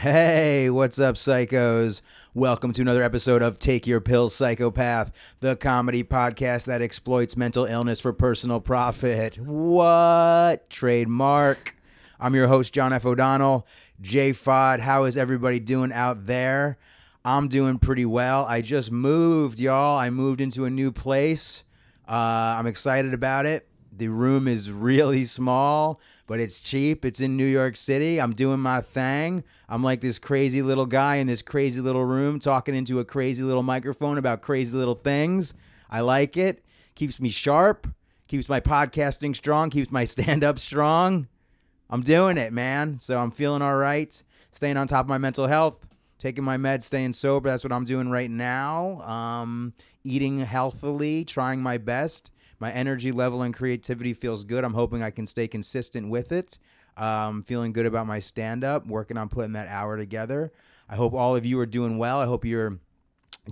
Hey, what's up, psychos? Welcome to another episode of Take Your Pills, Psychopath, the comedy podcast that exploits mental illness for personal profit. What? Trademark. I'm your host, John F. O'Donnell. J Fod, how is everybody doing out there? I'm doing pretty well. I just moved, y'all. I moved into a new place. Uh, I'm excited about it. The room is really small, but it's cheap. It's in New York City. I'm doing my thing. I'm like this crazy little guy in this crazy little room talking into a crazy little microphone about crazy little things. I like it. Keeps me sharp, keeps my podcasting strong, keeps my stand up strong. I'm doing it, man. So I'm feeling all right. Staying on top of my mental health, taking my meds, staying sober. That's what I'm doing right now. Um, eating healthily, trying my best. My energy level and creativity feels good. I'm hoping I can stay consistent with it. Um, feeling good about my stand up, working on putting that hour together. I hope all of you are doing well. I hope you're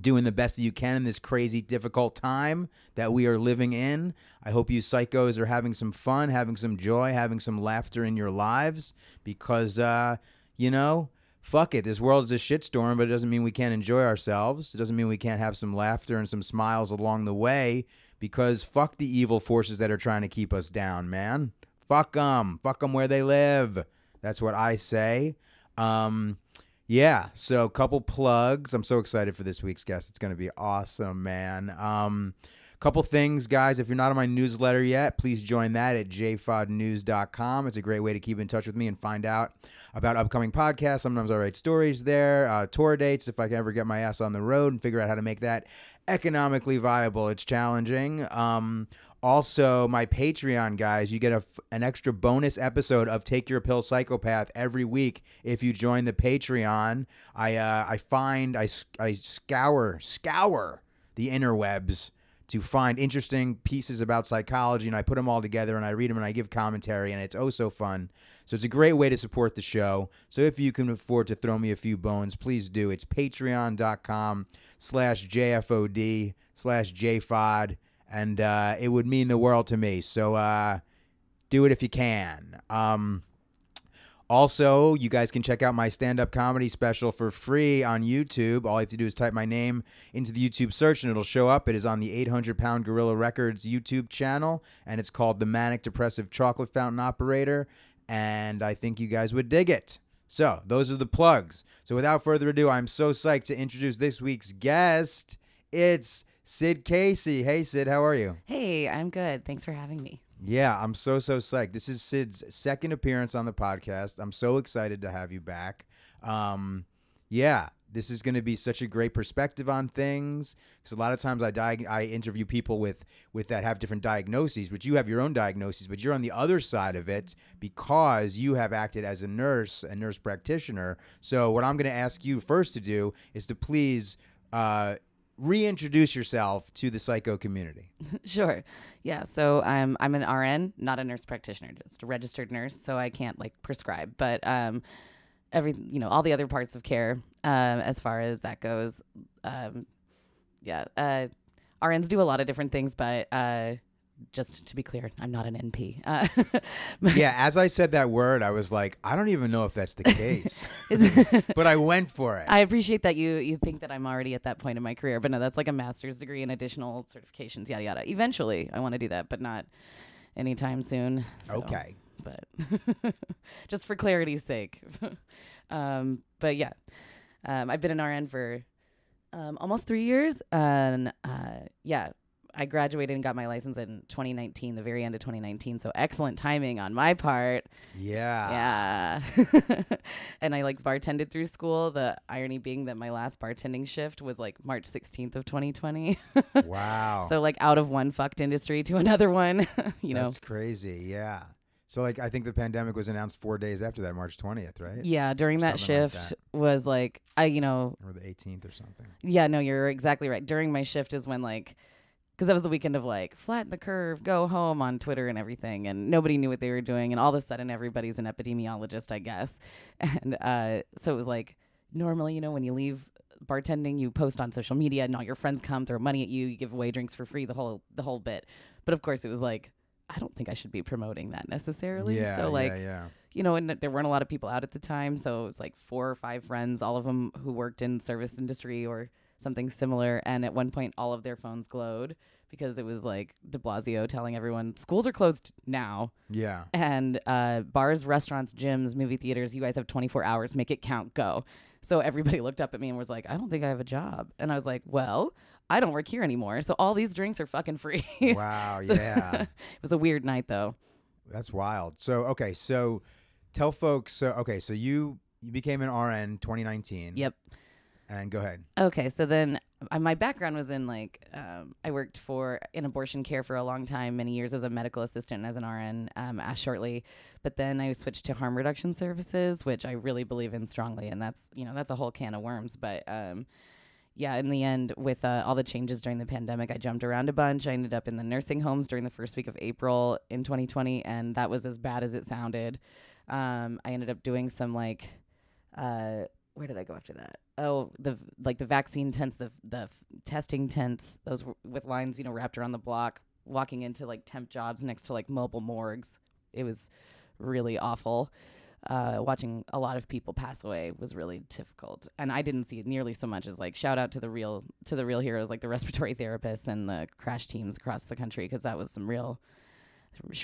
doing the best that you can in this crazy, difficult time that we are living in. I hope you psychos are having some fun, having some joy, having some laughter in your lives because, uh, you know, fuck it. This world is a shitstorm, but it doesn't mean we can't enjoy ourselves. It doesn't mean we can't have some laughter and some smiles along the way because fuck the evil forces that are trying to keep us down, man. Fuck them. Fuck them where they live. That's what I say. Um, yeah, so a couple plugs. I'm so excited for this week's guest. It's going to be awesome, man. Um, couple things, guys. If you're not on my newsletter yet, please join that at jfodnews.com. It's a great way to keep in touch with me and find out about upcoming podcasts. Sometimes I write stories there, uh, tour dates, if I can ever get my ass on the road and figure out how to make that economically viable. It's challenging. Um, also, my Patreon guys, you get a, an extra bonus episode of Take Your Pill Psychopath every week if you join the Patreon. I uh, I find I I scour scour the interwebs to find interesting pieces about psychology, and I put them all together and I read them and I give commentary, and it's oh so fun. So it's a great way to support the show. So if you can afford to throw me a few bones, please do. It's patreon.com slash JFOD slash JFOD and uh, it would mean the world to me. So uh, do it if you can. Um, also, you guys can check out my stand up comedy special for free on YouTube. All you have to do is type my name into the YouTube search and it'll show up. It is on the 800 Pound Gorilla Records YouTube channel and it's called The Manic Depressive Chocolate Fountain Operator. And I think you guys would dig it. So, those are the plugs. So, without further ado, I'm so psyched to introduce this week's guest. It's Syd Casey. Hey, Syd, how are you? Hey, I'm good. Thanks for having me. Yeah, I'm so, so psyched. This is Syd's second appearance on the podcast. I'm so excited to have you back. Um, yeah, this is going to be such a great perspective on things because a lot of times I diag- I interview people with with that have different diagnoses, but you have your own diagnoses, but you're on the other side of it because you have acted as a nurse, a nurse practitioner. So what I'm going to ask you first to do is to please uh, reintroduce yourself to the psycho community. sure. Yeah. So I'm I'm an RN, not a nurse practitioner, just a registered nurse. So I can't like prescribe, but um, every you know all the other parts of care, um, as far as that goes, um, yeah. Uh, RNs do a lot of different things, but uh, just to be clear, I'm not an NP. Uh, yeah, as I said that word, I was like, I don't even know if that's the case, but I went for it. I appreciate that you you think that I'm already at that point in my career, but no, that's like a master's degree and additional certifications, yada yada. Eventually, I want to do that, but not anytime soon. So, okay, but just for clarity's sake. um, but yeah, um, I've been an RN for um, almost three years, and uh, yeah I graduated and got my license in 2019, the very end of 2019. So excellent timing on my part. Yeah. Yeah. and I like bartended through school. The irony being that my last bartending shift was like March 16th of 2020. wow. So like out of one fucked industry to another one, you know. That's crazy. Yeah. So like I think the pandemic was announced 4 days after that March 20th, right? Yeah, during that Something shift like that. was like I you know, Or the 18th or something. yeah, no, you're exactly right. During my shift is when like because that was the weekend of like flatten the curve, go home on Twitter and everything, and nobody knew what they were doing, and all of a sudden everybody's an epidemiologist, I guess, and uh, so it was like normally, you know, when you leave bartending, you post on social media, and all your friends come, throw money at you, you give away drinks for free, the whole the whole bit, but of course it was like I don't think I should be promoting that necessarily, Yeah. so like yeah, yeah. you know, and there weren't a lot of people out at the time, so it was like four or five friends, all of them who worked in service industry or something similar. And at one point, all of their phones glowed because it was like De Blasio telling everyone schools are closed now, Yeah. and uh, bars, restaurants, gyms, movie theaters. You guys have 24 hours. Make it count. Go. So everybody looked up at me and was like, "I don't think I have a job." And I was like, "Well." I don't work here anymore, so all these drinks are fucking free. Wow. So- Yeah. it was a weird night though. That's wild. So okay, so tell folks. So okay, so you you became an RN 2019. Yep. And go ahead. Okay, so then uh, my background was in like um, I worked for in abortion care for a long time, many years as a medical assistant and as an RN, um, uh, shortly. But then I switched to harm reduction services, which I really believe in strongly, and that's you know that's a whole can of worms. But um, yeah, in the end, with uh, all the changes during the pandemic, I jumped around a bunch. I ended up in the nursing homes during the first week of April in 2020, and that was as bad as it sounded. Um, I ended up doing some like, uh, where did I go after that? Oh, the like the vaccine tents, the the f- testing tents, those w- with lines, you know, wrapped around the block. Walking into like temp jobs next to like mobile morgues, it was really awful uh, watching a lot of people pass away was really difficult, and I didn't see it nearly so much as like shout out to the real to the real heroes like the respiratory therapists and the crash teams across the country because that was some real,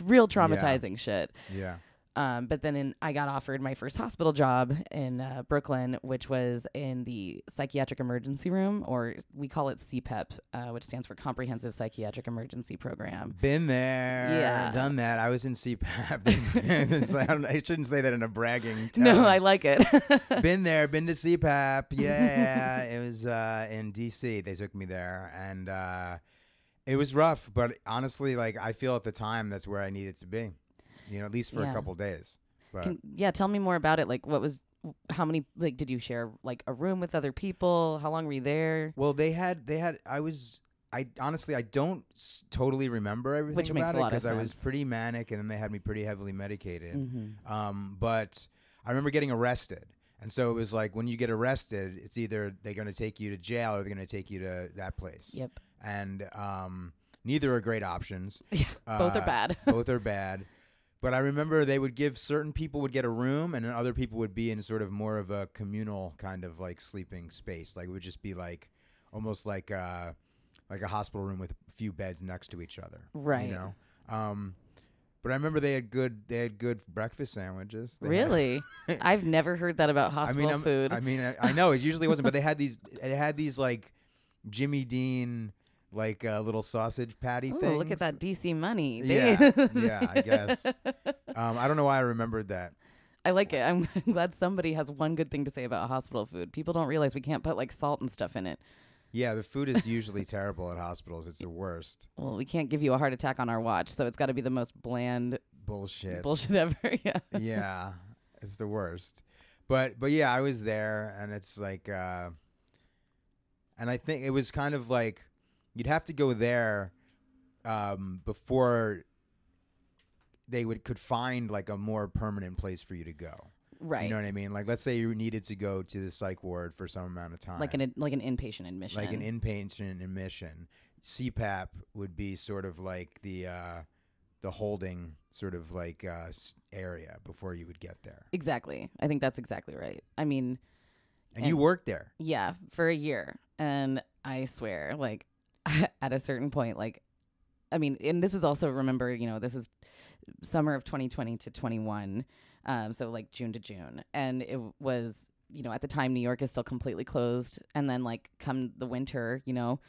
real traumatizing shit. Yeah. Um, but then in, I got offered my first hospital job in uh, Brooklyn, which was in the psychiatric emergency room, or we call it CPEP, uh, which stands for Comprehensive Psychiatric Emergency Program. Been there, Yeah. done that. I was in CPEP. It's like- I, I shouldn't say that in a bragging tone. No, I like it. been there, been to CPEP. Yeah, it was uh, in DC. They took me there, and uh, it was rough. But honestly, like I feel at the time that's where I needed to be. You know, at least for Yeah. a couple days. But Can, yeah, tell me more about it. Like, what was, how many, like, did you share like a room with other people? How long were you there? well, they had they had. I was. I honestly I don't s- totally remember everything Which makes about a it lot of because I was pretty manic, and then they had me pretty heavily medicated. Mm-hmm. Um, but I remember getting arrested. And so it was like when you get arrested, it's either they're going to take you to jail or they're going to take you to that place. Yep. And um, neither are great options. Yeah, both are Uh, bad. both are bad. But I remember they would give certain people would get a room, and then other people would be in sort of more of a communal kind of like sleeping space. Like it would just be like almost like uh, like a hospital room with a few beds next to each other. Right. You know. Um, but I remember they had good they had good breakfast sandwiches. They had- really? I've never heard that about hospital I'm- food. I mean, I, I know it usually wasn't, but they had these. They had these like Jimmy Dean like uh, little sausage patty Oh, things. look at that DC money. Yeah, yeah, I guess. Um, I don't know why I remembered that. I like it. I'm glad somebody has one good thing to say about hospital food. People don't realize we can't put like salt and stuff in it. Yeah, the food is usually terrible at hospitals. It's the worst. Well, we can't give you a heart attack on our watch, so it's got to be the most bland Bullshit. bullshit ever. yeah. yeah, it's the worst. But but yeah, I was there, and it's like, uh, and I think it was kind of like you'd have to go there um, before they would could find like a more permanent place for you to go. Right. You know what I mean? Like, let's say you needed to go to the psych ward for some amount of time, like an like an inpatient admission. like an inpatient admission. CPEP would be sort of like the uh, the holding sort of like uh, area before you would get there. exactly. I think that's exactly right. I mean, And, you worked there. yeah, for a year, and I swear, like at a certain point, like I mean, and this was also remember, you know, this is summer of 2020 to 21, um, so like June to June, and it was, you know, at the time New York is still completely closed, and then like come the winter, you know.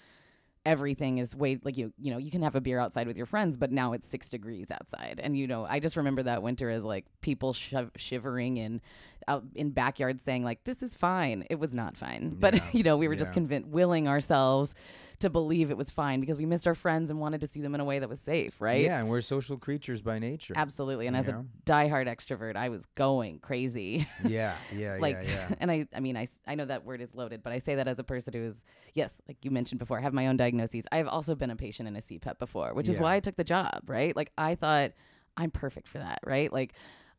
Everything is way like you you know you can have a beer outside with your friends, but now it's six degrees outside, and you know I just remember that winter as like people shiv- shivering in out in backyards saying like this is fine. It was not fine, but you know we were just convinced, willing ourselves to believe it was fine because we missed our friends and wanted to see them in a way that was safe, right? Yeah, and we're social creatures by nature. Absolutely. And as know? a diehard extrovert, I was going crazy. yeah, yeah, like, yeah, yeah. and I, I mean, I, I know that word is loaded, but I say that as a person who is, yes, like you mentioned before, I have my own diagnoses. I've also been a patient in a CPEP before, which is Yeah. why I took the job, right? Like, I thought I'm perfect for that, right? Like,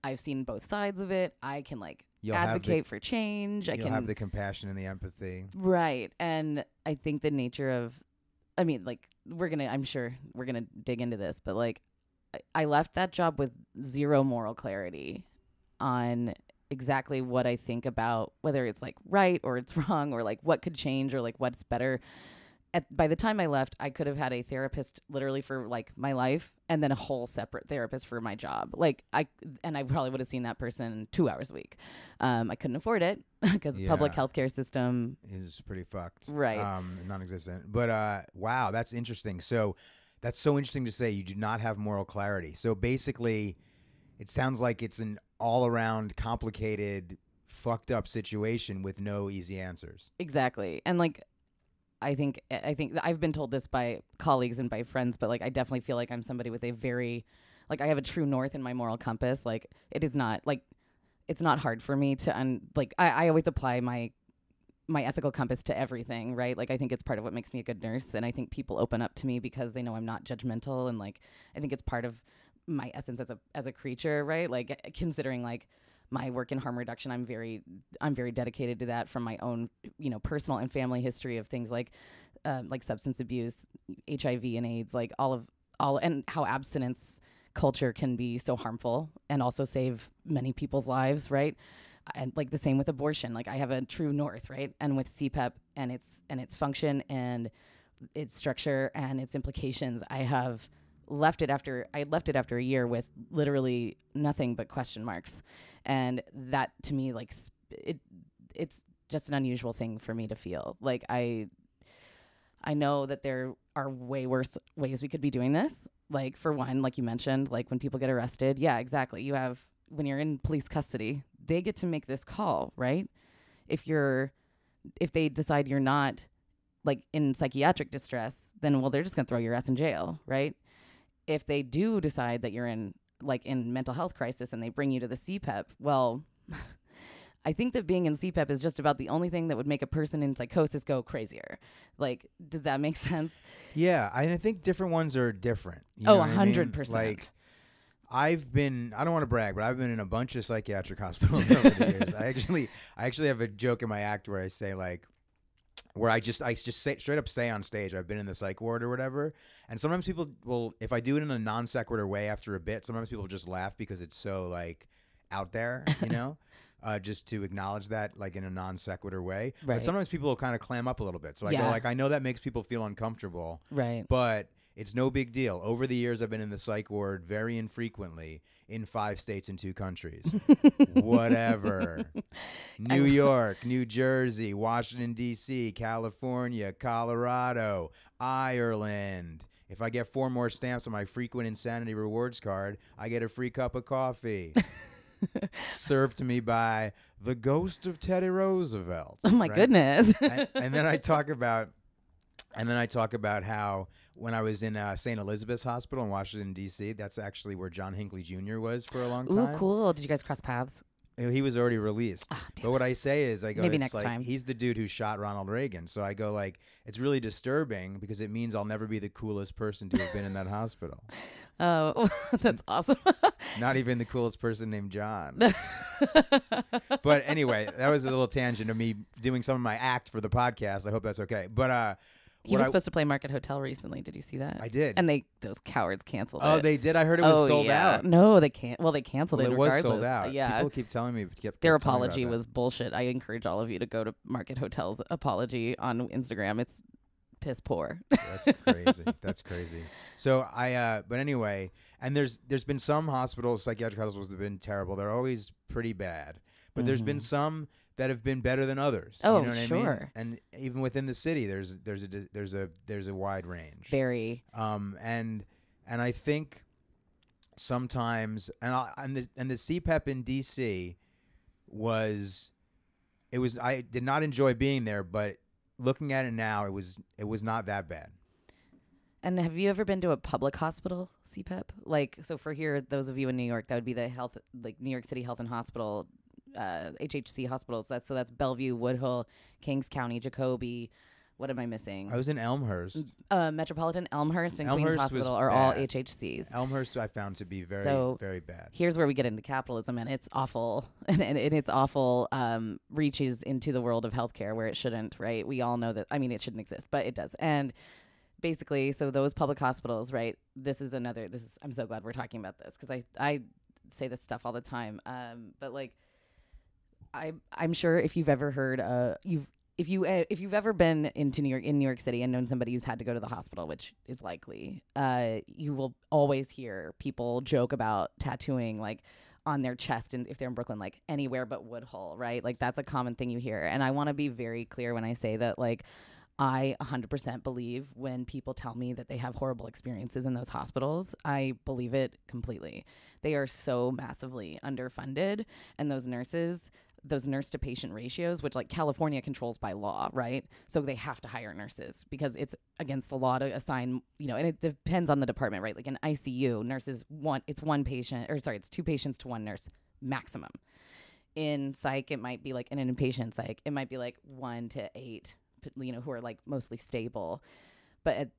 I've seen both sides of it. I can like You'll have the- advocate for change. I You'll can have the compassion and the empathy. Right. And I think the nature of, I mean, like, we're going to, I'm sure we're going to dig into this, but like, I- I left that job with zero moral clarity on exactly what I think about whether it's like right or it's wrong or like what could change or like what's better. At, by the time I left, I could have had a therapist literally for like my life and then a whole separate therapist for my job. Like I and I probably would have seen that person 2 hours a week. Um, I couldn't afford it because Yeah. public healthcare system is pretty fucked. Right. Um, non-existent. But uh, wow, that's interesting. So that's so interesting to say. You do not have moral clarity. So basically, it sounds like it's an all-around complicated, fucked up situation with no easy answers. Exactly. And like I think eh, I think I've been told this by colleagues and by friends, but like I definitely feel like I'm somebody with a very like I have a true north in my moral compass. Like it is not like it's not hard for me to un like I, I always apply my my ethical compass to everything, right? Like I think it's part of what makes me a good nurse and I think people open up to me because they know I'm not judgmental and like I think it's part of my essence as a as a creature, right? Like eh, considering like my work in harm reduction, I'm very I'm very dedicated to that from my own, you know, personal and family history of things like um, like substance abuse, HIV and AIDS, like all of all and how abstinence culture can be so harmful and also save many people's lives, right? And like the same with abortion. Like I have a true north, right? And with CPEP and its and its function and its structure and its implications, I have left it after I left it after a year with literally nothing but question marks, and that to me like it it's just an unusual thing for me to feel. Like I I know that there are way worse ways we could be doing this. Like for one, like you mentioned, like when people get arrested, yeah, exactly. You have when you're in police custody, they get to make this call, right? If you're if they decide you're not like in psychiatric distress, then well, they're just gonna throw your ass in jail, right? If they do decide that you're in like in mental health crisis and they bring you to the CPEP, well, I think that being in CPEP is just about the only thing that would make a person in psychosis go crazier. Like, does that make sense? Yeah, I, think different ones are different. You Oh, know what I mean? 100%. Like, I've been. I don't want to brag, but I've been in a bunch of psychiatric hospitals over the years. I actually, I actually have a joke in my act where I say like, where I just, I just say straight up say on stage, I've been in the psych ward or whatever. And sometimes people will, if I do it in a non sequitur way after a bit, sometimes people just laugh because it's so like out there, you know. Uh, just to acknowledge that, like in a non sequitur way, Right. but sometimes people will kind of clam up a little bit. So I go like, I know that makes people feel uncomfortable, Right. but it's no big deal. Over the years, I've been in the psych ward very infrequently in five states and two countries. Whatever. New York, New Jersey, Washington, D.C., California, Colorado, Ireland. If I get four more stamps on my frequent insanity rewards card, I get a free cup of coffee. Served to me by the ghost of Teddy Roosevelt. Oh my right? goodness. and, and then I talk about, and then I talk about how when I was in uh, St. Elizabeth's Hospital in Washington D.C., that's actually where John Hinckley Jr. was for a long Ooh, time. cool. Did you guys cross paths? He was already released. Damn But what I say is, I go, Maybe next like, time. he's the dude who shot Ronald Reagan. So I go, like, it's really disturbing because it means I'll never be the coolest person to have been in that hospital. Oh, that's awesome. Not even the coolest person named John. but anyway, that was a little tangent of me doing some of my act for the podcast. I hope that's okay. But uh, he was I, supposed to play Market Hotel recently. Did you see that? I did. And they those cowards canceled oh, it. they did. I heard it was oh, sold yeah. out. No, they can't. Well, they canceled Well, it. it was regardless. sold out. Yeah. People keep telling me. Kept, Their apology was bullshit. I encourage all of you to go to Market Hotel's apology on Instagram. It's piss poor. That's crazy. That's crazy. So I, uh, but anyway, and there's there's been some hospitals, psychiatric hospitals, have been terrible. They're always pretty bad. But there's been Mhm. some that have been better than others. Oh, you know what I mean? sure. And even within the city, there's there's a there's a there's a wide range. Very. Um, and and I think sometimes and I, and the and the CPEP in DC was it was I did not enjoy being there, but looking at it now, it was it was not that bad. And have you ever been to a public hospital, CPEP? Like, so for here, those of you in New York, that would be the health, like New York City Health and Hospital, uh, HHC hospitals. That's so that's Bellevue, Woodhull, Kings County, Jacobi. What am I missing? I was in Elmhurst. Uh, Metropolitan, Elmhurst, and Elmhurst Queens Hospital are all bad. HHCs. Elmhurst, I found to be very So- very bad. Here's where we get into capitalism, and it's awful, and, and, and it's awful um, reaches into the world of healthcare where it shouldn't. Right? We all know that. I mean, it shouldn't exist, but it does. And basically, so those public hospitals, right? This is another. This is. I'm so glad we're talking about this because I I say this stuff all the time. Um, but like, I I'm sure if you've ever heard uh you've if you uh, if you've ever been into New York in New York City and known somebody who's had to go to the hospital, which is likely, uh, you will always hear people joke about tattooing like on their chest and if they're in Brooklyn, like anywhere but Woodhull, right? Like that's a common thing you hear. And I want to be very clear when I say that like I 100% believe when people tell me that they have horrible experiences in those hospitals. I believe it completely. They are so massively underfunded, and those nurses, those nurse to patient ratios, which like California controls by law, right? So they have to hire nurses because it's against the law to assign, you know, and it depends on the department, right? Like in ICU, nurses one, it's one patient, or sorry, it's two patients to one nurse maximum. In psych, it might be like in an inpatient psych, it might be like one to eight you know, who are like mostly stable. But it,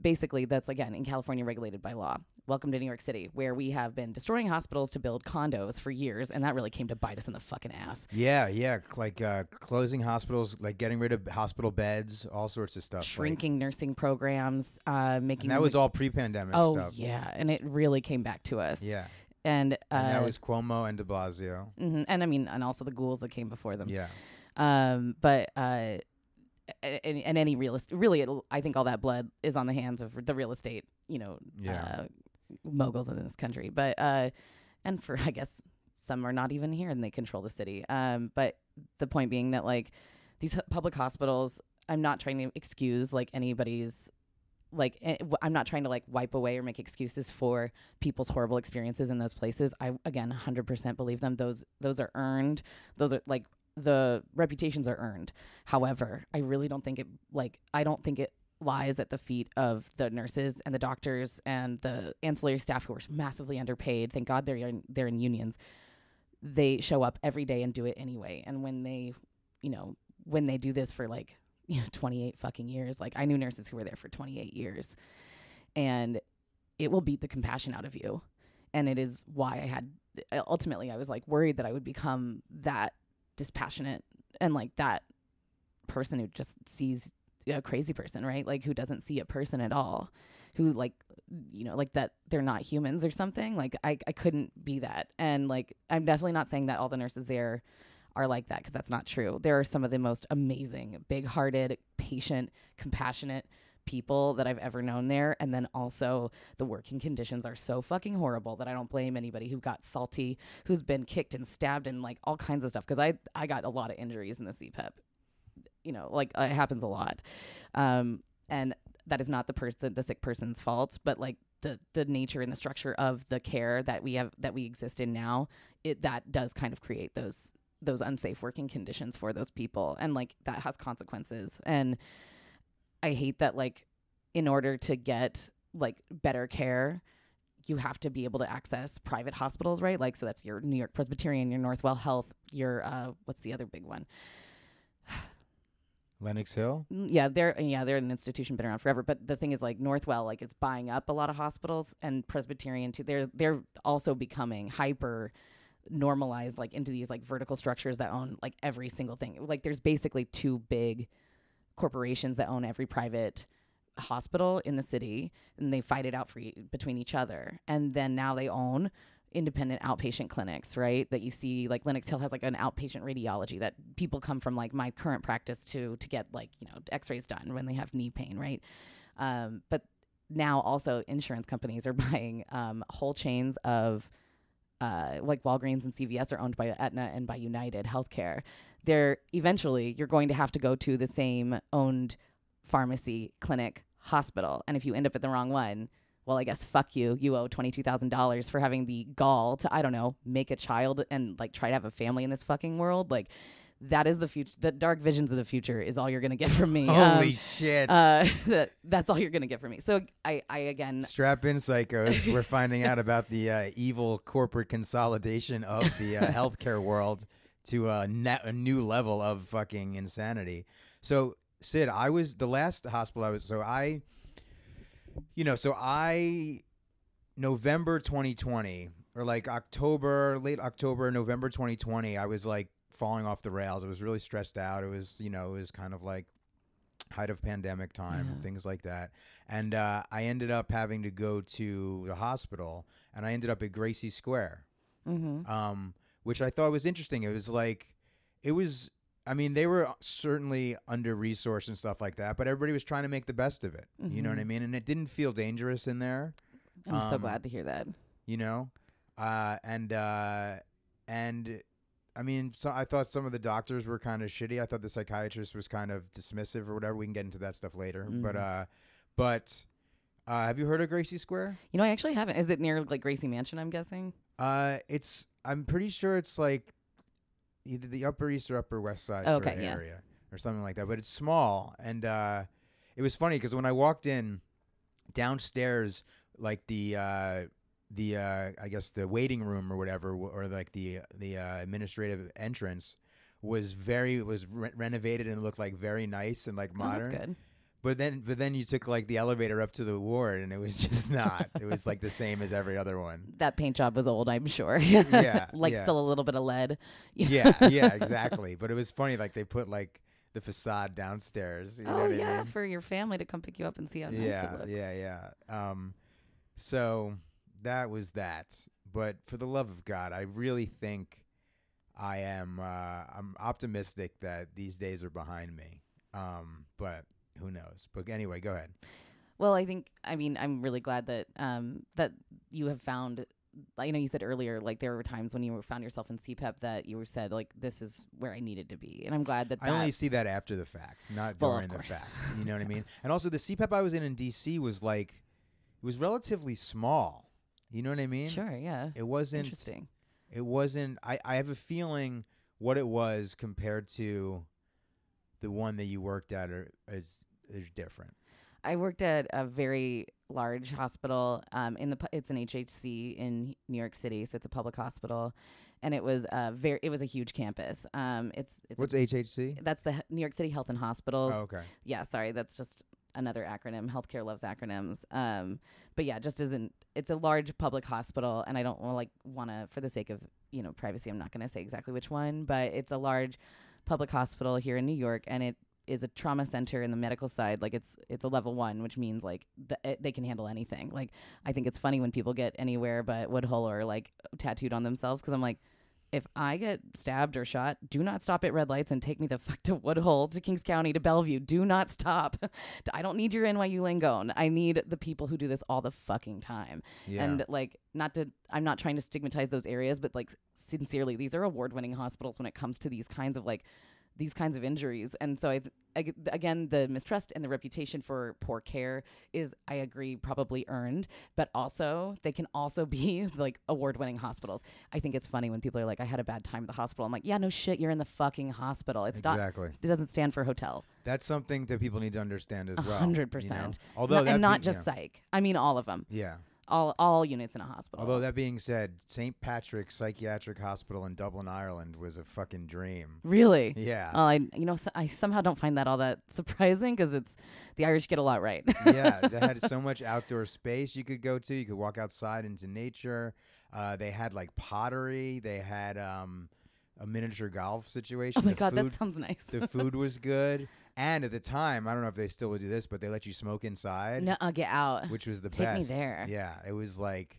basically, that's again in California regulated by law. Welcome to New York City, where we have been destroying hospitals to build condos for years, and that really came to bite us in the fucking ass. Yeah, yeah, like uh, closing hospitals, like getting rid of hospital beds, all sorts of stuff. Shrinking like, nursing programs, uh, making that was all pre-pandemic oh, stuff. yeah, and it really came back to us. Yeah. And, uh, and that was Cuomo and De Blasio. Mm-hmm, and I mean, and also the ghouls that came before them. Yeah. Um, but uh, and, and any real estate really i think all that blood is on the hands of the real estate you know yeah. uh, moguls in this country. But uh and for i guess some are not even here and they control the city. Um but the point being that like these public hospitals i'm not trying to excuse like anybody's like eh, i'm not trying to like wipe away or make excuses for people's horrible experiences in those places. I again 100% believe them. Those those are earned. Those are like the reputations are earned. However, I really don't think it like I don't think it lies at the feet of the nurses and the doctors and the ancillary staff who are massively underpaid. Thank God they're in, they're in unions. They show up every day and do it anyway. And when they, you know, when they do this for like, you know, 28 fucking years, like I knew nurses who were there for 28 years. And it will beat the compassion out of you. And it is why I had ultimately I was like worried that I would become that dispassionate and like that person who just sees a crazy person, right? Like who doesn't see a person at all, who like you know like that they're not humans or something. Like I I couldn't be that, and like I'm definitely not saying that all the nurses there are like that because that's not true. There are some of the most amazing, big-hearted, patient, compassionate people that I've ever known there. And then also the working conditions are so fucking horrible that I don't blame anybody who got salty, who's been kicked and stabbed and like all kinds of stuff. Cause I, I got a lot of injuries in the CPEP. You know, like it happens a lot. Um, and that is not the person, the sick person's fault, but like the the nature and the structure of the care that we have that we exist in now, it that does kind of create those those unsafe working conditions for those people and like that has consequences and I hate that like in order to get like better care, you have to be able to access private hospitals, right? Like so that's your New York Presbyterian, your Northwell Health, your uh what's the other big one? Lenox Hill? Mm, yeah, they're yeah, they're an institution been around forever. But the thing is like Northwell, like it's buying up a lot of hospitals and Presbyterian too. They're they're also becoming hyper normalized like into these like vertical structures that own like every single thing. Like there's basically two big corporations that own every private hospital in the city and they fight it out for e- between each other. And then now they own independent outpatient clinics right that you see like Lenox Hill has like an outpatient radiology that people come from like my current practice to to get like you know x-rays done when they have knee pain right? Um, but now also insurance companies are buying um, whole chains of uh, like Walgreens and CVS are owned by Aetna and by United Healthcare they're eventually you're going to have to go to the same owned pharmacy, clinic, hospital. And if you end up at the wrong one, well, I guess fuck you. You owe $22,000 for having the gall to, I don't know, make a child and like try to have a family in this fucking world. Like, that is the future. The dark visions of the future is all you're gonna get from me. Holy um, shit! Uh, that, that's all you're gonna get from me. So I, I again strap in, psychos. We're finding out about the uh, evil corporate consolidation of the uh, healthcare world to a, net, a new level of fucking insanity. So Syd, I was the last hospital I was. So I, you know, so I November 2020 or like October, late October, November 2020, I was like falling off the rails. I was really stressed out. It was, you know, it was kind of like height of pandemic time, yeah. things like that. And uh, I ended up having to go to the hospital, and I ended up at Gracie Square Mm-hmm. um, which I thought was interesting. It was like, it was. I mean, they were certainly under resourced and stuff like that, but everybody was trying to make the best of it. You know what I Mhm. mean? And it didn't feel dangerous in there. I'm so um, glad to hear that. You know, uh, and uh, and I mean, so I thought some of the doctors were kind of shitty. I thought the psychiatrist was kind of dismissive or whatever. We can get into that stuff later. But Mhm. uh, but uh, have you heard of Gracie Square? You know, I actually haven't. Is it near like Gracie Mansion? I'm guessing. Uh, it's I'm pretty sure it's like either the Upper East or Upper West Side Oh, sort of okay, yeah. area or something like that. But it's small, and uh, it was funny because when I walked in downstairs, like the uh, the uh, I guess the waiting room or whatever, or like the the uh, administrative entrance was very was re- renovated and looked like very nice and like Oh, modern. that's good. But then, but then you took like the elevator up to the ward, and it was just not. it was like the same as every other one. That paint job was old, I'm sure. Yeah, like yeah. still a little bit of lead. yeah, yeah, exactly. But it was funny, like they put like the facade downstairs. You know oh what I yeah, mean? for your family to come pick you up and see how nice yeah, it looks. yeah, yeah. Um, so that was that. But for the love of God, I really think I am. Uh, I'm optimistic that these days are behind me. Um, but who knows? But anyway, go ahead. Well, I think I mean I'm really glad that um that you have found I know you said earlier like there were times when you found yourself in CPEP that you were said like this is where I needed to be, and I'm glad that I that only see that after the facts, not Well, during the facts. You know what I mean? And also, the CPEP I was in in DC was like, it was relatively small. You know what I mean? sure yeah It wasn't. interesting. It wasn't. I, I have a feeling what it was compared to the one that you worked at are, is is different. I worked at a very large hospital. Um, in the pu- it's an HHC in New York City, so it's a public hospital, and it was a very it was a huge campus. Um, it's it's a- What's HHC? that's the H- New York City Health and Hospitals. Oh, okay. yeah, sorry, that's just another acronym. Healthcare loves acronyms. Um, but yeah, just isn't. It's a large public hospital, and I don't wanna, like want to, for the sake of you know privacy, I'm not going to say exactly which one, but it's a large public hospital here in New York, and it is a trauma center in the medical side. Like it's it's a level one, which means like the, it, they can handle anything. Like I think it's funny when people get anywhere but Woodhull or like tattooed on themselves because I'm like if I get stabbed or shot, do not stop at red lights and take me the fuck to Woodhull, to Kings County, to Bellevue. Do not stop. I don't need your NYU Langone. I need the people who do this all the fucking time. Yeah. And like, not to, I'm not trying to stigmatize those areas, but like, sincerely, these are award winning hospitals when it comes to these kinds of like, these kinds of injuries. And so I, I again, the mistrust and the reputation for poor care is, I agree, probably earned, but also they can also be like award winning hospitals. I think it's funny when people are like, I had a bad time at the hospital. I'm like, yeah, no shit, you're in the fucking hospital. It's not, exactly. it doesn't stand for hotel. That's something that people need to understand as A well. hundred you know? percent. Although Not- and not be- just yeah. psych. I mean, all of them. Yeah. All, all units in a hospital. Although that being said, St. Patrick's Psychiatric Hospital in Dublin, Ireland, was a fucking dream. really? Yeah. Oh, I you know so, I somehow don't find that all that surprising because it's the Irish get a lot right. yeah, they had so much outdoor space you could go to. You could walk outside into nature. Uh, they had like pottery. They had um, a miniature golf situation. oh my The god, food, that sounds nice. the food was good. And at the time, I don't know if they still would do this, but they let you smoke inside, no, uh, get out. which was the Take me best. there. Yeah, it was like,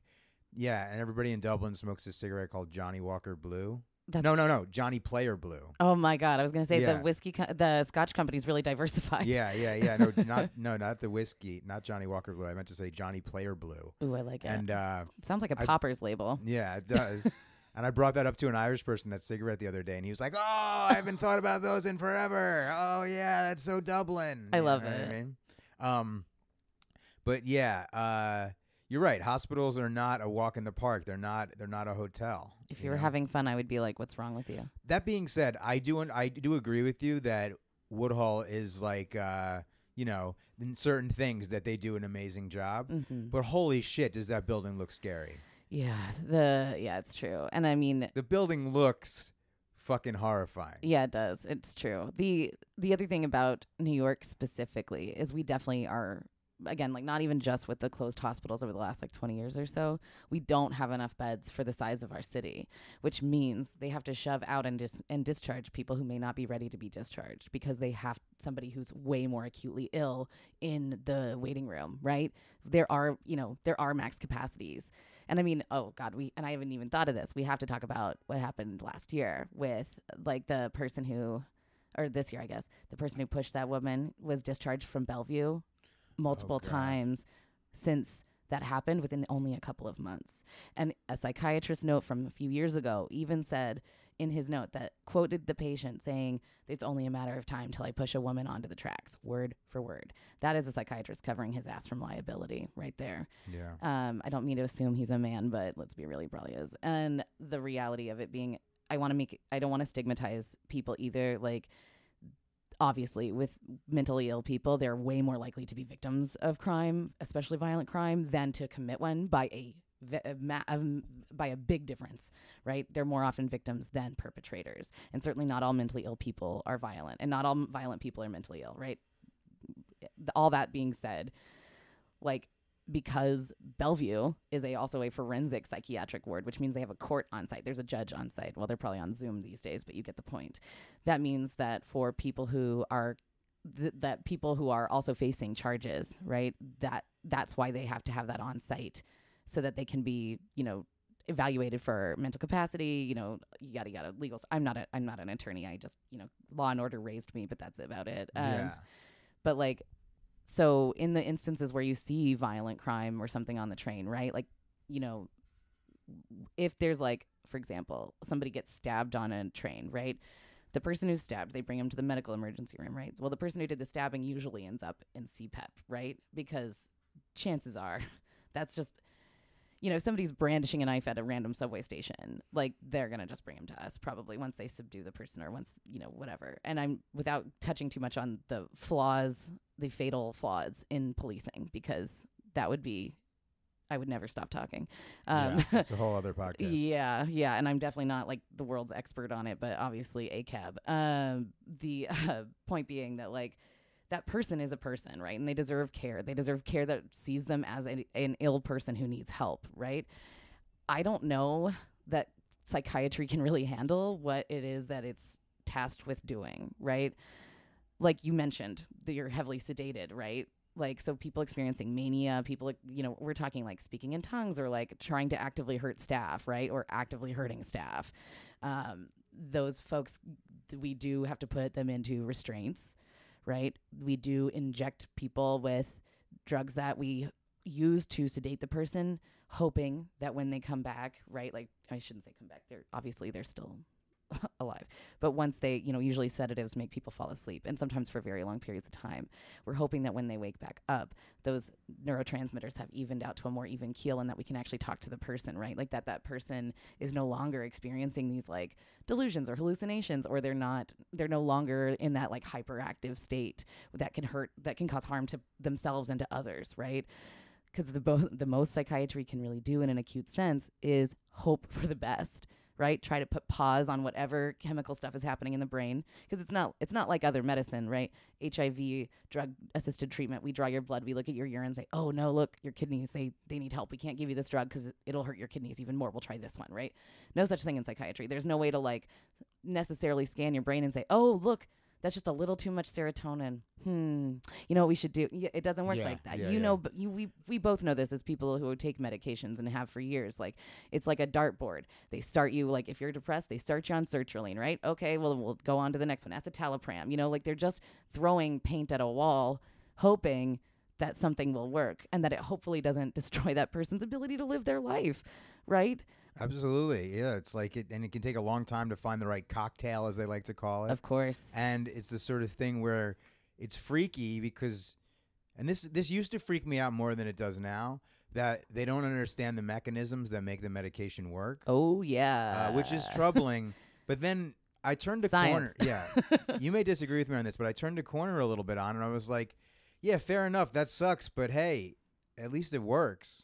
yeah, and everybody in Dublin smokes a cigarette called Johnnie Walker Blue. That's, no, no, no, Johnny Player Blue. Oh my god, I was gonna say the whiskey, co- the Scotch company's really diversified. Yeah, yeah, yeah. No, not no, not the whiskey, not Johnnie Walker Blue. I meant to say Johnny Player Blue. Ooh, I like it. And uh, Sounds like a I- popper's label. Yeah, it does. And I brought that up to an Irish person that cigarette the other day, and he was like, "Oh, I haven't thought about those in forever. Oh yeah, that's so Dublin." I You love know what it. I mean, um, but yeah, uh, you're right. Hospitals are not a walk in the park. They're not. They're not a hotel. If you were know? having fun, I would be like, "What's wrong with you?" that being said, I do I do agree with you that Woodhull is like, uh, you know, in certain things that they do an amazing job. hmm But holy shit, does that building look scary? Yeah, the yeah, it's true. And I mean, The building looks fucking horrifying. Yeah, it does. It's true. The the other thing about New York specifically is we definitely are again like not even just with the closed hospitals over the last like 20 years or so, we don't have enough beds for the size of our city, which means they have to shove out and dis- and discharge people who may not be ready to be discharged because they have somebody who's way more acutely ill in the waiting room, right? There are, you know, there are max capacities. And I mean, oh God, we and I haven't even thought of this. We have to talk about what happened last year with like the person who, or this year, I guess, the person who pushed that woman was discharged from Bellevue multiple Oh, times since that happened within only a couple of months. And a psychiatrist note from a few years ago even said in his note that quoted the patient saying, It's only a matter of time till I push a woman onto the tracks, word for word. That is a psychiatrist covering his ass from liability right there. Yeah. Um, I don't mean to assume he's a man, but let's be real, he probably is. And the reality of it being, I want to make, I don't want to stigmatize people either. Like, obviously, with mentally ill people, they're way more likely to be victims of crime, especially violent crime, than to commit one by a ve- a ma- Uh, um, by a big difference, right? They're more often victims than perpetrators, and certainly not all mentally ill people are violent, and not all violent people are mentally ill, right? All that being said, like because Bellevue is a also a forensic psychiatric ward, which means they have a court on site. There's a judge on site. Well, they're probably on Zoom these days, but you get the point. That means that for people who are th- that people who are also facing charges, right? That that's why they have to have that on site so that they can be, you know, evaluated for mental capacity, you know, yada yada legal. I'm not a I'm not an attorney. I just, you know, law and order raised me, but that's about it. Um, yeah. but like so in the instances where you see violent crime or something on the train right like you know if there's like for example somebody gets stabbed on a train right the person who's stabbed they bring him to the medical emergency room right well the person who did the stabbing usually ends up in cpep right because chances are that's just you know, if somebody's brandishing a knife at a random subway station, like they're gonna just bring him to us probably once they subdue the person or once you know whatever. And I'm without touching too much on the flaws, the fatal flaws in policing because that would be, I would never stop talking. Um, yeah. It's a whole other podcast. yeah, yeah, and I'm definitely not like the world's expert on it, but obviously a cab. Um, the uh, point being that like that person is a person, right? And they deserve care. They deserve care that sees them as a, an ill person who needs help, right? I don't know that psychiatry can really handle what it is that it's tasked with doing, right? Like you mentioned, that you're heavily sedated, right? Like so people experiencing mania, people you know, we're talking like speaking in tongues or like trying to actively hurt staff, right? Or actively hurting staff. Um, those folks we do have to put them into restraints, right? We do inject people with drugs that we use to sedate the person, hoping that when they come back, right? Like I shouldn't say come back. They're obviously they're still alive. But once they, you know, usually sedatives make people fall asleep and sometimes for very long periods of time. We're hoping that when they wake back up, those neurotransmitters have evened out to a more even keel and that we can actually talk to the person, right? Like that that person is no longer experiencing these like delusions or hallucinations or they're not they're no longer in that like hyperactive state that can hurt that can cause harm to themselves and to others, right? because the bo- the most psychiatry can really do in an acute sense is hope for the best right? Try to put pause on whatever chemical stuff is happening in the brain because it's not it's not like other medicine right? Hiv drug assisted treatment we draw your blood we look at your urine say oh no look your kidneys they they need help. We can't give you this drug because it'll hurt your kidneys even more. We'll try this one right? No such thing in psychiatry. There's no way to like necessarily scan your brain and say oh look that's just a little too much serotonin. Hmm. You know what we should do? It doesn't work Yeah, like that. yeah, you yeah. know, but you, we we both know this as people who take medications and have for years. Like it's like a dartboard. They start you like if you're depressed, they start you on sertraline, right? Okay, well we'll go on to the next one. Escitalopram. You know, like they're just throwing paint at a wall, hoping that something will work and that it hopefully doesn't destroy that person's ability to live their life, right? Absolutely. Yeah. It's like it, and it can take a long time to find the right cocktail, as they like to call it. Of course. and it's the sort of thing where it's freaky because and this this used to freak me out more than it does now that they don't understand the mechanisms that make the medication work oh yeah. uh, which is troubling but then i turned a corner yeah you may disagree with me on this but i turned a corner a little bit on and i was like yeah fair enough that sucks but hey at least it works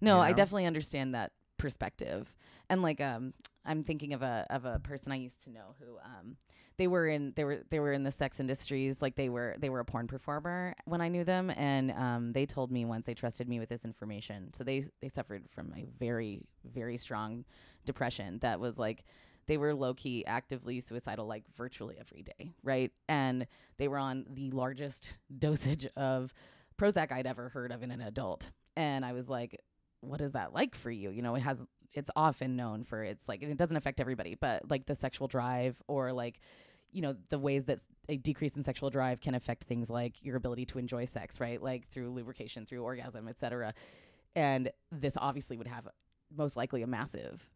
No, you I definitely understand that perspective. And like um I'm thinking of a of a person I used to know who um they were in they were they were in the sex industries like they were they were a porn performer when I knew them and um they told me once they trusted me with this information. So they they suffered from a very very strong depression that was like they were low key actively suicidal like virtually every day, right? And they were on the largest dosage of Prozac I'd ever heard of in an adult. And I was like, what is that like for you? You know, it has it's often known for it's like it doesn't affect everybody, but like the sexual drive or like you know the ways that a decrease in sexual drive can affect things like your ability to enjoy sex, right? Like through lubrication, through orgasm, etc. And this obviously would have most likely a massive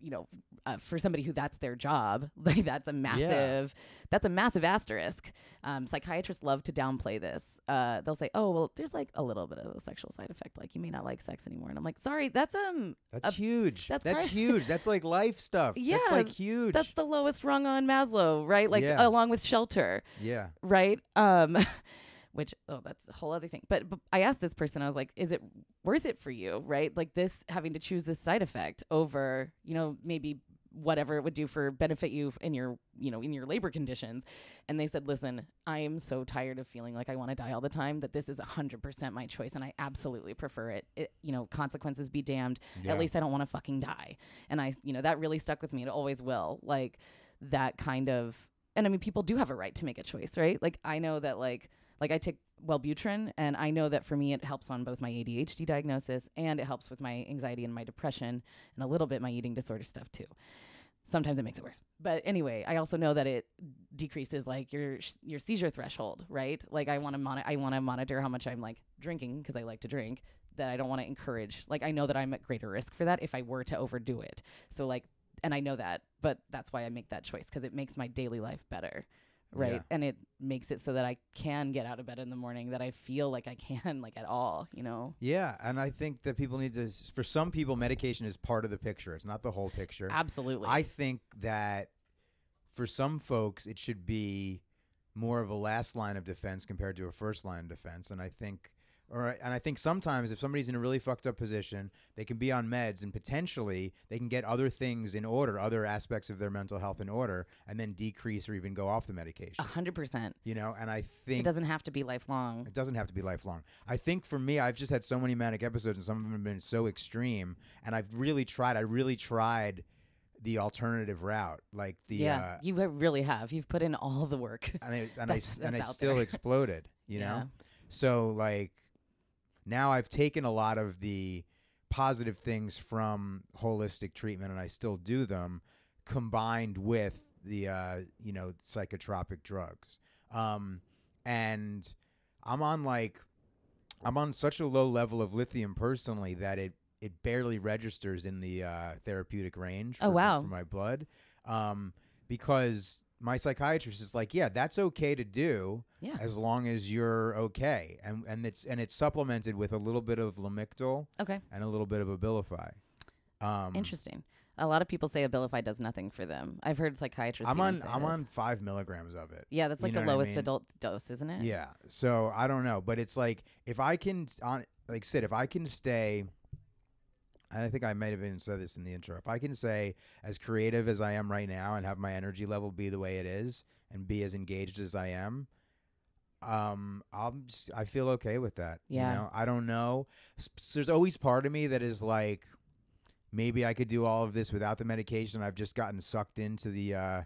you know uh, for somebody who that's their job like that's a massive that's a massive asterisk um, psychiatrists love to downplay this uh, they'll say oh well there's like a little bit of a sexual side effect like you may not like sex anymore and i'm like sorry that's um That's a- huge. that's That's, kind- huge. That's like life stuff. Yeah, That's like huge. that's the lowest rung on maslow right like Yeah. along with shelter yeah. right? Um, which oh, that's a whole other thing. But, but I asked this person, I was like, "Is it worth it for you?" Right? Like this having to choose this side effect over, you know, maybe whatever it would do for benefit you in your, you know, in your labor conditions. And they said, "Listen, I am so tired of feeling like I want to die all the time that this is 100% my choice and I absolutely prefer it. it you know, consequences be damned. Yeah. At least I don't want to fucking die." And I, you know, that really stuck with me. It always will. Like that kind of and I mean people do have a right to make a choice, right? Like I know that like like I take Wellbutrin and I know that for me it helps on both my ADHD diagnosis and it helps with my anxiety and my depression and a little bit my eating disorder stuff too. Sometimes it makes it worse. But anyway, I also know that it decreases like your your seizure threshold, right? Like I want to mon- I want to monitor how much I'm like drinking because I like to drink that I don't want to encourage. Like I know that I'm at greater risk for that if I were to overdo it. So like and I know that, but that's why I make that choice because it makes my daily life better. Right. Yeah. And it makes it so that I can get out of bed in the morning, that I feel like I can, like at all, you know? Yeah, and I think that people need to. For some people, medication is part of the picture. It's not the whole picture. Absolutely. I think that for some folks, it should be more of a last line of defense compared to a first line of defense. And I think, or and I think sometimes if somebody's in a really fucked up position, they can be on meds and potentially they can get other things in order, other aspects of their mental health in order, and then decrease or even go off the medication. A hundred percent. You know, and I think It doesn't have to be lifelong. it doesn't have to be lifelong. I think for me, I've just had so many manic episodes, and some of them have been so extreme. And I've really tried. I really tried the alternative route, like the yeah. uh, you really have. You've put in all the work. and I and I and I still exploded. You Yeah. know, so like now I've taken a lot of the positive things from holistic treatment, and I still do them, combined with the uh, you know psychotropic drugs. Um, and I'm on like I'm on such a low level of lithium personally that it it barely registers in the uh, therapeutic range. For, Oh, wow. For my blood, um, because my psychiatrist is like, yeah, that's okay to do Yeah. as long as you're okay, and and it's and it's supplemented with a little bit of Lamictal Okay. and a little bit of Abilify. Um, Interesting. A lot of people say Abilify does nothing for them. I've heard psychiatrists. I'm on I'm this. on five milligrams of it. Yeah, that's you like know the what I lowest mean? adult dose, isn't it? Yeah. So I don't know, but it's like if I can on like I said, if I can stay and I think I might have even said this in the intro. If I can say as creative as I am right now and have my energy level be the way it is and be as engaged as I am, um, I'm just, I feel okay with that. Yeah. You know, I don't know. S- There's always part of me that is like, maybe I could do all of this without the medication. I've just gotten sucked into the uh,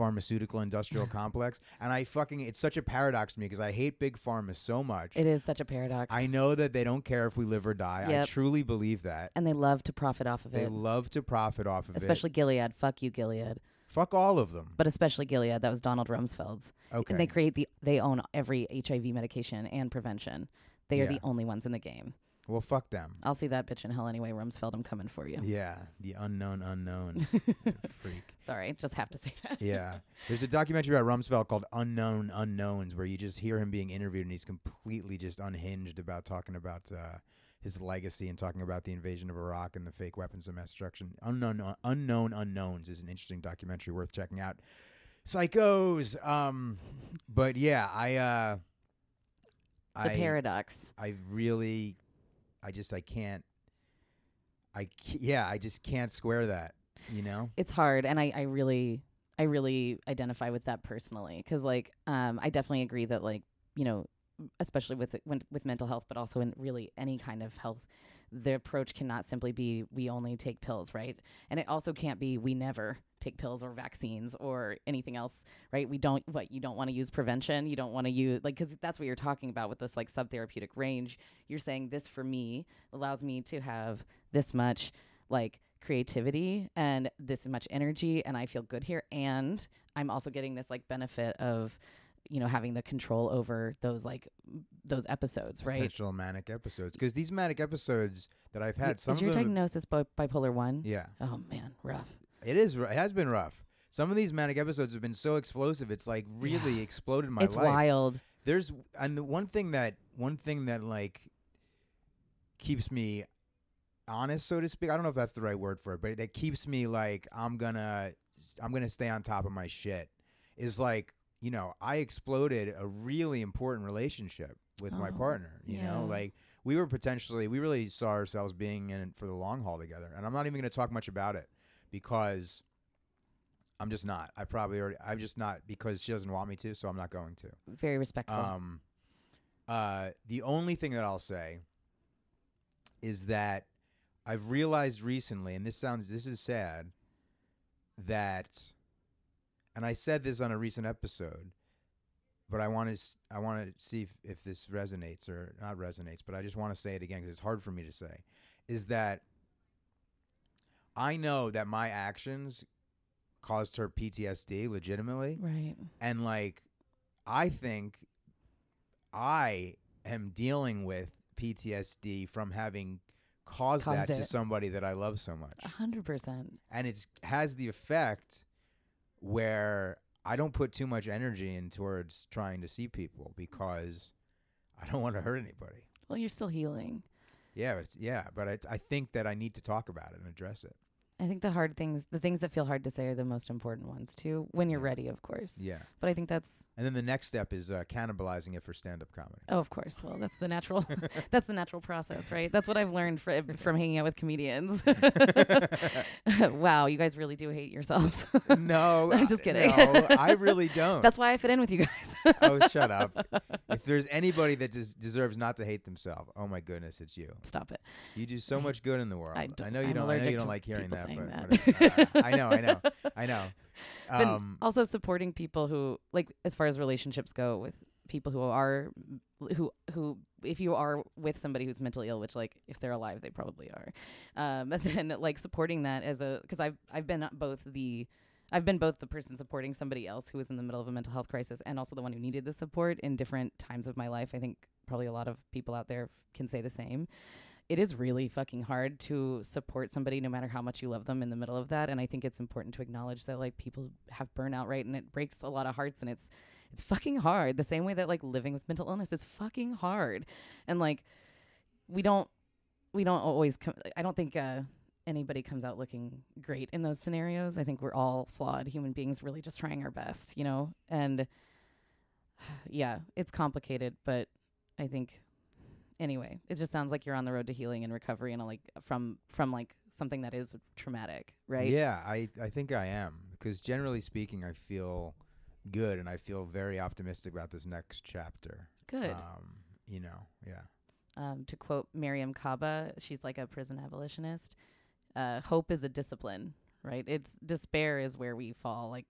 pharmaceutical industrial complex, and I fucking it's such a paradox to me because I hate big pharma so much. It is such a paradox. I know that they don't care if we live or die. I truly believe that. and they love to profit off of They it. They love to profit off of Especially it. Especially Gilead. Fuck you, Gilead. Fuck all of them. But especially Gilead. That was Donald Rumsfeld's. Okay. And they create the they own every HIV medication and prevention. They are Yeah. the only ones in the game. Well, fuck them. I'll see that bitch in hell anyway, Rumsfeld. I'm coming for you. Yeah, the unknown unknowns. Freak. Sorry, just have to say that. Yeah. There's a documentary about Rumsfeld called Unknown Unknowns where you just hear him being interviewed and he's completely just unhinged about talking about uh, his legacy and talking about the invasion of Iraq and the fake weapons of mass destruction. Unknown Unknown Unknowns is an interesting documentary worth checking out. Psychos. Um but yeah, I uh The I paradox. I really I just I can't I yeah, I just can't square that, you know? It's hard, and I, I really, I really identify with that personally because, like, um, I definitely agree that, like, you know, especially with when, with mental health, but also in really any kind of health, the approach cannot simply be we only take pills, right? And it also can't be we never take pills or vaccines or anything else, right? We don't what you don't want to use prevention, you don't want to use like cuz that's what you're talking about with this like subtherapeutic range. You're saying this for me allows me to have this much like creativity and this much energy and I feel good here and I'm also getting this like benefit of you know having the control over those like those episodes right Potential manic episodes. Because these manic episodes that I've had, is some of your diagnosis bi- bipolar 1 yeah. oh man rough It is. It has been rough. Some of these manic episodes have been so explosive. It's like really Yeah. exploded my it's life. It's wild There's and the one thing that one thing that like keeps me honest, so to speak. I don't know if that's the right word for it, but that keeps me like I'm gonna I'm gonna stay on top of my shit. Is like you know I exploded a really important relationship with my Oh, partner. You know, like we were potentially we really saw ourselves being in it for the long haul together, and I'm not even gonna talk much about it because. I'm just not. I probably already. I'm just not because she doesn't want me to, so I'm not going to. very respectful Um, uh, the only thing that I'll say is that I've realized recently, and this sounds this is sad, that, and I said this on a recent episode, but I want to I want to see if, if this resonates or not resonates, but I just want to say it again because it's hard for me to say, is that I know that my actions caused her PTSD legitimately. Right. And like i think i am dealing with ptsd from having caused, Caused that to somebody that i love so much. A hundred percent. And it's has the effect where i don't put too much energy in towards trying to see people because i don't want to hurt anybody. Well you're still healing yeah yeah but I, I think that i need to talk about it and address it I think the hard things, the things that feel hard to say, are the most important ones too. When you're ready, of course. yeah But I think that's and then the next step is uh, cannibalizing it for stand-up comedy oh, of course. Well, that's the natural. that's the natural process, right? That's what I've learned fr- from hanging out with comedians. wow, you guys really do hate yourselves. no I'm just kidding. no i really don't that's why I fit in with you guys. oh, shut up. If there's anybody that des- deserves not to hate themselves, oh my goodness, it's you. Stop it. You do so much good in the world. I I, know you I'm don't. I know you don't like hearing that, saying but that. Uh, I know, I know, I know. But Um, also supporting people who, like, as far as relationships go, with people who are, who, who, if you are with somebody who's mentally ill, which, like, if they're alive, they probably are, um, then like supporting that as a, because I've, I've been both the, I've been both the person supporting somebody else who was in the middle of a mental health crisis and also the one who needed the support in different times of my life. I think probably a lot of people out there can say the same. It is really fucking hard to support somebody no matter how much you love them in the middle of that. And I think it's important to acknowledge that like people have burnout, right? And it breaks a lot of hearts and it's it's fucking hard. The same way that like living with mental illness is fucking hard. And like we don't we don't always come I don't think uh anybody comes out looking great in those scenarios. I think we're all flawed human beings really just trying our best, you know? And yeah, it's complicated, but I think anyway, it just sounds like you're on the road to healing and recovery and like from from like something that is traumatic, right? Yeah, I, I think I am because generally speaking, I feel good and I feel very optimistic about this next chapter. Good. Um, you know, yeah. um, to quote Mariame Kaba, she's like a prison abolitionist. Uh, hope is a discipline, right? It's despair is where we fall. Like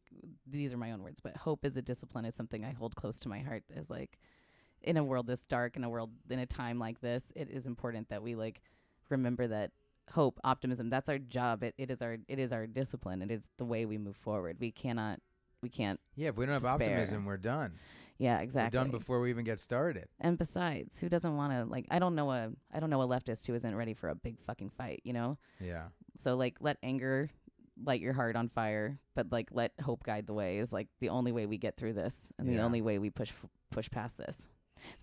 these are my own words, but hope is a discipline is something I hold close to my heart. As like in a world this dark, in a world in a time like this, it is important that we like remember that hope, optimism. That's our job. It it is our it is our discipline. And It is the way we move forward. We cannot. We can't. Yeah, if we don't have Despair. optimism, we're done. Yeah, exactly. We're done before we even get started. And besides, who doesn't want to like? I don't know a I don't know a leftist who isn't ready for a big fucking fight. You know. Yeah. So like, let anger light your heart on fire, but like, let hope guide the way. Is like the only way we get through this, and the only way we push push past this.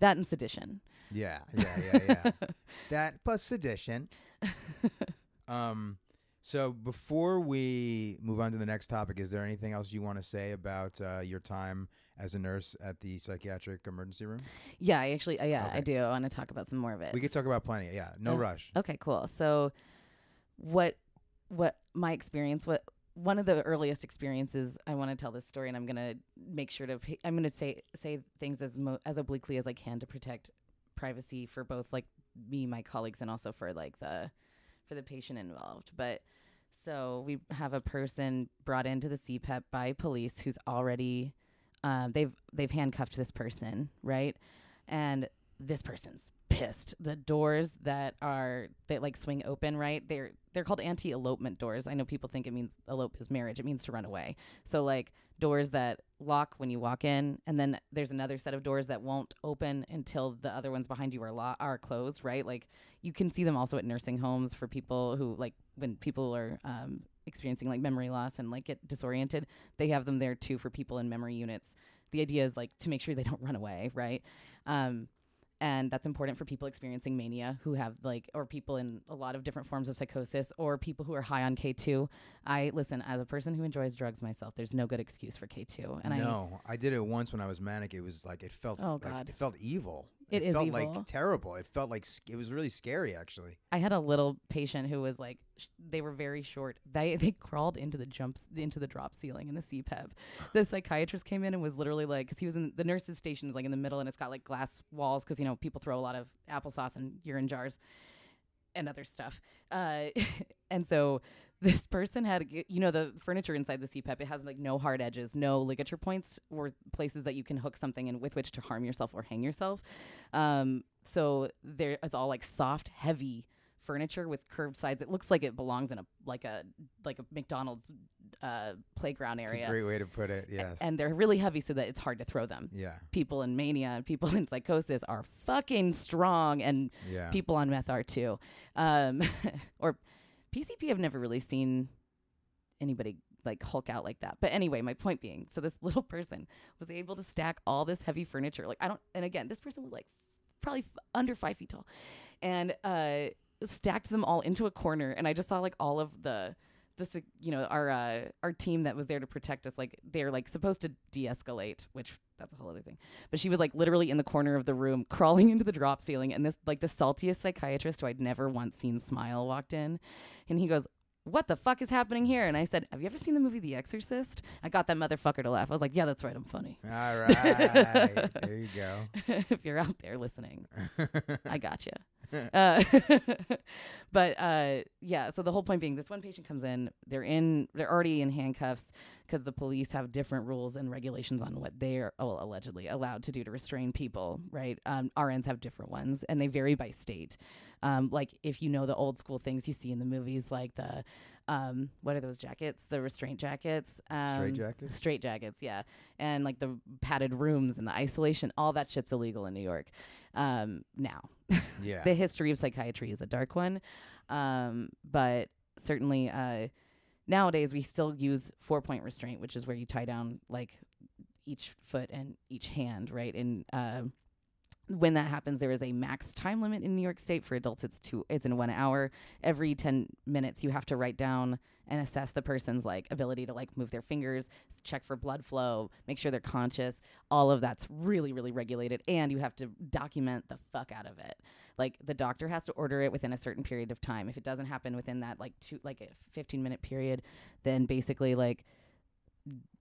That and sedition. Yeah, yeah, yeah, yeah. that plus sedition. um, so before we move on to the next topic, is there anything else you want to say about uh, your time as a nurse at the psychiatric emergency room? Yeah, I actually, uh, yeah, I do. I want to talk about some more of it. We could talk about plenty. Yeah, no Uh, rush. Okay, cool. So, what what my experience what one of the earliest experiences I want to tell this story, and I'm gonna make sure to I'm gonna say say things as mo- as obliquely as I can to protect privacy for both like me, my colleagues, and also for like the for the patient involved. But so we have a person brought into the CPEP by police who's already um, they've they've handcuffed this person, right? And this person's pissed. The doors that are that like swing open, right? They're they're called anti-elopement doors. I know people think it means elope is marriage. It means to run away. So like doors that lock when you walk in, and then there's another set of doors that won't open until the other ones behind you are lo- are closed, right? Like you can see them also at nursing homes for people who like when people are um, experiencing like memory loss and like get disoriented. They have them there too for people in memory units. The idea is like to make sure they don't run away, right? Um, and that's important for people experiencing mania who have like or people in a lot of different forms of psychosis or people who are high on K2. I listen as a person who enjoys drugs myself. There's no good excuse for K2, and I no, I, did it once when I was manic. It was like it felt. Oh, like, God. it felt evil. It is felt evil. like terrible. It felt like it was really scary, actually. I had a little patient who was like, sh- they were very short. They they crawled into the jumps into the drop ceiling in the CPEP. The psychiatrist came in and was literally like, because he was in the nurse's station is like in the middle and it's got like glass walls because you know people throw a lot of applesauce and urine jars and other stuff. Uh, and so this person had, you know, the furniture inside the CPEP, it has like no hard edges, no ligature points or places that you can hook something in with which to harm yourself or hang yourself. Um, so there, it's all like soft, heavy furniture with curved sides. It looks like it belongs in a like a like a McDonald's uh, playground area. a great way to put it. Yes. And they're really heavy so that it's hard to throw them. yeah. People in mania and people in psychosis are fucking strong and Yeah. people on meth are too. Um, or PCP have never really seen anybody like Hulk out like that. But anyway, my point being, so this little person was able to stack all this heavy furniture. Like I don't, and again, this person was like probably f- under five feet tall, and uh, stacked them all into a corner. And I just saw like all of the. This, you know, our uh, our team that was there to protect us, like they're like supposed to de-escalate, which that's a whole other thing. But she was like literally in the corner of the room, crawling into the drop ceiling, and this like the saltiest psychiatrist who I'd never once seen smile walked in, and he goes, "What the fuck is happening here?" And I said, "Have you ever seen the movie The Exorcist?" I got that motherfucker to laugh. I was like, "Yeah, that's right. I'm funny." All right. there you go. if you're out there listening, I got you. Uh, but uh, yeah, so the whole point being, this one patient comes in, they're in, they're already in handcuffs because the police have different rules and regulations on what they are well, allegedly allowed to do to restrain people. Right? Um, RNs have different ones, and they vary by state. Um, like if you know the old school things you see in the movies, like the um, what are those jackets? The restraint jackets. Um, Straight jackets? Straight jackets, yeah, and like the padded rooms and the isolation. All that shit's illegal in New York um, now. yeah. the history of psychiatry is a dark one, um, but certainly uh, nowadays we still use four point restraint, which is where you tie down like each foot and each hand, right? And uh, when that happens, there is a max time limit in New York State. For adults, it's two. It's in one hour. Every ten minutes, you have to write down and assess the person's like ability to like move their fingers, check for blood flow, make sure they're conscious. All of that's really, really regulated, and you have to document the fuck out of it. Like the doctor has to order it within a certain period of time. If it doesn't happen within that like two, like a fifteen minute period, then basically like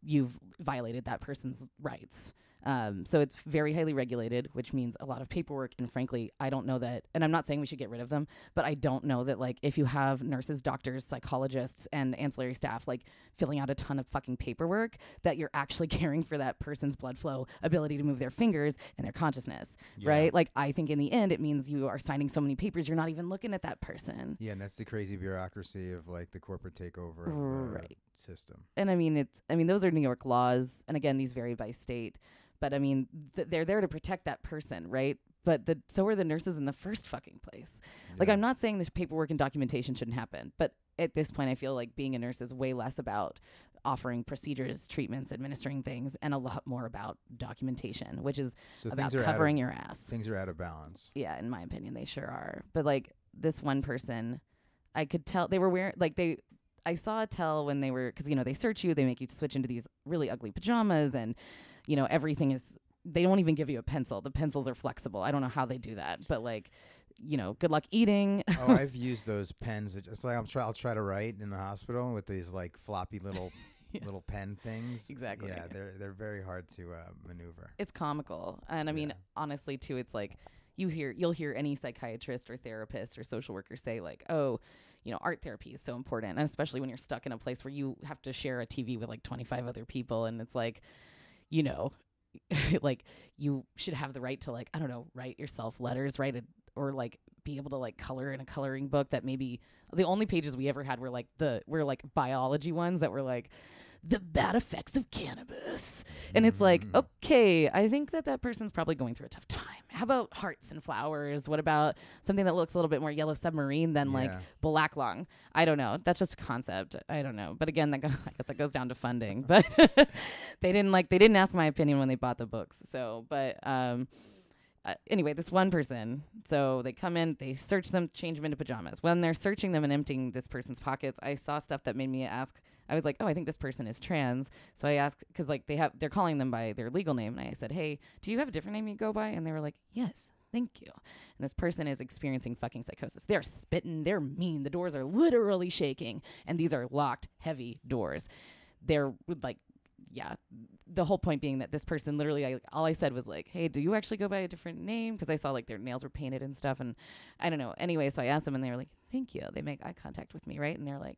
you've violated that person's rights. Um, so it's very highly regulated, which means a lot of paperwork. And frankly, I don't know that, and I'm not saying we should get rid of them, but I don't know that, like, if you have nurses, doctors, psychologists, and ancillary staff, like, filling out a ton of fucking paperwork, that you're actually caring for that person's blood flow, ability to move their fingers, and their consciousness, Yeah. right? Like, I think in the end, it means you are signing so many papers, you're not even looking at that person. Yeah, and that's the crazy bureaucracy of like the corporate takeover Right. System. and I mean it's I mean those are New York laws, and again these vary by state. But I mean th- they're there to protect that person, right? But the so are the nurses in the first fucking place. Like I'm not saying this paperwork and documentation shouldn't happen, but at this point I feel like being a nurse is way less about offering procedures, treatments, administering things, and a lot more about documentation, which is so about covering out your ass. things are out of balance. Yeah, in my opinion, they sure are. But like this one person, I could tell they were wearing like they. I saw a tell when they were because you know they search you, they make you switch into these really ugly pajamas, and you know everything is. They don't even give you a pencil. The pencils are flexible. I don't know how they do that, but like, you know, good luck eating. oh, I've used those pens. That just like I'm try, I'll try to write in the hospital with these like floppy little Yeah. little pen things. Exactly. Yeah, they're they're very hard to uh, maneuver. it's comical, and I mean, Yeah. honestly, too, it's like you hear you'll hear any psychiatrist or therapist or social worker say like, "Oh, you know, art therapy is so important." And especially when you're stuck in a place where you have to share a TV with like 25 other people and it's like, you know, like you should have the right to like, I don't know, write yourself letters, write a or like be able to like color in a coloring book that maybe the only pages we ever had were like the were like biology ones that were like the bad effects of cannabis. And it's like, Mm. okay, I think that that person's probably going through a tough time. How about hearts and flowers? What about something that looks a little bit more yellow submarine than like Yeah. black lung? I don't know. That's just a concept. I don't know. But again, that go- I guess that goes down to funding. But they didn't like they didn't ask my opinion when they bought the books. So, but um uh, anyway, this one person, so they come in, they search them, change them into pajamas. When they're searching them and emptying this person's pockets, I saw stuff that made me ask. I was like, "Oh, I think this person is trans." So I asked because like they have, they're calling them by their legal name, and I said, "Hey, do you have a different name you go by?" And they were like, "Yes." Thank you. And this person is experiencing fucking psychosis. They're spitting. They're mean. The doors are literally shaking, and these are locked, heavy doors. They're like yeah the whole point being that this person literally I, all i said was like hey do you actually go by a different name? Because i saw like their nails were painted and stuff and i don't know. Anyway so i asked them and they were like thank you. They make eye contact with me right? And they're like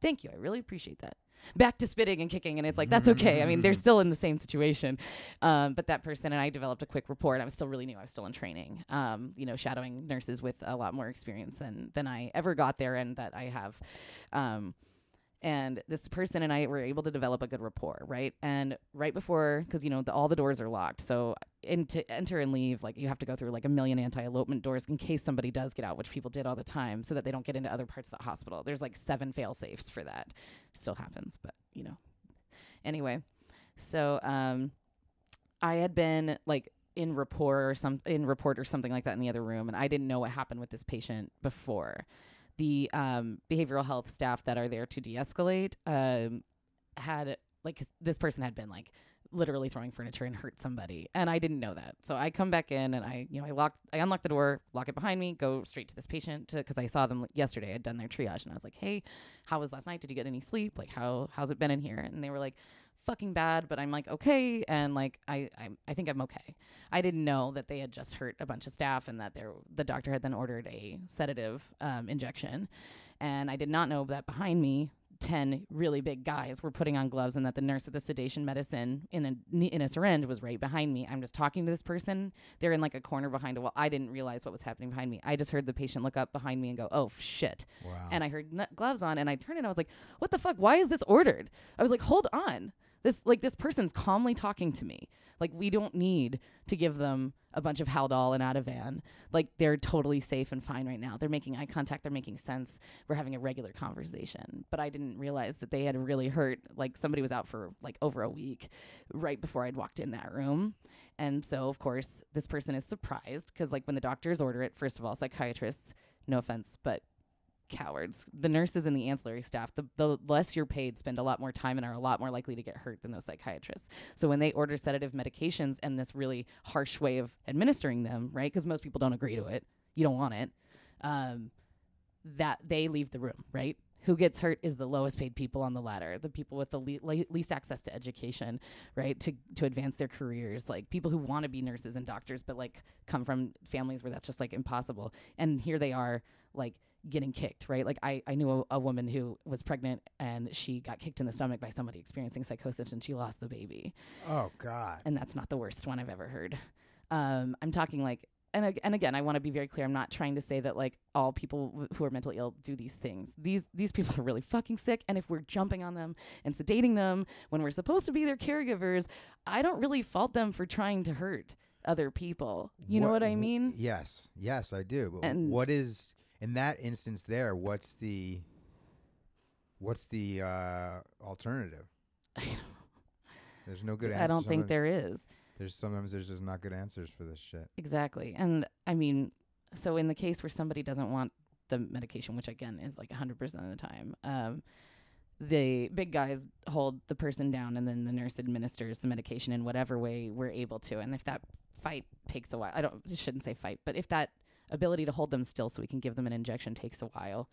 thank you. I really appreciate that. Back to spitting and kicking and it's like that's okay. I mean they're still in the same situation. Um, but that person and i developed a quick rapport. I was still really new. I was still in training. Um, you know shadowing nurses with a lot more experience than than i ever got there and that i have. Um, and this person and I were able to develop a good rapport, right? And right before, because you know the, all the doors are locked, so in to enter and leave, like you have to go through like a million anti-elopement doors in case somebody does get out, which people did all the time, so that they don't get into other parts of the hospital. There's like seven fail safes for that. Still happens, but you know. Anyway, so um, I had been like in rapport or some in report or something like that in the other room, and I didn't know what happened with this patient before the um, behavioral health staff that are there to de-escalate um, had like this person had been like literally throwing furniture and hurt somebody and i didn't know that. So i come back in and i you know i lock i unlock the door lock it behind me go straight to this patient because i saw them yesterday. I'd done their triage and i was like hey how was last night? Did you get any sleep? Like how how's it been in here? And they were like fucking bad but i'm like okay and like i i, I think i'm okay. I didn't know that they had just hurt a bunch of staff and that there the doctor had then ordered a sedative um, injection. And i did not know that behind me 10 really big guys were putting on gloves and that the nurse with the sedation medicine in a in a syringe was right behind me. I'm just talking to this person. They're in like a corner behind a wall. I didn't realize what was happening behind me. I just heard the patient look up behind me and go oh shit. Wow. and I heard n- gloves on, and I turned and I was like, "What the fuck? Why is this ordered?" I was like, "Hold on, this like this person's calmly talking to me. Like we don't need to give them a bunch of Haldol and Ativan. Like they're totally safe and fine right now. They're making eye contact. They're making sense. We're having a regular conversation. But I didn't realize that they had really hurt. Like somebody was out for like over a week, right before I'd walked in that room." And so, of course, this person is surprised because, like, when the doctors order it, first of all, psychiatrists, no offense, but cowards. The nurses and the ancillary staff, the, the less you're paid, spend a lot more time and are a lot more likely to get hurt than those psychiatrists. So when they order sedative medications and this really harsh way of administering them, right? Because most people don't agree to it, you don't want it. Um, that they leave the room, right? Who gets hurt is the lowest paid people on the ladder, the people with the le- le- least access to education, right? To to advance their careers, like people who want to be nurses and doctors, but like come from families where that's just like impossible. And here they are, like getting kicked, right? Like I, I knew a, a woman who was pregnant and she got kicked in the stomach by somebody experiencing psychosis and she lost the baby. oh God. And that's not the worst one I've ever heard. Um, I'm talking like, and, and again, I want to be very clear. I'm not trying to say that like all people w- who are mentally ill do these things. These these people are really fucking sick, and if we're jumping on them and sedating them when we're supposed to be their caregivers, I don't really fault them for trying to hurt other people. You know what I mean? Yes, yes, I do. But And- what is in that instance there? What's the what's the uh, alternative? There's no good answer. I don't think sometimes- there is. There's sometimes there's just not good answers for this shit. Exactly. And I mean, so in the case where somebody doesn't want the medication, which again is like 100% of the time, um, the big guys hold the person down and then the nurse administers the medication in whatever way we're able to. And if that fight takes a while, I don't, I shouldn't say fight, but if that ability to hold them still so we can give them an injection takes a while,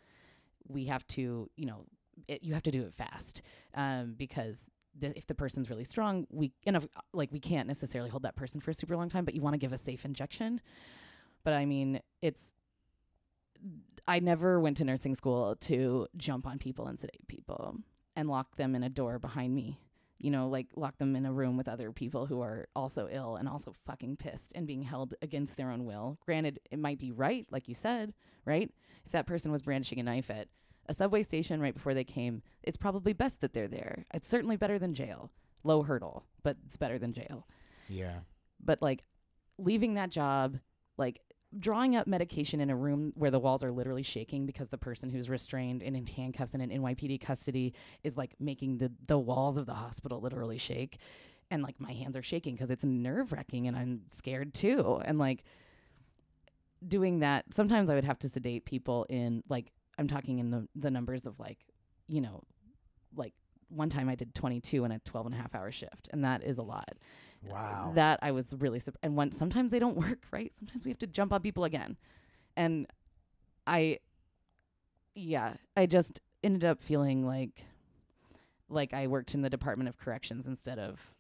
we have to, you know, it, you have to do it fast um, because the, if the person's really strong, we and if, like we can't necessarily hold that person for a super long time, but you want to give a safe injection. But I mean, it's I never went to nursing school to jump on people and sedate people and lock them in a door behind me. You know, like lock them in a room with other people who are also ill and also fucking pissed and being held against their own will. Granted, it might be right, like you said, right? If that person was brandishing a knife at a subway station right before they came, it's probably best that they're there. It's certainly better than jail. Low hurdle, but it's better than jail. Yeah. But like leaving that job, like drawing up medication in a room where the walls are literally shaking because the person who's restrained and in handcuffs and in NYPD custody is like making the the walls of the hospital literally shake. And like my hands are shaking because it's nerve wracking and I'm scared too. And like doing that sometimes I would have to sedate people in like I'm talking in the the numbers of like you know like one time I did 22 in a 12 and a half hour shift and that is a lot Wow. that I was really surp- and when sometimes they don't work right sometimes we have to jump on people again and I yeah I just ended up feeling like like I worked in the Department of Corrections instead of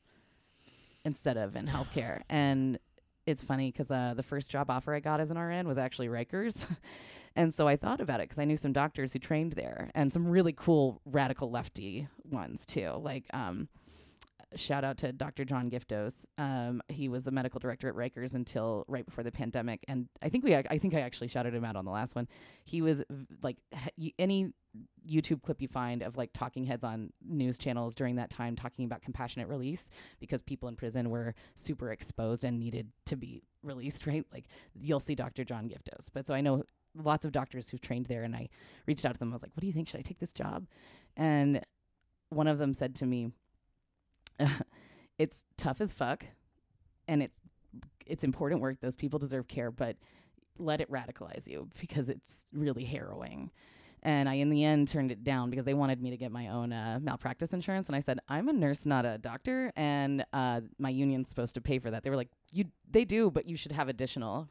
instead of in healthcare and it's funny because uh, the first job offer I got as an RN was actually Rikers. and so I thought about it because I knew some doctors who trained there and some really cool radical lefty ones too. Like, um, shout out to Dr. John Giftos. Um, he was the medical director at Rikers until right before the pandemic, and I think we, I think I actually shouted him out on the last one. He was like any YouTube clip you find of like talking heads on news channels during that time talking about compassionate release because people in prison were super exposed and needed to be released, right? Like you'll see Dr. John Giftos. But so I know lots of doctors who've trained there and I reached out to them. I was like, what do you think? Should I take this job? And one of them said to me, it's tough as fuck and it's it's important work. Those people deserve care, but let it radicalize you because it's really harrowing. And I, in the end, turned it down because they wanted me to get my own uh, malpractice insurance. And I said, I'm a nurse, not a doctor, and uh, my union's supposed to pay for that. They were like, "You, they do, but you should have additional."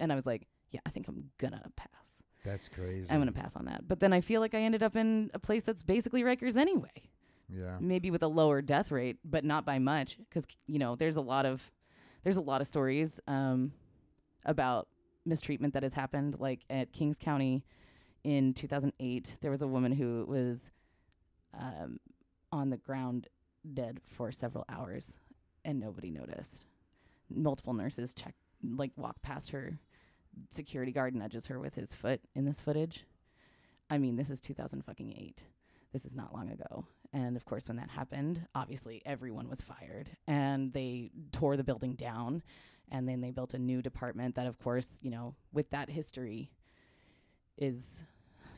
And I was like, "Yeah, I think I'm gonna pass. That's crazy. I'm gonna pass on that." But then I feel like I ended up in a place that's basically Rikers anyway Yeah. maybe with a lower death rate, but not by much, because you know there's a lot of there's a lot of stories um, about mistreatment that has happened. Like at Kings County in 2008, there was a woman who was um, on the ground dead for several hours, and nobody noticed. Multiple nurses check like walk past her. Security guard nudges her with his foot in this footage. I mean, this is 2000 fucking eight. This is not long ago. And of course, when that happened, obviously everyone was fired and they tore the building down. And then they built a new department that, of course, you know, with that history is,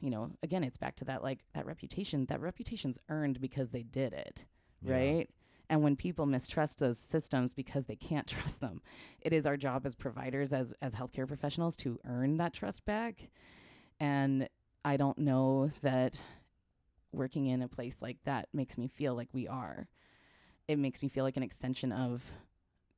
you know, again, it's back to that like that reputation. That reputation's earned because they did it, Yeah. right? And when people mistrust those systems because they can't trust them, it is our job as providers, as as healthcare professionals, to earn that trust back. And I don't know that working in a place like that makes me feel like we are. It makes me feel like an extension of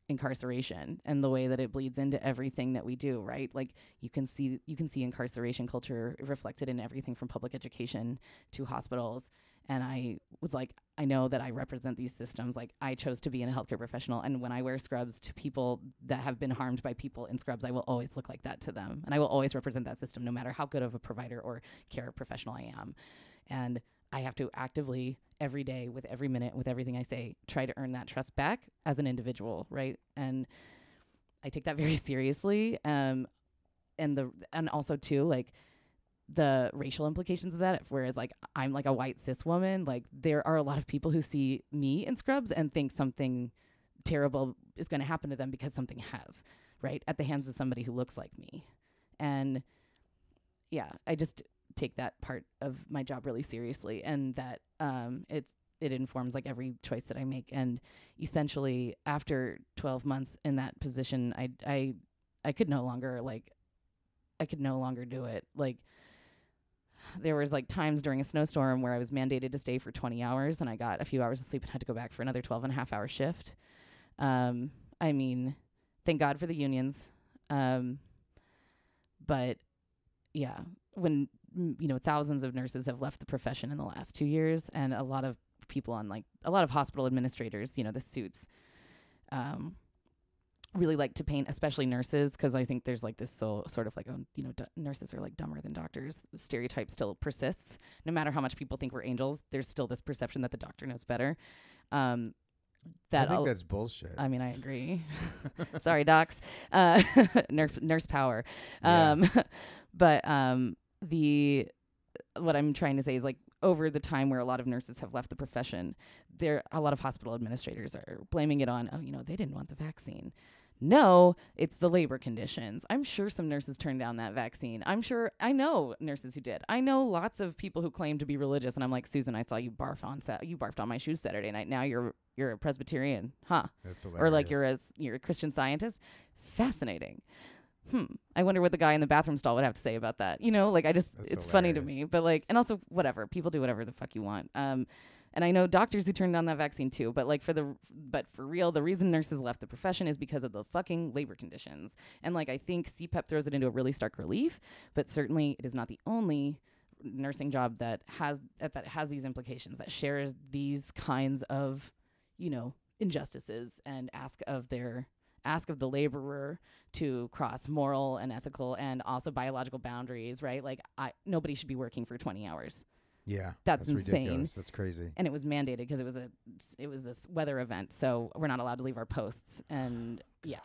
incarceration and the way that it bleeds into everything that we do, right? Like you can see you can see incarceration culture reflected in everything from public education to hospitals. And I was like, I know that I represent these systems. Like I chose to be in a healthcare professional and when I wear scrubs to people that have been harmed by people in scrubs, I will always look like that to them. And I will always represent that system no matter how good of a provider or care professional I am. And I have to actively every day with every minute with everything I say try to earn that trust back as an individual, right? And I take that very seriously. Um and the and also too like the racial implications of that whereas like I'm like a white cis woman, like there are a lot of people who see me in scrubs and think something terrible is going to happen to them because something has, right? At the hands of somebody who looks like me. And yeah, I just take that part of my job really seriously and that um it's it informs like every choice that I make. And essentially after 12 months in that position I I I could no longer like I could no longer do it. Like there was like times during a snowstorm where I was mandated to stay for 20 hours and I got a few hours of sleep and had to go back for another 12 and a half hour shift. Um I mean thank God for the unions. Um but yeah when you know thousands of nurses have left the profession in the last two years and a lot of people on like a lot of hospital administrators you know the suits um really like to paint, especially nurses, because I think there's like this so sort of like, oh, you know, d- nurses are like dumber than doctors. The stereotype still persists. No matter how much people think we're angels, there's still this perception that the doctor knows better. Um, that I think I'll- that's bullshit. I mean, I agree. Sorry, docs. Uh, nurse, nurse power. Yeah. Um, but um, the what I'm trying to say is like over the time where a lot of nurses have left the profession, there a lot of hospital administrators are blaming it on oh you know they didn't want the vaccine. No, it's the labor conditions. I'm sure some nurses turned down that vaccine. I'm sure I know nurses who did. I know lots of people who claim to be religious, and I'm like Susan. I saw you barf on Sat- you barfed on my shoes Saturday night. Now you're you're a Presbyterian, huh? That's or like you're a you're a Christian scientist. Fascinating. Hmm. I wonder what the guy in the bathroom stall would have to say about that. You know, like I just That's it's funny to me, but like and also whatever. People do whatever the fuck you want. Um and I know doctors who turned down that vaccine too, but like for the but for real, the reason nurses left the profession is because of the fucking labor conditions. And like I think CPEP throws it into a really stark relief, but certainly it is not the only nursing job that has that, that has these implications that shares these kinds of, you know, injustices and ask of their ask of the laborer to cross moral and ethical and also biological boundaries, right? Like I nobody should be working for 20 hours. yeah, that's insane. ridiculous. That's crazy. And it was mandated because it was a it was this weather event, so we're not allowed to leave our posts and yeah.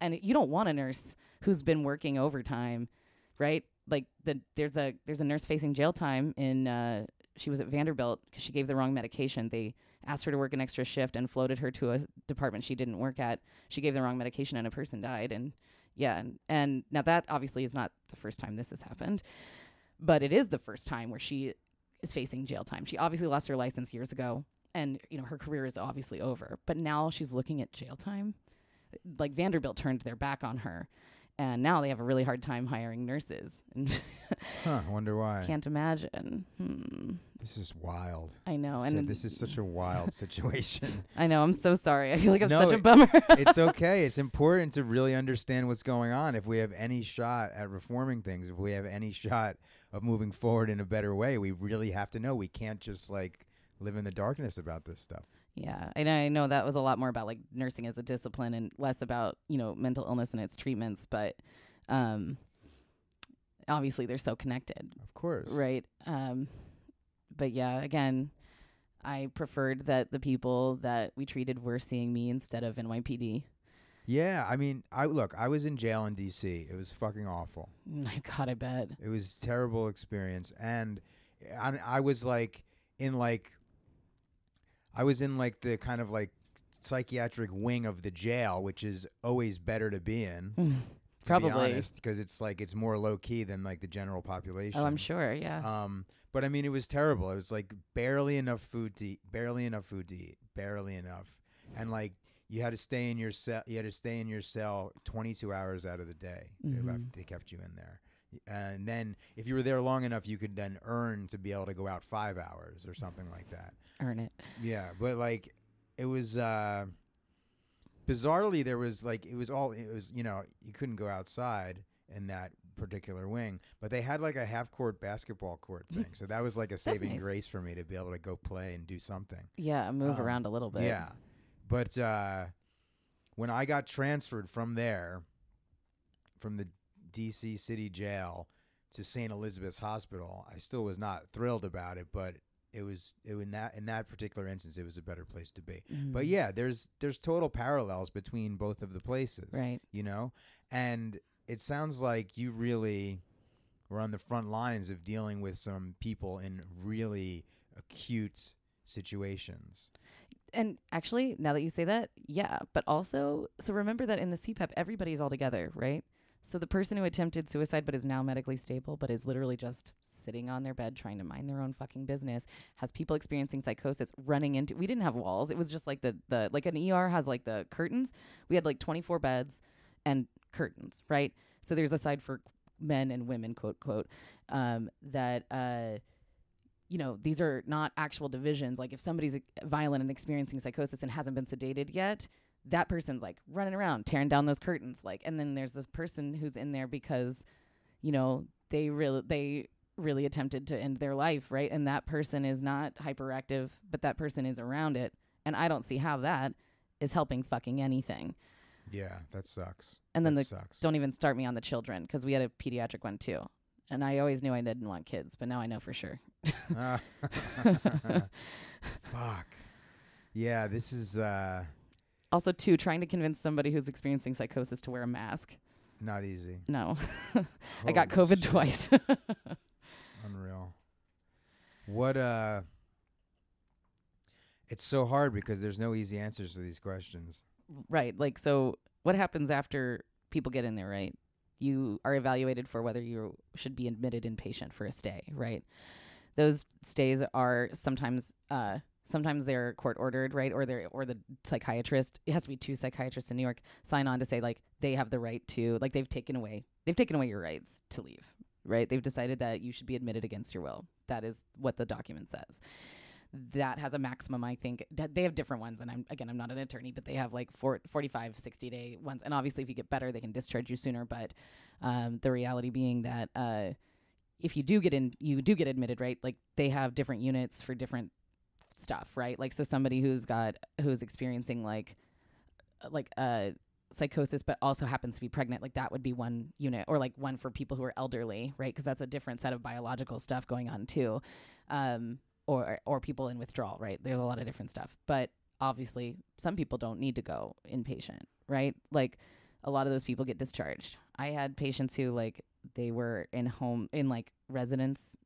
And you don't want a nurse who's been working overtime, right? Like the there's a there's a nurse facing jail time in uh she was at Vanderbilt because she gave the wrong medication. They asked her to work an extra shift and floated her to a department she didn't work at. She gave the wrong medication and a person died. And yeah, and, and now that obviously is not the first time this has happened, but it is the first time where she is facing jail time. She obviously lost her license years ago, and you know her career is obviously over. But now she's looking at jail time. Like Vanderbilt turned their back on her, and now they have a really hard time hiring nurses. And Huh? I wonder why. can't imagine. Hmm. This is wild. I know, Syd, and this is such a wild situation. I know. I'm so sorry. I feel like I'm No, such a it- bummer. it's okay. It's important to really understand what's going on. If we have any shot at reforming things, if we have any shot of moving forward in a better way, we really have to know. We can't just like live in the darkness about this stuff. Yeah, and I know that was a lot more about like nursing as a discipline and less about you know mental illness and its treatments. But um, obviously, they're so connected, Of course. right? Um, but yeah, again, I preferred that the people that we treated were seeing me instead of NYPD. Yeah, I mean, I look, I was in jail in DC. It was fucking awful. My God, I bet. It was a terrible experience, and I, I was like in like I was in like the kind of like psychiatric wing of the jail, which is always better to be in. To Probably. because it's like it's more low key than like the general population. Oh, I'm sure. Yeah. Um, but I mean, it was terrible. It was like barely enough food to eat, barely enough food to eat, barely enough, and like you had to stay in your cell. You had to stay in your cell 22 hours out of the day. They left. Mhm. They kept you in there, and then if you were there long enough, you could then earn to be able to go out five hours or something like that. Earn it. Yeah, but like it was uh bizarrely there was like it was all it was you know, you couldn't go outside in that particular wing, but they had like a half court basketball court thing. So that was like a saving nice. grace for me to be able to go play and do something. Yeah, move Um, around a little bit. Yeah. But uh when I got transferred from there from the DC City Jail to St. Elizabeth's Hospital, I still was not thrilled about it, but it was it in that in that particular instance it was a better place to be. But Mhm. yeah, there's there's total parallels between both of the places. Right. You know? And it sounds like you really were on the front lines of dealing with some people in really acute situations. And actually, now that you say that, yeah. But also, so remember that in the CPEP, everybody's all together, right? So the person who attempted suicide but is now medically stable, but is literally just sitting on their bed trying to mind their own fucking business, has people experiencing psychosis running into. We didn't have walls. It was just like the the like an ER has like the curtains. We had like 24 beds and curtains, right? So there's a side for men and women, quote quote, um, that. Uh, you know, these are not actual divisions. Like if somebody's uh, violent and experiencing psychosis and hasn't been sedated yet, that person's like running around tearing down those curtains like and then there's this person who's in there because you know, they really they really attempted to end their life, right? And that person is not hyperactive, but that person is around it. And I don't see how that is helping fucking anything. Yeah, that sucks. And then that the sucks. don't even start me on the children because we had a pediatric one too. And I always knew I didn't want kids, but now I know for sure. Fuck. Yeah, this is uh Also, too, trying to convince somebody who's experiencing psychosis to wear a mask. not easy. No, I got Holy COVID shit. twice. Unreal. What uh It's so hard because there's no easy answers to these questions. right. Like, so what happens after people get in there, right? You are evaluated for whether you should be admitted inpatient for a stay, right? Those stays are sometimes, uh, sometimes they're court ordered, right? Or they're, or the psychiatrist, it has to be two psychiatrists in New York sign on to say like they have the right to, like they've taken away, they've taken away your rights to leave, right? They've decided that you should be admitted against your will. That is what the document says. that has a maximum i think they have different ones and i'm again i'm not an attorney but they have like four, 45 60 day ones and obviously if you get better they can discharge you sooner but um, the reality being that uh, if you do get in you do get admitted right like they have different units for different stuff right like so somebody who's got who's experiencing like like uh psychosis but also happens to be pregnant like that would be one unit or like one for people who are elderly right because that's a different set of biological stuff going on too um or or people in withdrawal, right? There's a lot of different stuff. But obviously, some people don't need to go inpatient, right? Like a lot of those people get discharged. I had patients who like they were in home in like residence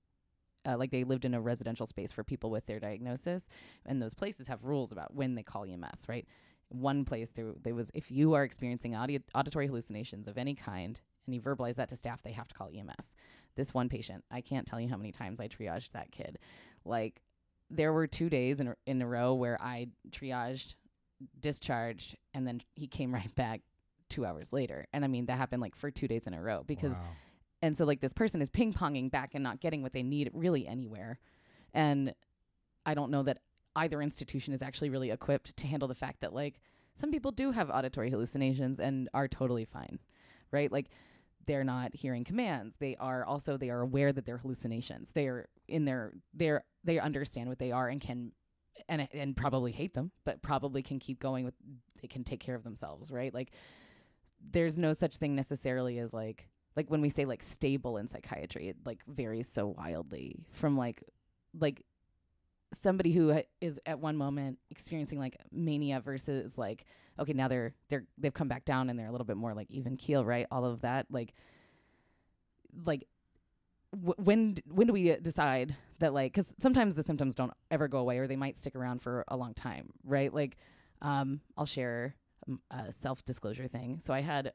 uh, like they lived in a residential space for people with their diagnosis and those places have rules about when they call EMS, right? One place there, there was if you are experiencing audio, auditory hallucinations of any kind and you verbalize that to staff, they have to call EMS. This one patient, I can't tell you how many times I triaged that kid. Like there were two days in in a row where I triaged, discharged, and then he came right back two hours later. And I mean that happened like for two days in a row because Wow. And so like this person is ping ponging back and not getting what they need really anywhere. And I don't know that either institution is actually really equipped to handle the fact that like some people do have auditory hallucinations and are totally fine. Right? Like they're not hearing commands. They are also they are aware that they're hallucinations. They are in their they're they understand what they are and can and and probably hate them, but probably can keep going with they can take care of themselves, right? Like there's no such thing necessarily as like like when we say like stable in psychiatry, it like varies so wildly from like like somebody who is at one moment experiencing like mania versus like okay now they're they're they've come back down and they're a little bit more like even keel right? All of that like like w- when d- when do we uh, decide that like because sometimes the symptoms don't ever go away or they might stick around for a long time right? Like um i'll share a self-disclosure thing so i had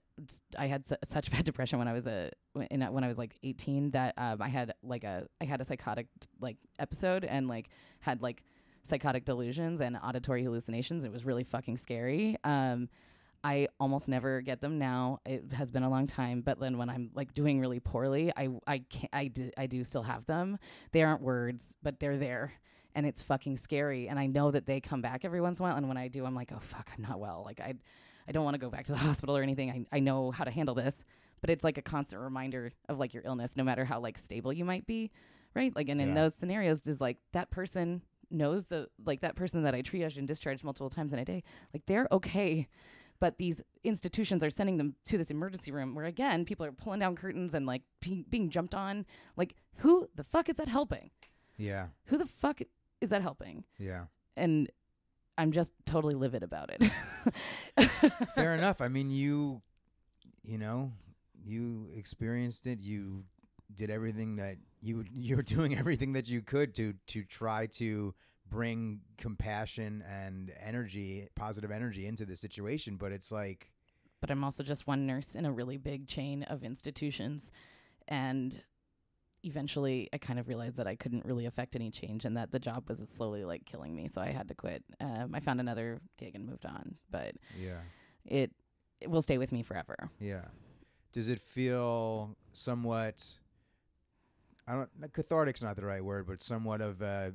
i had su- such bad depression when i was a- when i was like 18 that um, i had like a i had a psychotic like episode and like had like psychotic delusions and auditory hallucinations it was really fucking scary um I almost never get them now. It has been a long time, but then when I'm like doing really poorly, I I can I do I do still have them. They aren't words, but they're there, and it's fucking scary. And I know that they come back every once in a while. And when I do, I'm like, oh fuck, I'm not well. Like I, I don't want to go back to the hospital or anything. I I know how to handle this, but it's like a constant reminder of like your illness, no matter how like stable you might be, right? Like, and in Yeah. those scenarios, just like that person knows the like that person that I triaged and discharged multiple times in a day, like they're okay but these institutions are sending them to this emergency room where again people are pulling down curtains and like being, being jumped on like who the fuck is that helping Yeah. who the fuck is that helping Yeah. and i'm just totally livid about it Fair enough. I mean, you, you know, you experienced it. You did everything that you you were doing everything that you could to to try to bring compassion and energy, positive energy into the situation. But it's like, but i'm also just one nurse in a really big chain of institutions and eventually i kind of realized that i couldn't really affect any change and that the job was slowly like killing me so i had to quit um, i found another gig and moved on but yeah, it, it will stay with me forever yeah. Does it feel somewhat? I don't. Cathartic's not the right word, but somewhat of a,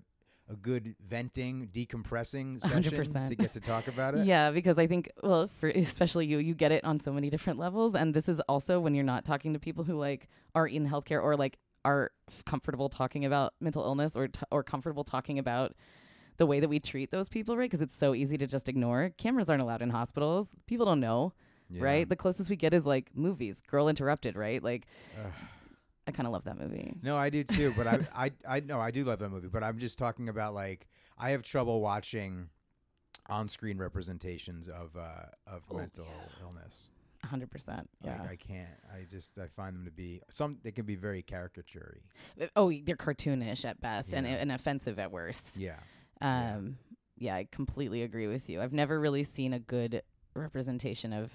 a good venting, decompressing session 100%. to get to talk about it. Yeah, because I think, well, for especially you, you get it on so many different levels, and this is also when you're not talking to people who like are in healthcare or like are comfortable talking about mental illness or t- or comfortable talking about the way that we treat those people, right? Because it's so easy to just ignore. Cameras aren't allowed in hospitals. People don't know. Yeah. right? The closest we get is like movies. Girl Interrupted, right? Like, Ugh. I kind of love that movie. No, I do too, but I, I, I know I do love that movie, but I'm just talking about like I have trouble watching on-screen representations of uh, of Oh, mental illness. Hundred percent. Yeah. Like I can't. I just I find them to be some. They can be very caricaturey. Oh, they're cartoonish at best and, Yeah. and offensive at worst. Yeah. Um, yeah. I completely agree with you. I've never really seen a good representation of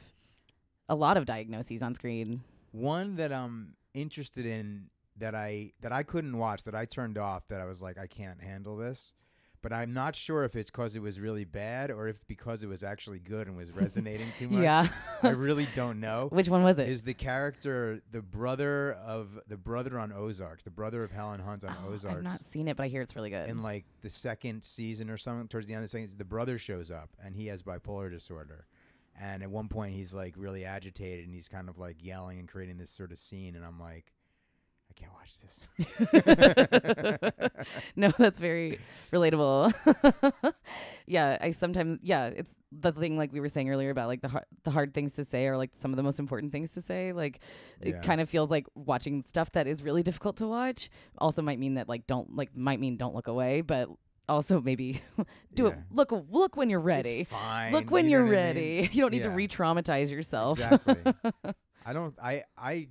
a lot of diagnoses on screen. One that I'm interested in that I that I couldn't watch that I turned off that I was like I can't handle this. But I'm not sure if it's because it was really bad or if because it was actually good and was resonating too much. Yeah. I really don't know. Which one was it? Is the character the brother of the brother on Ozark, the brother of Helen Hunt on Oh, Ozarks? I've not seen it, but I hear it's really good. in like the second season or something, towards the end of the second, the brother shows up and he has bipolar disorder. And at one point, he's like really agitated and he's kind of like yelling and creating this sort of scene. And I'm like, can't watch this. no, that's very relatable. yeah, I sometimes yeah, it's the thing like we were saying earlier about like the hard, the hard things to say are like some of the most important things to say. Like Yeah. it kind of feels like watching stuff that is really difficult to watch also might mean that like don't like might mean don't look away, but also maybe do it look look when you're ready. It's fine. Look when you you're what I mean? ready. You don't need to Yeah. re-traumatize yourself. Exactly. I don't. I. I.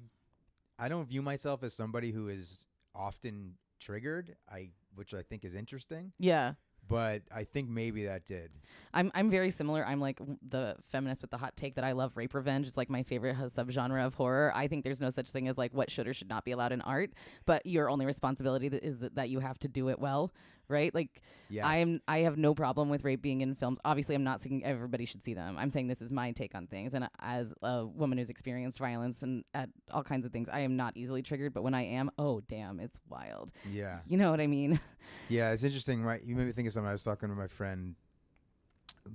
I don't view myself as somebody who is often triggered. I, which I think is interesting. yeah. But I think maybe that did. I'm I'm very similar. I'm like the feminist with the hot take that I love rape revenge. It's like my favorite subgenre of horror. I think there's no such thing as like what should or should not be allowed in art, but your only responsibility is that, that you have to do it well, right? Like Yes. I'm I have no problem with rape being in films. Obviously, I'm not saying everybody should see them. I'm saying this is my take on things. And as a woman who's experienced violence and at all kinds of things, I am not easily triggered. But when I am, oh damn, it's wild. Yeah. You know what I mean? Yeah, it's interesting, right? You made me think of something. I was talking to my friend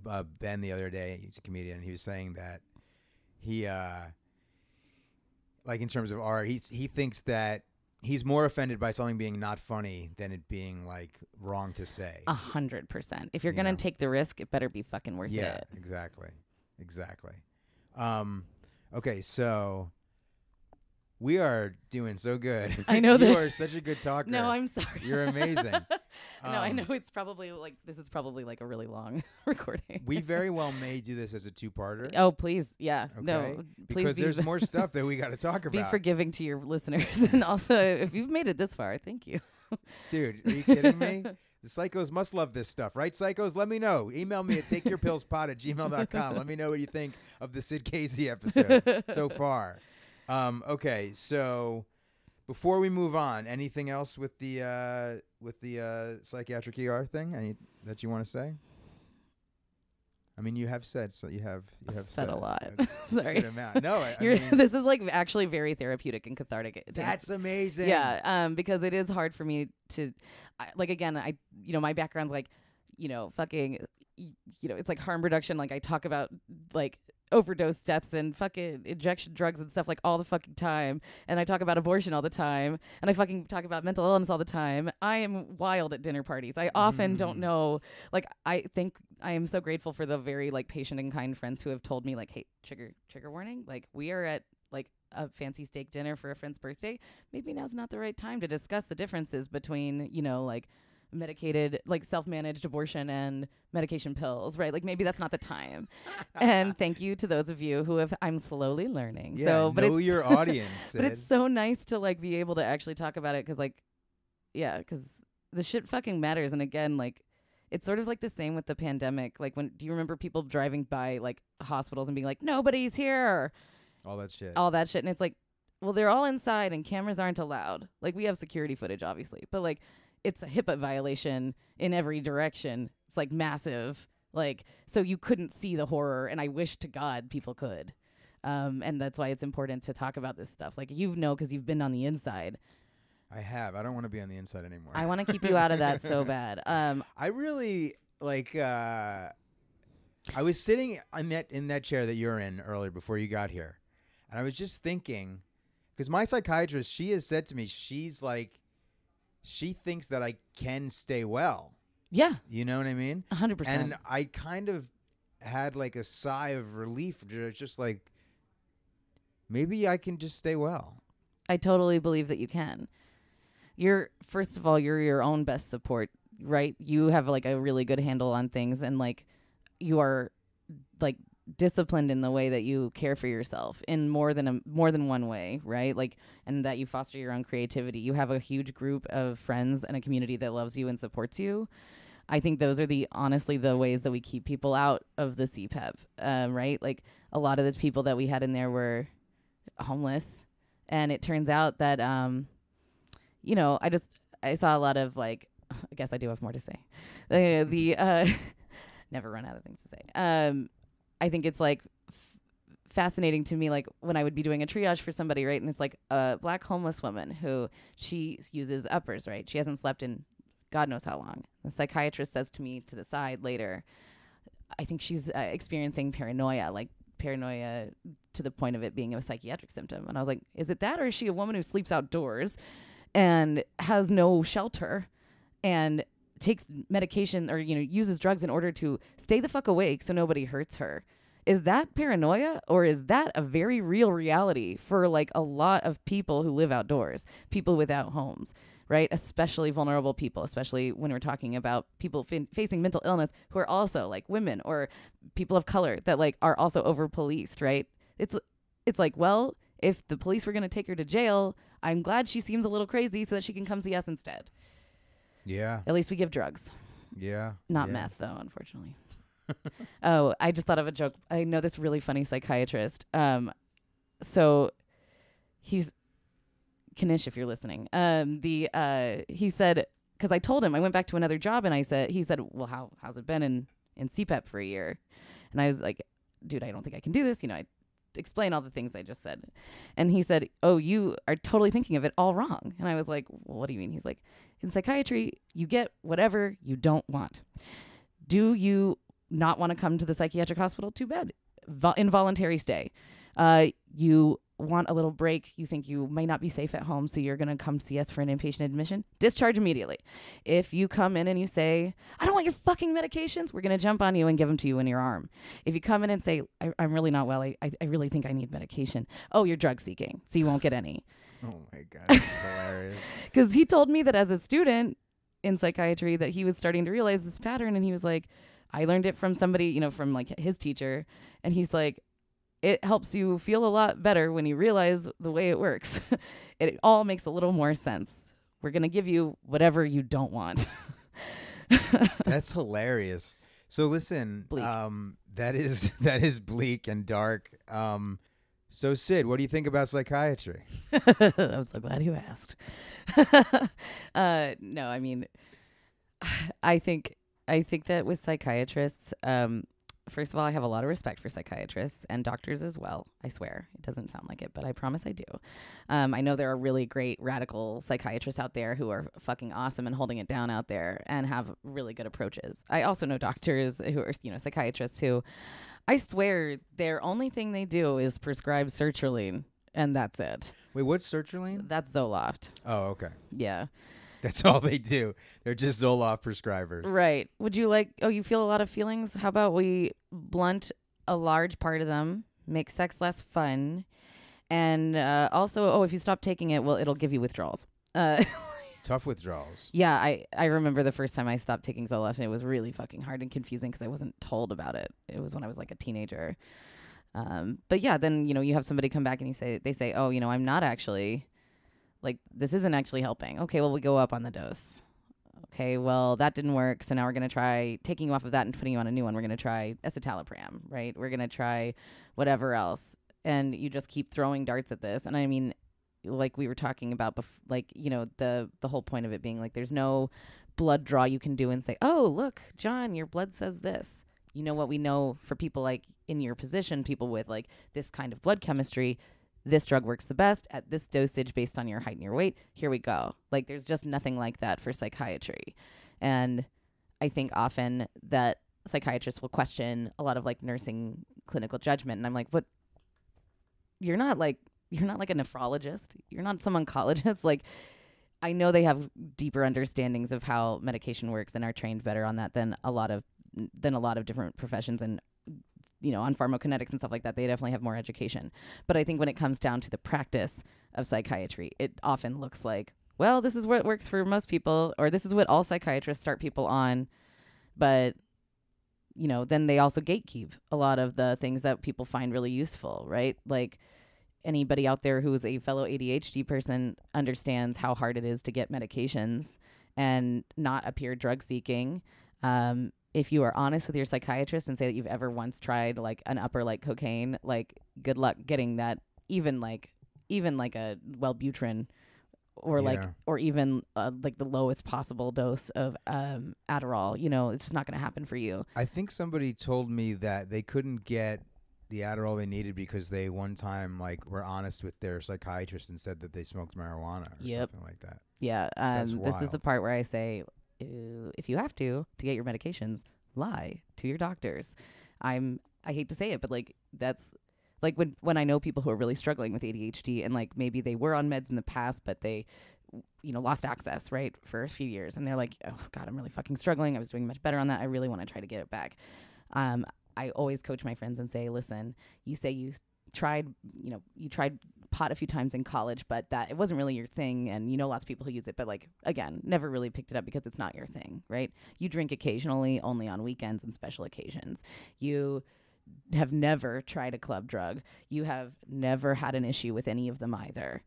uh, Ben the other day. He's a comedian. And he was saying that he, uh, like in terms of art, he he thinks that he's more offended by something being not funny than it being like wrong to say. A hundred percent. If you're You gonna know. take the risk, it better be fucking worth yeah, it. exactly, exactly. Um, okay, so we are doing so good. I know you that- are such a good talker. No, I'm sorry. You're amazing. no, I Um, know it's probably like this is probably like a really long recording. we very well may do this as a two-parter. Oh, please, yeah. Okay, No, please because be, there's more stuff that we got to talk about. be forgiving to your listeners, and also if you've made it this far, thank you. Dude, are you kidding me? The psychos must love this stuff, right? Psychos, let me know. Email me at takeyourpillspot at gmail.com. Let me know what you think of the Syd Casey episode so far. Um, okay, so before we move on, anything else with the uh, with the uh, psychiatric ER thing? Any that you want to say? I mean, you have said so. You have you have said a lot. a Sorry. amount. No, I, I mean, this is like actually very therapeutic and cathartic. That's amazing. yeah um because it is hard for me to I, like again i you know my background's like you know fucking you know it's like harm reduction like i talk about like overdose deaths and fucking injection drugs and stuff like all the fucking time. And i talk about abortion all the time. And i fucking talk about mental illness all the time. I am wild at dinner parties. I often don't Mm. know like i think i am so grateful for the very like patient and kind friends who have told me like hey trigger trigger warning like we are at like a fancy steak dinner for a friend's birthday. Maybe now's not the right time to discuss the differences between, you know, like medicated, like self managed abortion and medication pills, right? Like maybe that's not the time. and thank you to those of you who have, I'm slowly learning. Yeah, so, but know it's, your audience. but it's so nice to like be able to actually talk about it because, like, yeah, because the shit fucking matters. And again, like, it's sort of like the same with the pandemic. Like, when do you remember people driving by like hospitals and being like, nobody's here? all that shit. all that shit. And it's like, well, they're all inside and cameras aren't allowed. Like, we have security footage, obviously, but like, it's a HIPAA violation in every direction. It's like massive. Like, so you couldn't see the horror. And I wish to God people could. Um, and that's why it's important to talk about this stuff. Like, you know, because you've been on the inside. I have. I don't want to be on the inside anymore. I want to keep you out of that so bad. Um, I really like. uh I was sitting in that in that chair that you're in earlier before you got here, and I was just thinking, because my psychiatrist, she has said to me, she's like, she thinks that I can stay well. yeah, You know what I mean? 100%. And I kind of had like a sigh of relief. It's just like maybe I can just stay well. I totally believe that you can. You're first of all, you're your own best support, right? You have like a really good handle on things and like you are like disciplined in the way that you care for yourself in more than a more than one way, right? Like and that you foster your own creativity. You have a huge group of friends and a community that loves you and supports you. I think those are the honestly the ways that we keep people out of the CPEP, um, right? Like a lot of the people that we had in there were homeless, and it turns out that um, you know, I just I saw a lot of like I guess I do have more to say. The the uh, never run out of things to say. Um, I think it's like f- fascinating to me, like when I would be doing a triage for somebody, right? And it's like a black homeless woman who she uses uppers, right? She hasn't slept in God knows how long. The psychiatrist says to me to the side later, I think she's uh, experiencing paranoia, like paranoia to the point of it being a psychiatric symptom. And I was like, is it that, or is she a woman who sleeps outdoors and has no shelter and takes medication or you know uses drugs in order to stay the fuck awake so nobody hurts her? Is that paranoia or is that a very real reality for like a lot of people who live outdoors, people without homes? right? Especially vulnerable people, especially when we're talking about people fin- facing mental illness who are also like women or people of color that like are also over policed, right? It's it's like, well, if the police were going to take her to jail, I'm glad she seems a little crazy so that she can come see us instead. Yeah. At least we give drugs. Yeah. Not yeah. meth though, unfortunately. Oh, I just thought of a joke. I know this really funny psychiatrist. Um so he's Kanish, if you're listening, um, the uh, he said because I told him I went back to another job and I said he said, well, how how's it been in in CPEP for a year? And I was like, dude, I don't think I can do this. You know, I explain all the things I just said, and he said, oh, you are totally thinking of it all wrong. And I was like, well, what do you mean? He's like, in psychiatry, you get whatever you don't want. Do you not want to come to the psychiatric hospital? Too bad. Vol- involuntary stay. Uh, you want a little break, you think you might not be safe at home, so you're going to come see us for an inpatient admission, discharge immediately. If you come in and you say, I don't want your fucking medications, we're going to jump on you and give them to you in your arm. If you come in and say, I, am really not well, I, I, I really think I need medication, oh, you're drug seeking, so you won't get any. Oh my God, that's hilarious. Because he told me that as a student in psychiatry that he was starting to realize this pattern and he was like, I learned it from somebody, you know, from like his teacher. And he's like, it helps you feel a lot better when you realize the way it works. it all makes a little more sense. We're going to give you whatever you don't want. That's hilarious. So listen, um that is that is bleak and dark. Um so Syd, what do you think about psychiatry? I'm so glad you asked. uh no, I mean I think I think that with psychiatrists um first of all, I have a lot of respect for psychiatrists and doctors as well. I swear. It doesn't sound like it, but I promise I do. Um, I know there are really great radical psychiatrists out there who are fucking awesome and holding it down out there and have really good approaches. I also know doctors who are, you know, psychiatrists who I swear their only thing they do is prescribe sertraline and that's it. Wait, what's sertraline? That's Zoloft. Oh, okay. Yeah. That's all they do. They're just Zoloft prescribers. Right. Would you like, oh, you feel a lot of feelings? How about we blunt a large part of them, make sex less fun, and uh, also, oh, if you stop taking it, well, it'll give you withdrawals. Uh, Tough withdrawals. yeah, I, I remember the first time I stopped taking Zoloft, and it was really fucking hard and confusing because I wasn't told about it. It was when I was like a teenager. Um, but yeah, then you know you have somebody come back and you say they say, oh, you know, I'm not actually like this isn't actually helping. Okay, well we go up on the dose. Okay, well that didn't work, so now we're gonna try taking you off of that and putting you on a new one. We're gonna try escitalopram, right? We're gonna try whatever else, and you just keep throwing darts at this. And I mean, like we were talking about, bef- like you know the the whole point of it being like there's no blood draw you can do and say, oh look, John, your blood says this. You know what we know for people like in your position, people with like this kind of blood chemistry, this drug works the best at this dosage based on your height and your weight. Here we go. Like there's just nothing like that for psychiatry. And I think often that psychiatrists will question a lot of like nursing clinical judgment and I'm like, "What you're not like you're not like a nephrologist. You're not some oncologist like I know they have deeper understandings of how medication works and are trained better on that than a lot of than a lot of different professions and you know, on pharmacokinetics and stuff like that, they definitely have more education. But I think when it comes down to the practice of psychiatry, it often looks like, well, this is what works for most people, or this is what all psychiatrists start people on. But, you know, then they also gatekeep a lot of the things that people find really useful, right? Like, anybody out there who is a fellow ADHD person understands how hard it is to get medications and not appear drug seeking. Um, if you are honest with your psychiatrist and say that you've ever once tried like an upper like cocaine, like good luck getting that even like even like a Wellbutrin or like or even uh, like the lowest possible dose of um, Adderall. You know, it's just not going to happen for you. I think somebody told me that they couldn't get the Adderall they needed because they one time like were honest with their psychiatrist and said that they smoked marijuana or Yep. something like that. Yeah, um, this is the part where I say, if you have to to get your medications, lie to your doctors. I'm I hate to say it, but like that's like when when I know people who are really struggling with ADHD and like maybe they were on meds in the past, but they you know lost access right for a few years, and they're like, oh god, I'm really fucking struggling. I was doing much better on that. I really want to try to get it back. Um, I always coach my friends and say, listen, you say you tried, you know, you tried pot a few times in college, but that it wasn't really your thing. And you know, lots of people who use it, but like, again, never really picked it up because it's not your thing, right? You drink occasionally, only on weekends and special occasions. You have never tried a club drug. You have never had an issue with any of them either.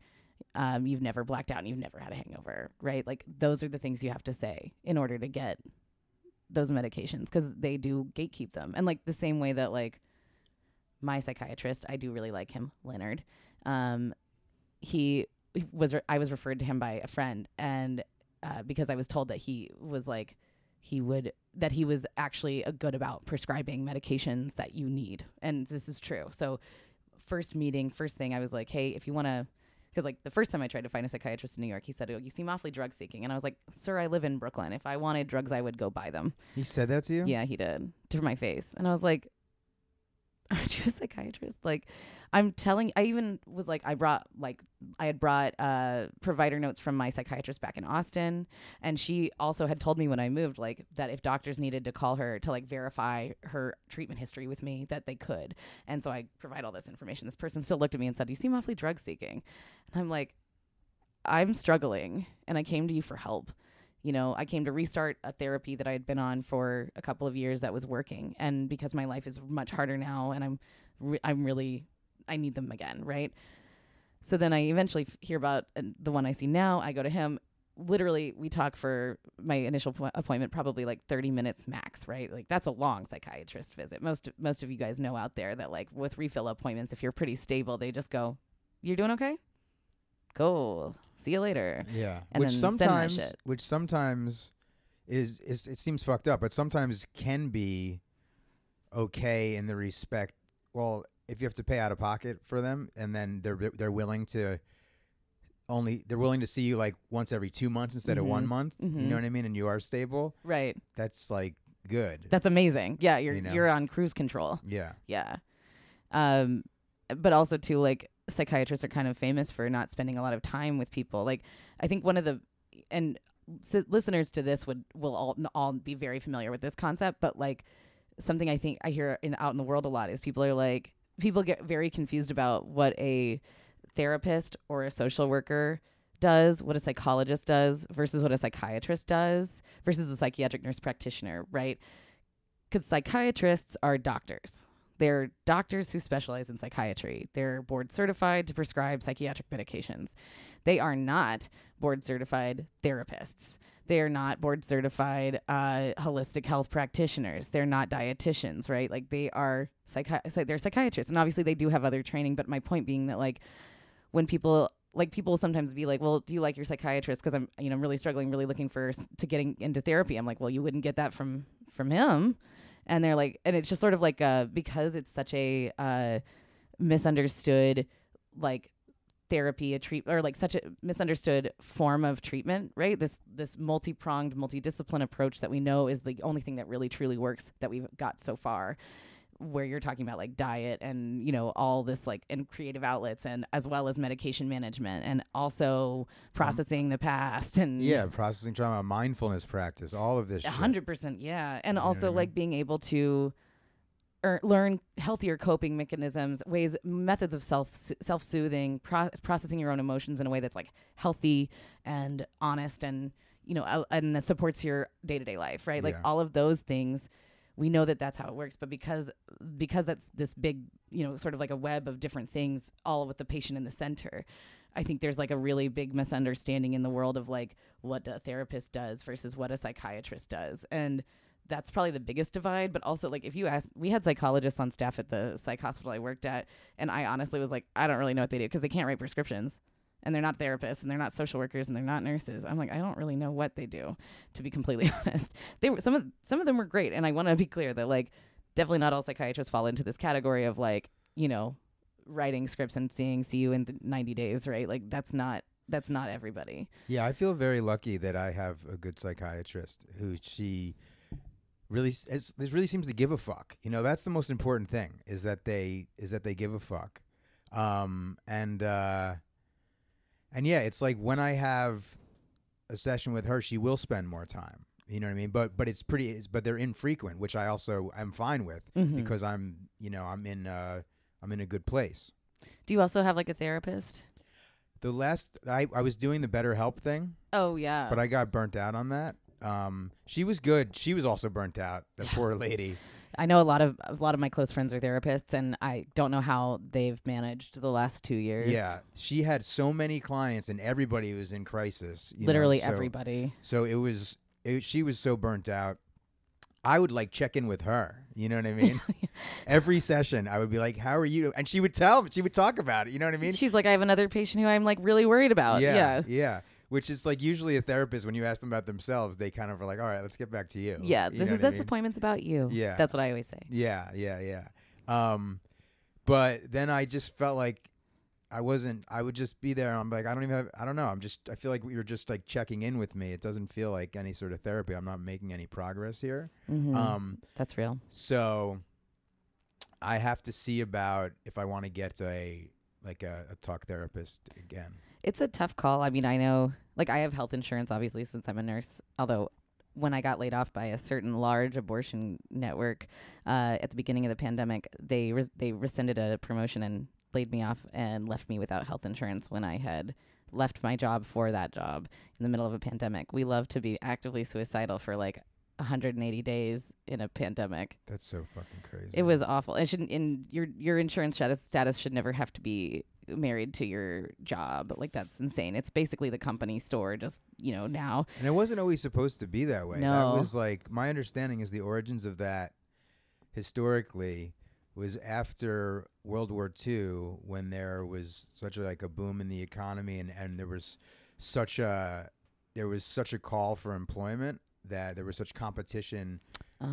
Um, you've never blacked out and you've never had a hangover, right? Like, those are the things you have to say in order to get those medications because they do gatekeep them. And like the same way that, like, my psychiatrist, I do really like him, Leonard. Um, he was re- I was referred to him by a friend, and uh, because I was told that he was like he would that he was actually uh, good about prescribing medications that you need, and this is true. So, first meeting, first thing, I was like, hey, if you want to. Because like the first time I tried to find a psychiatrist in New York, he said, "Oh, you seem awfully drug seeking," and I was like, "Sir, I live in Brooklyn. If I wanted drugs, I would go buy them." He said that to you? Yeah, he did to my face, and I was like, "Aren't you a psychiatrist?" Like, I'm telling. I even was like, I brought like I had brought uh, provider notes from my psychiatrist back in Austin, and she also had told me when I moved, like that if doctors needed to call her to like verify her treatment history with me, that they could. And so I provide all this information. This person still looked at me and said, "You seem awfully drug seeking," and I'm like, "I'm struggling, and I came to you for help." You know, I came to restart a therapy that I had been on for a couple of years that was working, and because my life is much harder now, and I'm, re- I'm really, I need them again, right? So then I eventually f- hear about uh, the one I see now. I go to him. Literally, we talk for my initial po- appointment, probably like 30 minutes max, right? Like that's a long psychiatrist visit. Most most of you guys know out there that like with refill appointments, if you're pretty stable, they just go, "You're doing okay? Cool. See you later." Yeah. And which sometimes shit. which sometimes is is it seems fucked up, but sometimes can be okay in the respect well, if you have to pay out of pocket for them and then they're they're willing to only they're willing to see you like once every 2 months instead of 1 Mhm. month, you Mhm. know what I mean, and you are stable, Right. that's like good. That's amazing. Yeah, you're You know? you're on cruise control. yeah. Yeah. Um but also too like psychiatrists are kind of famous for not spending a lot of time with people. Like I think one of the and s listeners to this would will all all be very familiar with this concept, but like something I think I hear in out in the world a lot is people are like people get very confused about what a therapist or a social worker does, what a psychologist does versus what a psychiatrist does versus a psychiatric nurse practitioner, right? Because psychiatrists are doctors. They're doctors who specialize in psychiatry. They're board certified to prescribe psychiatric medications. They are not board certified therapists. They are not board certified uh, holistic health practitioners. They're not dietitians, right? Like they are psychi- they're psychiatrists, and obviously they do have other training. But my point being that like when people like people sometimes be like, "Well, do you like your psychiatrist?" Because I'm you know I'm really struggling, really looking for to getting into therapy. I'm like, "Well, you wouldn't get that from from him." And they're like and it's just sort of like uh because it's such a uh misunderstood like therapy a treat or like such a misunderstood form of treatment right? This this multi-pronged multidiscipline approach that we know is the only thing that really truly works that we've got so far where you're talking about like diet and you know all this like and creative outlets and as well as medication management and also processing the past and Yeah, processing trauma, mindfulness practice, all of this a hundred percent, yeah. And You also what I like mean? being able to er, learn healthier coping mechanisms, ways, methods of self self soothing, pro- processing your own emotions in a way that's like healthy and honest and you know uh, and that supports your day to day life, right? Like Yeah. all of those things. We know that that's how it works, but because because that's this big, you know, sort of like a web of different things, all with the patient in the center. I think there's like a really big misunderstanding in the world of like what a therapist does versus what a psychiatrist does, and that's probably the biggest divide. But also, like, if you ask, we had psychologists on staff at the psych hospital I worked at, and I honestly was like, I don't really know what they do because they can't write prescriptions, and they're not therapists, and they're not social workers, and they're not nurses. I'm like, I don't really know what they do, to be completely honest. They were some of some of them were great, and I want to be clear that like, definitely not all psychiatrists fall into this category of like, you know, writing scripts and seeing see you in th- 90 days, right? Like, that's not that's not everybody. Yeah, I feel very lucky that I have a good psychiatrist who she really is, this really seems to give a fuck. You know, that's the most important thing is that they is that they give a fuck. Um and uh and yeah, it's like when I have a session with her, she will spend more time. You know what I mean? But but it's pretty it's, but they're infrequent, which I also am fine with Mhm. because I'm, you know, I'm in uh I'm in a good place. Do you also have like a therapist? The last I I was doing the better help thing. Oh yeah. but I got burnt out on that. Um, she was good. She was also burnt out. The poor lady. I know a lot of a lot of my close friends are therapists, and I don't know how they've managed the last two years. Yeah, she had so many clients, and everybody was in crisis. you know, literally so- everybody. So it was. It, she was so burnt out. I would like check in with her. You know what I mean? Every session, I would be like, "How are you?" And she would tell. Me she would talk about it. You know what I mean? She's like, I have another patient who I'm like really worried about. yeah, Yeah. yeah. Which is like usually a therapist when you ask them about themselves, they kind of are like, "All right, let's get back to you." Yeah. You This is this mean? appointment's about you. Yeah. That's what I always say. Yeah, yeah, yeah. Um, but then I just felt like I wasn't. I would just be there. and I'm like, I don't even have. I don't know. I'm just. I feel like you're just like checking in with me. It doesn't feel like any sort of therapy. I'm not making any progress here. Mhm. Um, That's real. so I have to see about if I want to get a like a, a talk therapist again. It's a tough call. I mean, I know, like, I have health insurance, obviously, since I'm a nurse. Although, when I got laid off by a certain large abortion network uh, at the beginning of the pandemic, they res- they rescinded a promotion and laid me off and left me without health insurance when I had left my job for that job in the middle of a pandemic. We love to be actively suicidal for like 180 days in a pandemic. That's so fucking crazy. It was awful. It shouldn't. In your your insurance status status should never have to be married to your job. Like that's insane. It's basically the company store. Just you know now. And it wasn't always supposed to be that way. No. That was like my understanding is the origins of that historically was after World War II when there was such a, like a boom in the economy and, and there was such a there was such a call for employment that there was such competition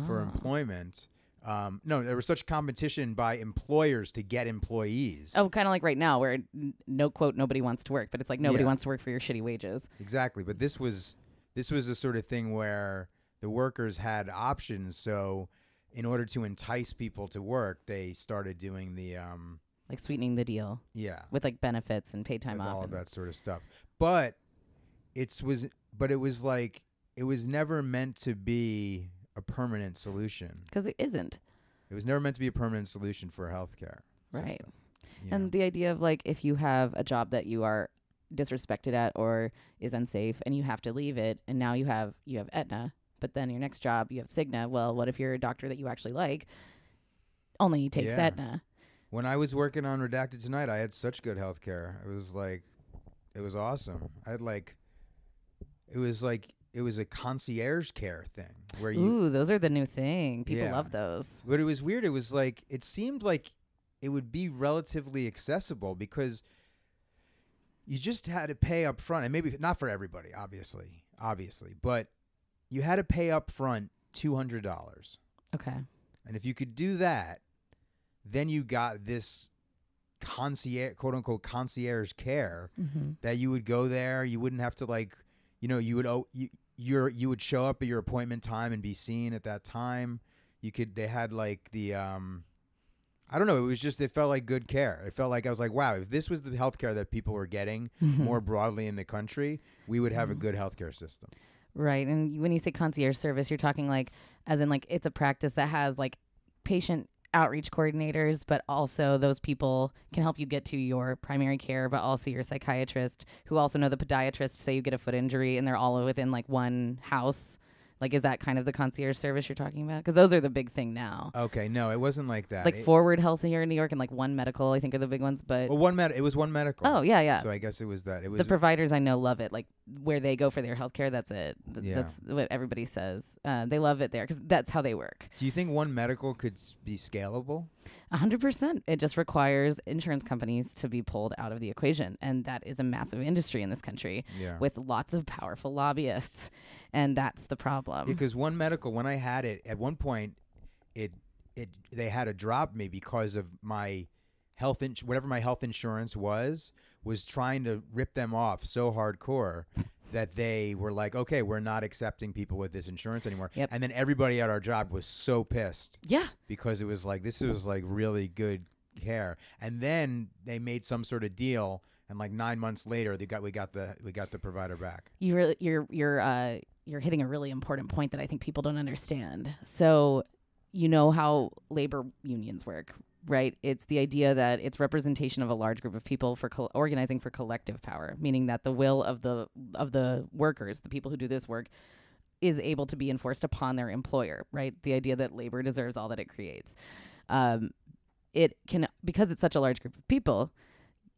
for Oh. employment. Um, no, there was such competition by employers to get employees. Oh, kind of like right now, where no quote nobody wants to work, but it's like nobody Yeah. wants to work for your shitty wages. Exactly, but this was this was a sort of thing where the workers had options. So, in order to entice people to work, they started doing the um, Like sweetening the deal yeah, with like benefits and paid time off. all of that sort of stuff. But it's was but it was like it was never meant to be a permanent solution. Because it isn't. It was never meant to be a permanent solution for healthcare. Right. system, you know? And the idea of like if you have a job that you are disrespected at or is unsafe and you have to leave it and now you have you have Aetna, but then your next job you have Cigna. Well, what if you're a doctor that you actually like only takes Yeah. Aetna? when I was working on Redacted Tonight, I had such good health care. It was like, it was awesome. I had like, it was like, it was a concierge care thing where you, Ooh, those are the new thing. People Yeah. love those. but it was weird. It was like, it seemed like it would be relatively accessible because you just had to pay up front and maybe not for everybody, obviously, obviously, but you had to pay up front $200. Okay. And if you could do that, then you got this concierge, quote unquote, concierge care Mm-hmm. that you would go there. You wouldn't have to like, you know, you would oh, you you're you would show up at your appointment time and be seen at that time. You could. They had like the um. I don't know. It was just it felt like good care. It felt like I was like, wow, if this was the healthcare that people were getting more broadly in the country, we would have a Mhm. good healthcare system. Right. And when you say concierge service, you're talking like, as in, like, it's a practice that has like patient outreach coordinators, but also those people can help you get to your primary care, but also your psychiatrist, who also know the podiatrist. Say you get a foot injury, and they're all within like one house. Like, is that kind of the concierge service you're talking about? Because those are the big thing now. Okay, no, it wasn't like that. like It- Forward Health here in New York and like One Medical, I think are the big ones. But well, one med. It was one medical. oh yeah, yeah. So I guess it was that. It was the providers I know love it. Like where they go for their healthcare, that's it. Th- Yeah. That's what everybody says. Uh, they love it there because that's how they work. Do you think one medical could s- be scalable? A hundred percent. It just requires insurance companies to be pulled out of the equation, and that is a massive industry in this country Yeah. with lots of powerful lobbyists, and that's the problem. because one medical, when I had it at one point, it it they had to drop me because of my health ins- whatever my health insurance was was trying to rip them off so hardcore that they were like, okay, we're not accepting people with this insurance anymore. Yep. And then everybody at our job was so pissed yeah, because it was like this was like really good care. And then they made some sort of deal, and like nine months later, they got we got the we got the provider back. you really you're you're uh you're hitting a really important point that I think people don't understand. So, you know how labor unions work, right? It's the idea that it's representation of a large group of people for col- organizing for collective power, meaning that the will of the of the workers, the people who do this work, is able to be enforced upon their employer, right? The idea that labor deserves all that it creates. Um, it can because it's such a large group of people,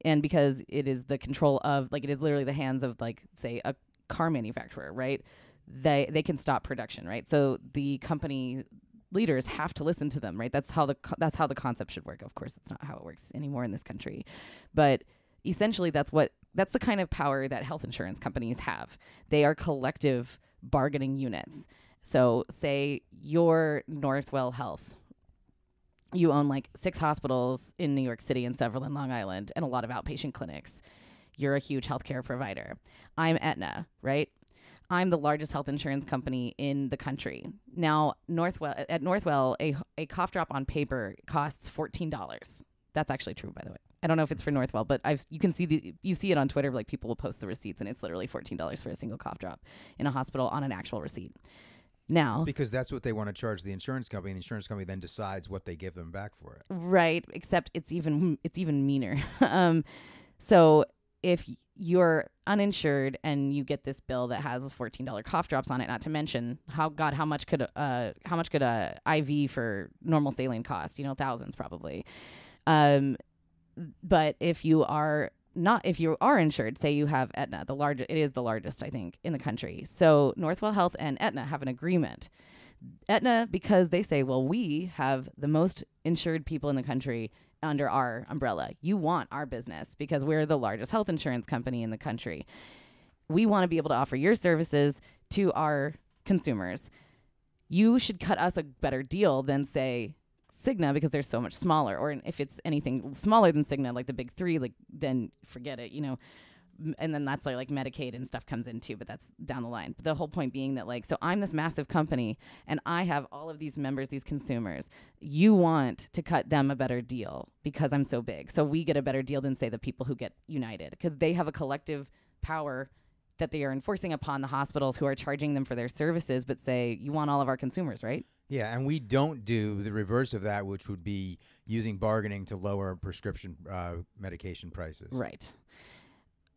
and because it is the control of like it is literally the hands of like say a car manufacturer, right? They they can stop production, right? So the company leaders have to listen to them, right? That's how the that's how the concept should work. Of course, it's not how it works anymore in this country, but essentially that's what that's the kind of power that health insurance companies have. They are collective bargaining units. So, say you're Northwell Health, you own like six hospitals in New York City and several in Long Island and a lot of outpatient clinics. You're a huge healthcare provider. I'm Aetna, right? I'm the largest health insurance company in the country. Now, Northwell at Northwell, a a cough drop on paper costs fourteen dollars. That's actually true, by the way. I don't know if it's for Northwell, but I've you can see the you see it on Twitter. Like people will post the receipts, and it's literally fourteen dollars for a single cough drop in a hospital on an actual receipt. Now, It's because that's what they want to charge the insurance company. and The insurance company then decides what they give them back for it. Right, except it's even it's even meaner. um, so if you're uninsured and you get this bill that has fourteen dollar cough drops on it, not to mention how God, how much could uh how much could a IV for normal saline cost? You know, thousands probably. Um, but if you are not if you are insured, say you have Aetna, the largest it is the largest I think in the country. So Northwell Health and Aetna have an agreement. Aetna because they say, well, we have the most insured people in the country under our umbrella. You want our business because we're the largest health insurance company in the country. We want to be able to offer your services to our consumers. You should cut us a better deal than say Cigna because they're so much smaller. Or if it's anything smaller than Cigna, like the big three, like then forget it. You know, and then that's like, like Medicaid and stuff comes in too, but that's down the line. But the whole point being that like, so I'm this massive company and I have all of these members, these consumers. You want to cut them a better deal because I'm so big. So we get a better deal than say the people who get United because they have a collective power that they are enforcing upon the hospitals who are charging them for their services, but say you want all of our consumers, right? Yeah, and we don't do the reverse of that, which would be using bargaining to lower prescription uh, medication prices. Right.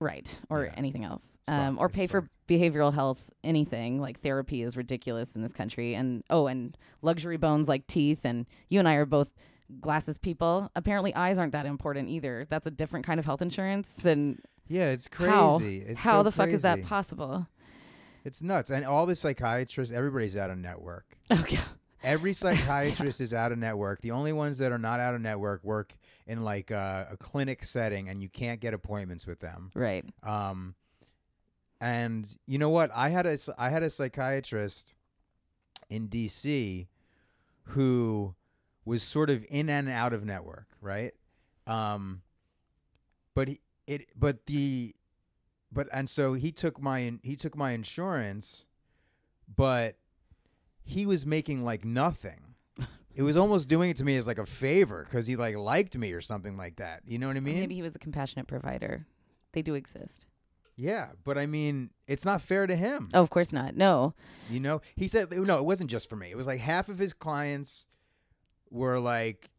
Right. Or Yeah. anything else. Um, or It's pay for behavioral health, anything. Like therapy is ridiculous in this country. And oh, and luxury bones like teeth. And you and I are both glasses people. Apparently, eyes aren't that important either. That's a different kind of health insurance than Yeah, it's crazy. how. It's how so the fuck is that possible? It's nuts. And all the psychiatrists, everybody's out of network. Okay. Every psychiatrist is out of network. The only ones that are not out of network work in like uh, a clinic setting, and you can't get appointments with them. Right. Um, and you know what? I had a I had a psychiatrist in D.C. who was sort of in and out of network, right? Um, but he, it but the but and so he took my he took my insurance, but he was making like nothing. It was almost doing it to me as like a favor because he like liked me or something like that. You know what I mean? Maybe he was a compassionate provider. They do exist. Yeah, but I mean, it's not fair to him. Oh, of course not. No. You know, he said no. It wasn't just for me. It was like half of his clients were like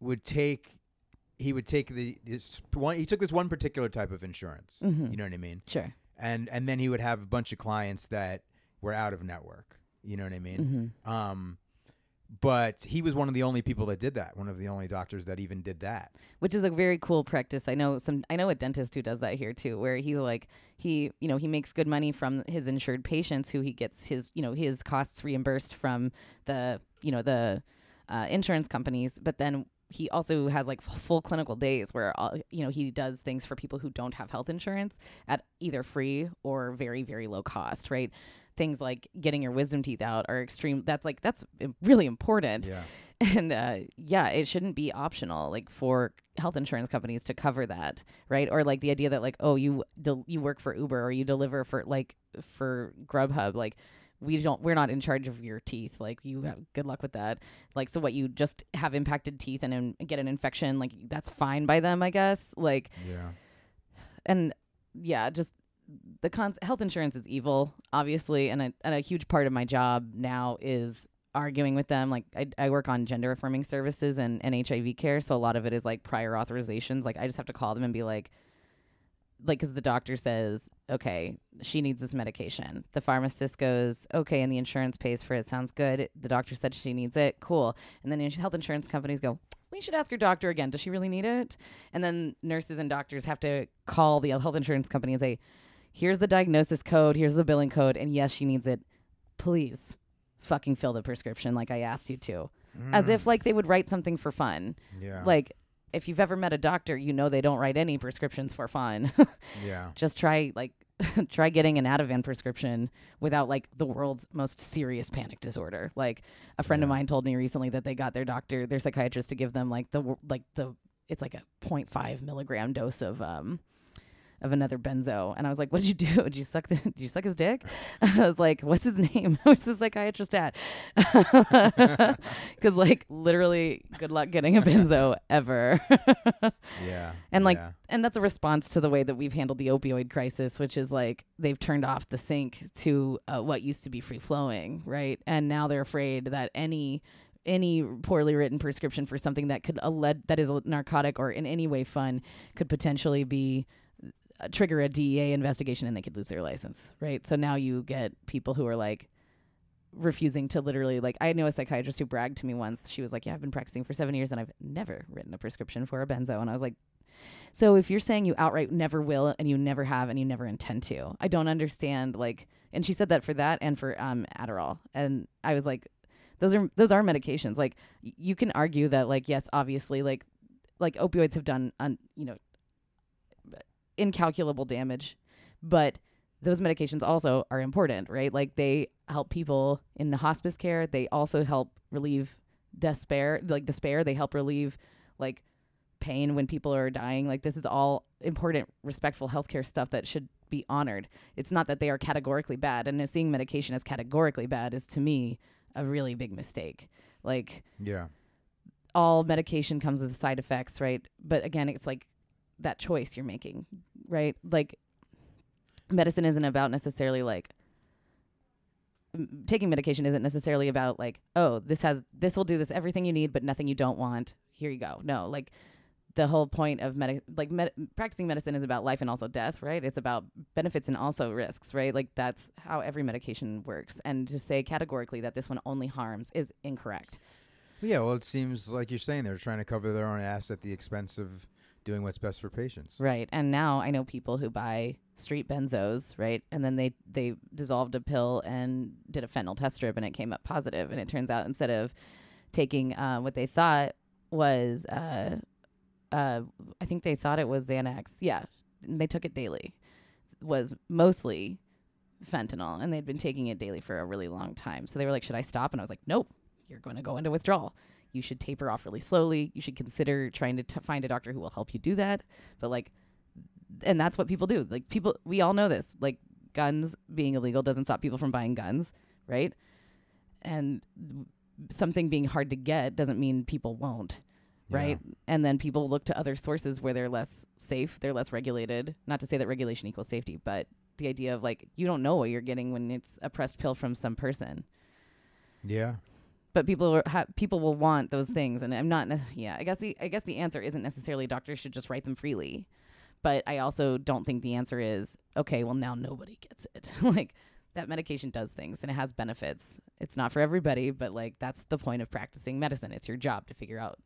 would take he would take the this one he took this one particular type of insurance. Mhm. You know what I mean? Sure. And and then he would have a bunch of clients that were out of network. You know what I mean? hmm Um but he was one of the only people that did that. One of the only doctors that even did that. which is a very cool practice. I know some I know a dentist who does that here too, where he's like he you know he makes good money from his insured patients who he gets his you know his costs reimbursed from the you know the uh, insurance companies, but then he also has like full clinical days where all, you know he does things for people who don't have health insurance at either free or very very low cost, right? Things like getting your wisdom teeth out are extreme. That's like that's really important Yeah. and uh, yeah, it shouldn't be optional, like for health insurance companies to cover that, right? Or like the idea that like, oh, you del- you work for Uber or you deliver for like for Grubhub, like we don't we're not in charge of your teeth. Like you have good luck with that. Like so, what you just have impacted teeth and in, get an infection, like that's fine by them, I guess. Like Yeah. and yeah, just the con- health insurance is evil, obviously, and a, and a huge part of my job now is arguing with them. Like I, I work on gender affirming services and, and HIV care, so a lot of it is like prior authorizations. Like I just have to call them and be like, like, because the doctor says, okay, she needs this medication. The pharmacist goes, okay, and the insurance pays for it. Sounds good. The doctor said she needs it. Cool. And then health insurance companies go, we should ask your doctor again. Does she really need it? And then nurses and doctors have to call the health insurance company and say, here's the diagnosis code, here's the billing code, and yes, she needs it. Please fucking fill the prescription like I asked you to. As if like they would write something for fun. Yeah. Like if you've ever met a doctor, you know they don't write any prescriptions for fun. yeah. Just try like try getting an Ativan prescription without like the world's most serious panic disorder. Like a friend of mine told me recently that they got their doctor, their psychiatrist to give them like the like the it's like a 0.5 milligram dose of um of another benzo and I was like, "What did you do? Did you suck the? Did you suck his dick?" I was like, "What's his name? Who's the psychiatrist at?" Because like literally, good luck getting a benzo ever. Yeah. And, like, yeah. and that's a response to the way that we've handled the opioid crisis, which is like they've turned off the sink to uh, what used to be free flowing, right? And now they're afraid that any any poorly written prescription for something that could alleg- that is a narcotic or in any way fun could potentially be trigger a DEA investigation and they could lose their license, right? So now you get people who are like refusing to literally like I know a psychiatrist who bragged to me once. She was like, "Yeah, I've been practicing for 7 years and I've never written a prescription for a benzo." And I was like, "So if you're saying you outright never will and you never have and you never intend to, I don't understand like." And she said that for that and for um Adderall. And I was like, "Those are those are medications. Like you can argue that like yes, obviously like like opioids have done on you know incalculable damage, but those medications also are important, right? Like they help people in the hospice care. They also help relieve despair, like despair. They help relieve like pain when people are dying. Like this is all important, respectful healthcare stuff that should be honored. It's not that they are categorically bad, and seeing medication as categorically bad is to me a really big mistake. Like Yeah. all medication comes with side effects, right? But again, it's like that choice you're making, right? Like medicine isn't about necessarily like m- taking medication isn't necessarily about like, oh, this has this will do this everything you need but nothing you don't want. Here you go. No, like the whole point of med- like med- practicing medicine is about life and also death, right? It's about benefits and also risks, right? Like that's how every medication works. And to say categorically that this one only harms is incorrect. Yeah, well, it seems like you're saying they're trying to cover their own ass at the expense of doing what's best for patients. Right. And now I know people who buy street benzos, right? And then they they dissolved a pill and did a fentanyl test strip and it came up positive and it turns out instead of taking uh, what they thought was uh uh I think they thought it was Xanax. Yeah. And they took it daily. Was mostly fentanyl and they'd been taking it daily for a really long time. So they were like, "Should I stop?" And I was like, "Nope. You're going to go into withdrawal." You should taper off really slowly. You should consider trying to t- find a doctor who will help you do that. But like, and that's what people do. Like people, we all know this. Like guns being illegal doesn't stop people from buying guns, right? And something being hard to get doesn't mean people won't, right? And then people look to other sources where they're less safe, they're less regulated. Not to say that regulation equals safety, but the idea of like you don't know what you're getting when it's a pressed pill from some person. Yeah. But people are, ha- people will want those things, and I'm not. Ne- yeah, I guess the I guess the answer isn't necessarily doctors should just write them freely, but I also don't think the answer is okay. Well, now nobody gets it. like that medication does things and it has benefits. It's not for everybody, but like that's the point of practicing medicine. It's your job to figure out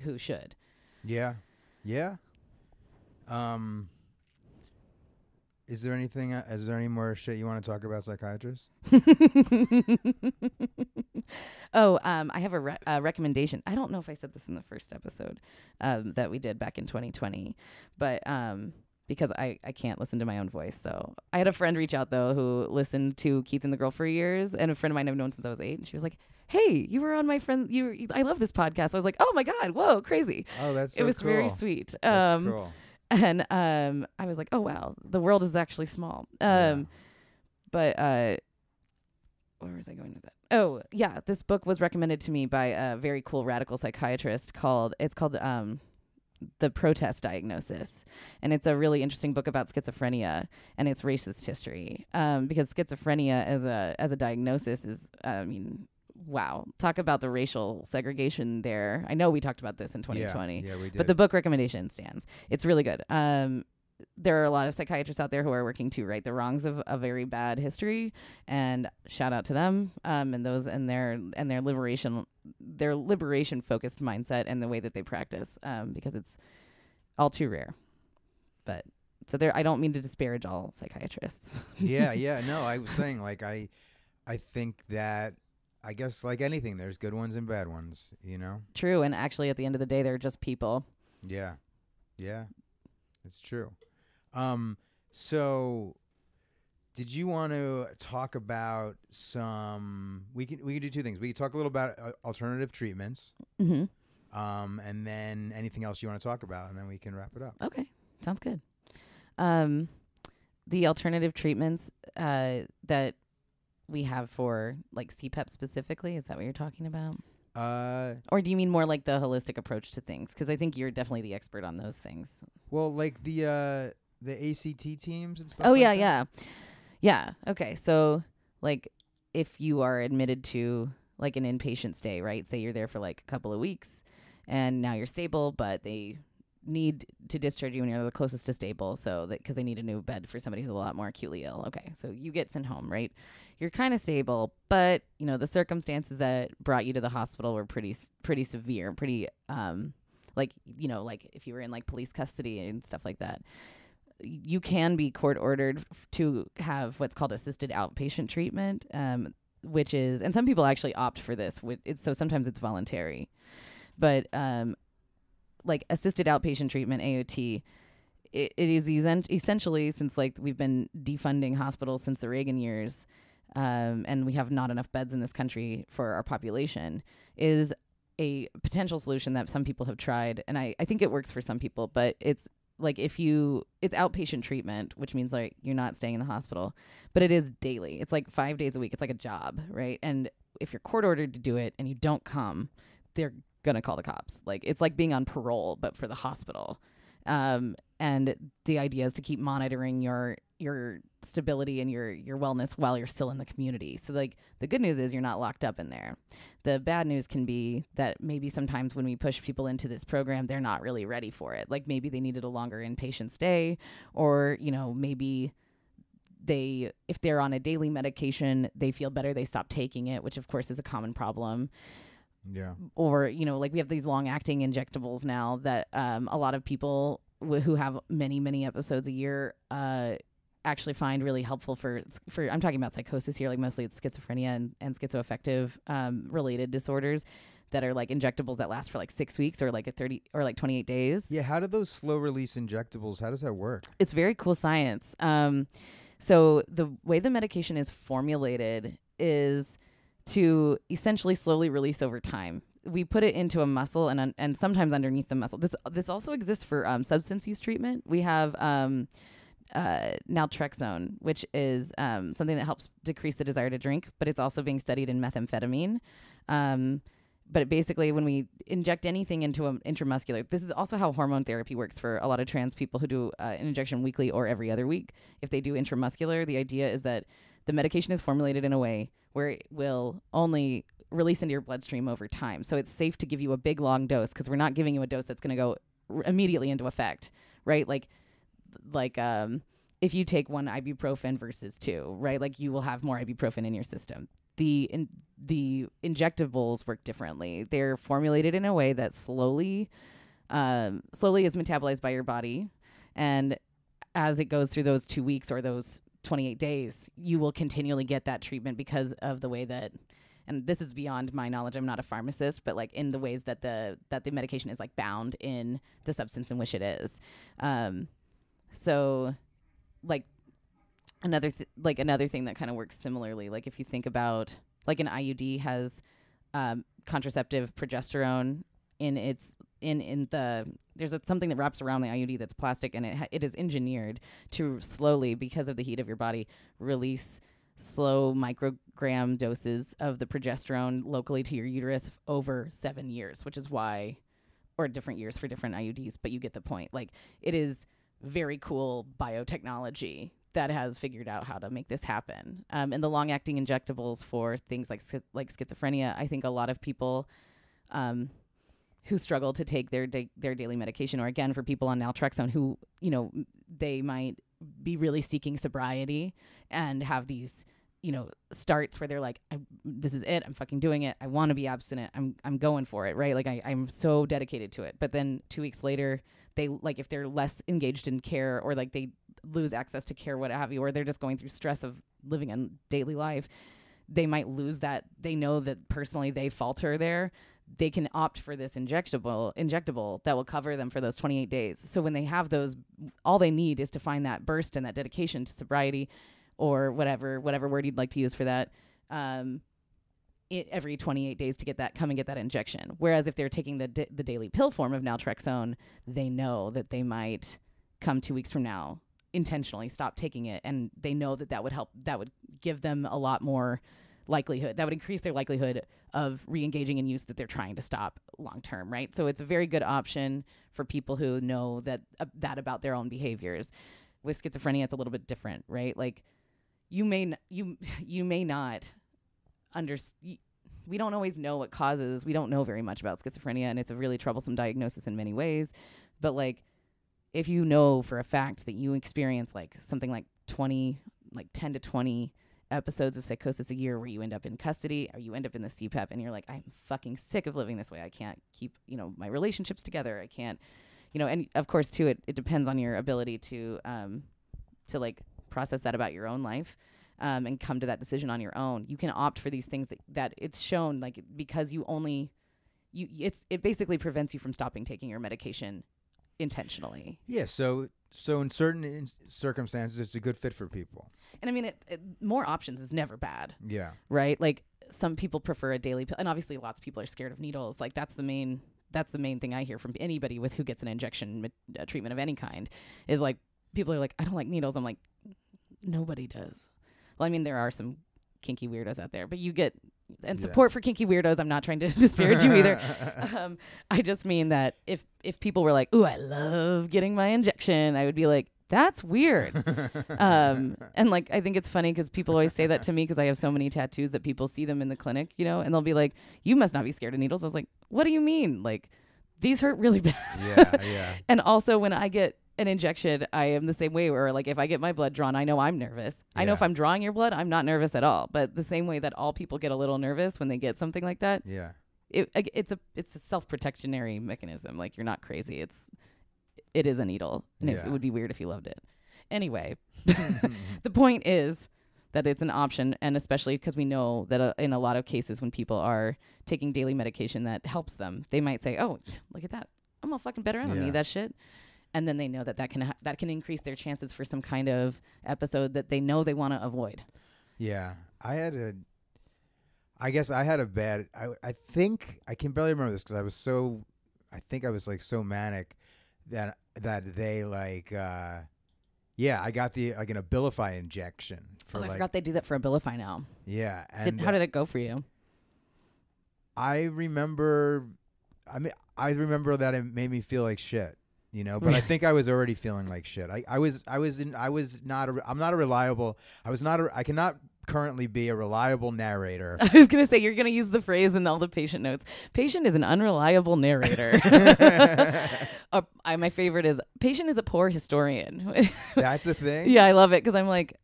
who should. Yeah. Yeah. Um is there anything uh, is there any more shit you want to talk about psychiatrists? oh, um, I have a, re- a recommendation. I don't know if I said this in the first episode um, that we did back in 2020, but um, because I, I can't listen to my own voice. So I had a friend reach out though who listened to Keith and the Girl for years, and a friend of mine I've known since I was eight, and she was like, "Hey, you were on my friend. You, were, I love this podcast." I was like, "Oh my god, whoa, crazy!" Oh, that's it was very sweet. That's Um, cool. And um, I was like, "Oh wow, the world is actually small." Um, Yeah. but uh, where was I going with that? Oh yeah, this book was recommended to me by a very cool radical psychiatrist called. It's called um, the protest psychosis and it's a really interesting book about schizophrenia and its racist history um, because schizophrenia as a as a diagnosis is i mean wow talk about the racial segregation there i know we talked about this in 2020 Yeah, yeah we did. but the book recommendation stands it's really good um, there are a lot of psychiatrists out there who are working to right the wrongs of a very bad history and shout out to them um, and those and their and their liberation their liberation focused mindset and the way that they practice um, because it's all too rare but so there i don't mean to disparage all psychiatrists yeah, yeah. No, I was saying like I I think that I guess like anything there's good ones and bad ones, you know? true and actually at the end of the day they're just people Yeah. Yeah. It's true. Um so did you want to talk about some we can we can do two things. We can talk a little about uh, alternative treatments hmm um and then anything else you want to talk about and then we can wrap it up. Okay, sounds good. Um, the alternative treatments uh, that we have for like CPEP specifically, is that what you're talking about? Uh Or do you mean more like the holistic approach to things? Because I think you're definitely the expert on those things. well like the uh the ACT teams and stuff oh like yeah, that? yeah, yeah. Okay, so like if you are admitted to like an inpatient stay, right? Say you're there for like a couple of weeks, and now you're stable, but they need to discharge you when you're the closest to stable, so that because they need a new bed for somebody who's a lot more acutely ill. Okay, so you get sent home, right? You're kind of stable, but you know the circumstances that brought you to the hospital were pretty pretty severe, pretty um like you know like if you were in like police custody and stuff like that you can be court ordered to have what's called assisted outpatient treatment, um, which is, and some people actually opt for this. It's, so sometimes it's voluntary, but um, like assisted outpatient treatment (AOT), it, is essen- essentially since like we've been defunding hospitals since the Reagan years, um, and we have not enough beds in this country for our population, is a potential solution that some people have tried, and I, I think it works for some people, but it's like if you it's outpatient treatment which means like you're not staying in the hospital but it is daily. It's like five days a week. It's like a job right? And if you're court ordered to do it and you don't come they're gonna call the cops. Like it's like being on parole but for the hospital. Um, and the idea is to keep monitoring your your stability and your your wellness while you're still in the community. So like the good news is you're not locked up in there. The bad news can be that maybe sometimes when we push people into this program they're not really ready for it. Like maybe they needed a longer inpatient stay or you know maybe they if they're on a daily medication they feel better they stop taking it which of course is a common problem. Yeah. or you know like we have these long acting injectables now that um, a lot of people who have many many episodes a year uh, actually find really helpful for for I'm talking about psychosis here like mostly it's schizophrenia and, and schizoaffective um, related disorders that are like injectables that last for like six weeks or like a 30 or like 28 days Yeah, how do those slow release injectables, how does that work? it's very cool science. Um, so the way the medication is formulated is to essentially slowly release over time. We put it into a muscle and and sometimes underneath the muscle. This this also exists for um, substance use treatment. We have um, uh, naltrexone, which is um, something that helps decrease the desire to drink, but it's also being studied in methamphetamine. Um, but basically, when we inject anything into an intramuscular, this is also how hormone therapy works for a lot of trans people who do uh, an injection weekly or every other week. If they do intramuscular, the idea is that the medication is formulated in a way where it will only release into your bloodstream over time. So it's safe to give you a big long dose because we're not giving you a dose that's going to go r- immediately into effect, right? Like, like um, if you take one ibuprofen versus two, right? Like you will have more ibuprofen in your system. The in, the injectables work differently. They're formulated in a way that slowly, um, slowly is metabolized by your body, and as it goes through those two weeks or those 28 days, you will continually get that treatment because of the way that and this is beyond my knowledge i'm not a pharmacist but like in the ways that the that the medication is like bound in the substance in which it is um so like another th- like another thing that kind of works similarly like if you think about like an iud has um, contraceptive progesterone in its in in the there's a, something that wraps around the IUD that's plastic and it ha- it is engineered to slowly because of the heat of your body release slow microgram doses of the progesterone locally to your uterus over 7 years which is why or different years for different IUDs but you get the point. Like it is very cool biotechnology that has figured out how to make this happen um, and the long acting injectables for things like like schizophrenia I think a lot of people um, who struggle to take their da- their daily medication, or again for people on naltrexone who you know they might be really seeking sobriety and have these you know starts where they're like, "This is it. I'm fucking doing it. I want to be abstinent. I'm I'm going for it. Right? Like I, I'm so dedicated to it." But then two weeks later, they like if they're less engaged in care or like they lose access to care, what have you, or they're just going through stress of living a daily life they might lose that. They know that personally they falter there. They can opt for this injectable injectable that will cover them for those 28 days. So when they have those all they need is to find that burst and that dedication to sobriety or whatever whatever word you'd like to use for that um, it every 28 days to get that come and get that injection. Whereas if they're taking the da- the daily pill form of naltrexone they know that they might come 2 weeks from now intentionally stop taking it. And they know that that would help that would give them a lot more likelihood that would increase their likelihood of re-engaging in use that they're trying to stop long term right? So it's a very good option for people who know that uh, that about their own behaviors. With schizophrenia it's a little bit different right? Like you may n- you you may not understand we don't always know what causes we don't know very much about schizophrenia and it's a really troublesome diagnosis in many ways but like if you know for a fact that you experience like something like 20 like 10 to 20 episodes of psychosis a year where you end up in custody or you end up in the CPEP and you're like I'm fucking sick of living this way. I can't keep, you know, my relationships together. I can't, you know, and of course too it, it depends on your ability to um to like process that about your own life. Um, and come to that decision on your own. You can opt for these things that, that it's shown like because you only you it's it basically prevents you from stopping taking your medication intentionally. Yeah, so so in certain in- circumstances, it's a good fit for people. And I mean, it, it, more options is never bad, Yeah, right? Like some people prefer a daily pill, and obviously lots of people are scared of needles. Like that's the main that's the main thing I hear from anybody with who gets an injection uh, treatment of any kind is like people are like, I don't like needles. I'm like, nobody does. Well, I mean, there are some kinky weirdos out there, but you get and Yeah. support for kinky weirdos. I'm not trying to disparage you either. um, I just mean that if if people were like, "Ooh, I love getting my injection," I would be like, "That's weird." um, and like, I think it's funny because people always say that to me because I have so many tattoos that people see them in the clinic, you know, and they'll be like, "You must not be scared of needles." I was like, "What do you mean? Like, these hurt really bad." yeah, yeah. and also, when I get an injection, I am the same way. where like, if I get my blood drawn, I know I'm nervous. I know if I'm drawing your blood, I'm not nervous at all. But the same way that all people get a little nervous when they get something like that, Yeah. it, it's a it's a self protectionary mechanism. Like you're not crazy. It's it is a needle, and it, it would be weird if you loved it. Anyway, the point is that it's an option, and especially because we know that uh, in a lot of cases when people are taking daily medication that helps them, they might say, "Oh, look at that! I'm all fucking better. I don't Yeah. need that shit." And then they know that that can ha- that can increase their chances for some kind of episode that they know they want to avoid. Yeah, I had a. I guess I had a bad. I I think I can barely remember this because I was so. I think I was like so manic that that they like. uh Yeah, I got the like an Abilify injection for oh, I like. forgot they do that for Abilify now. yeah, and Did, how did it go for you? I remember. I mean, I remember that it made me feel like shit. You know, but I think I was already feeling like shit. I, I was I was in I was not a, I'm not a reliable. I was not a, I cannot currently be a reliable narrator. I was gonna say you're gonna use the phrase in all the patient notes. Patient is an unreliable narrator. uh, I, my favorite is patient is a poor historian. That's a thing. yeah, I love it because I'm like,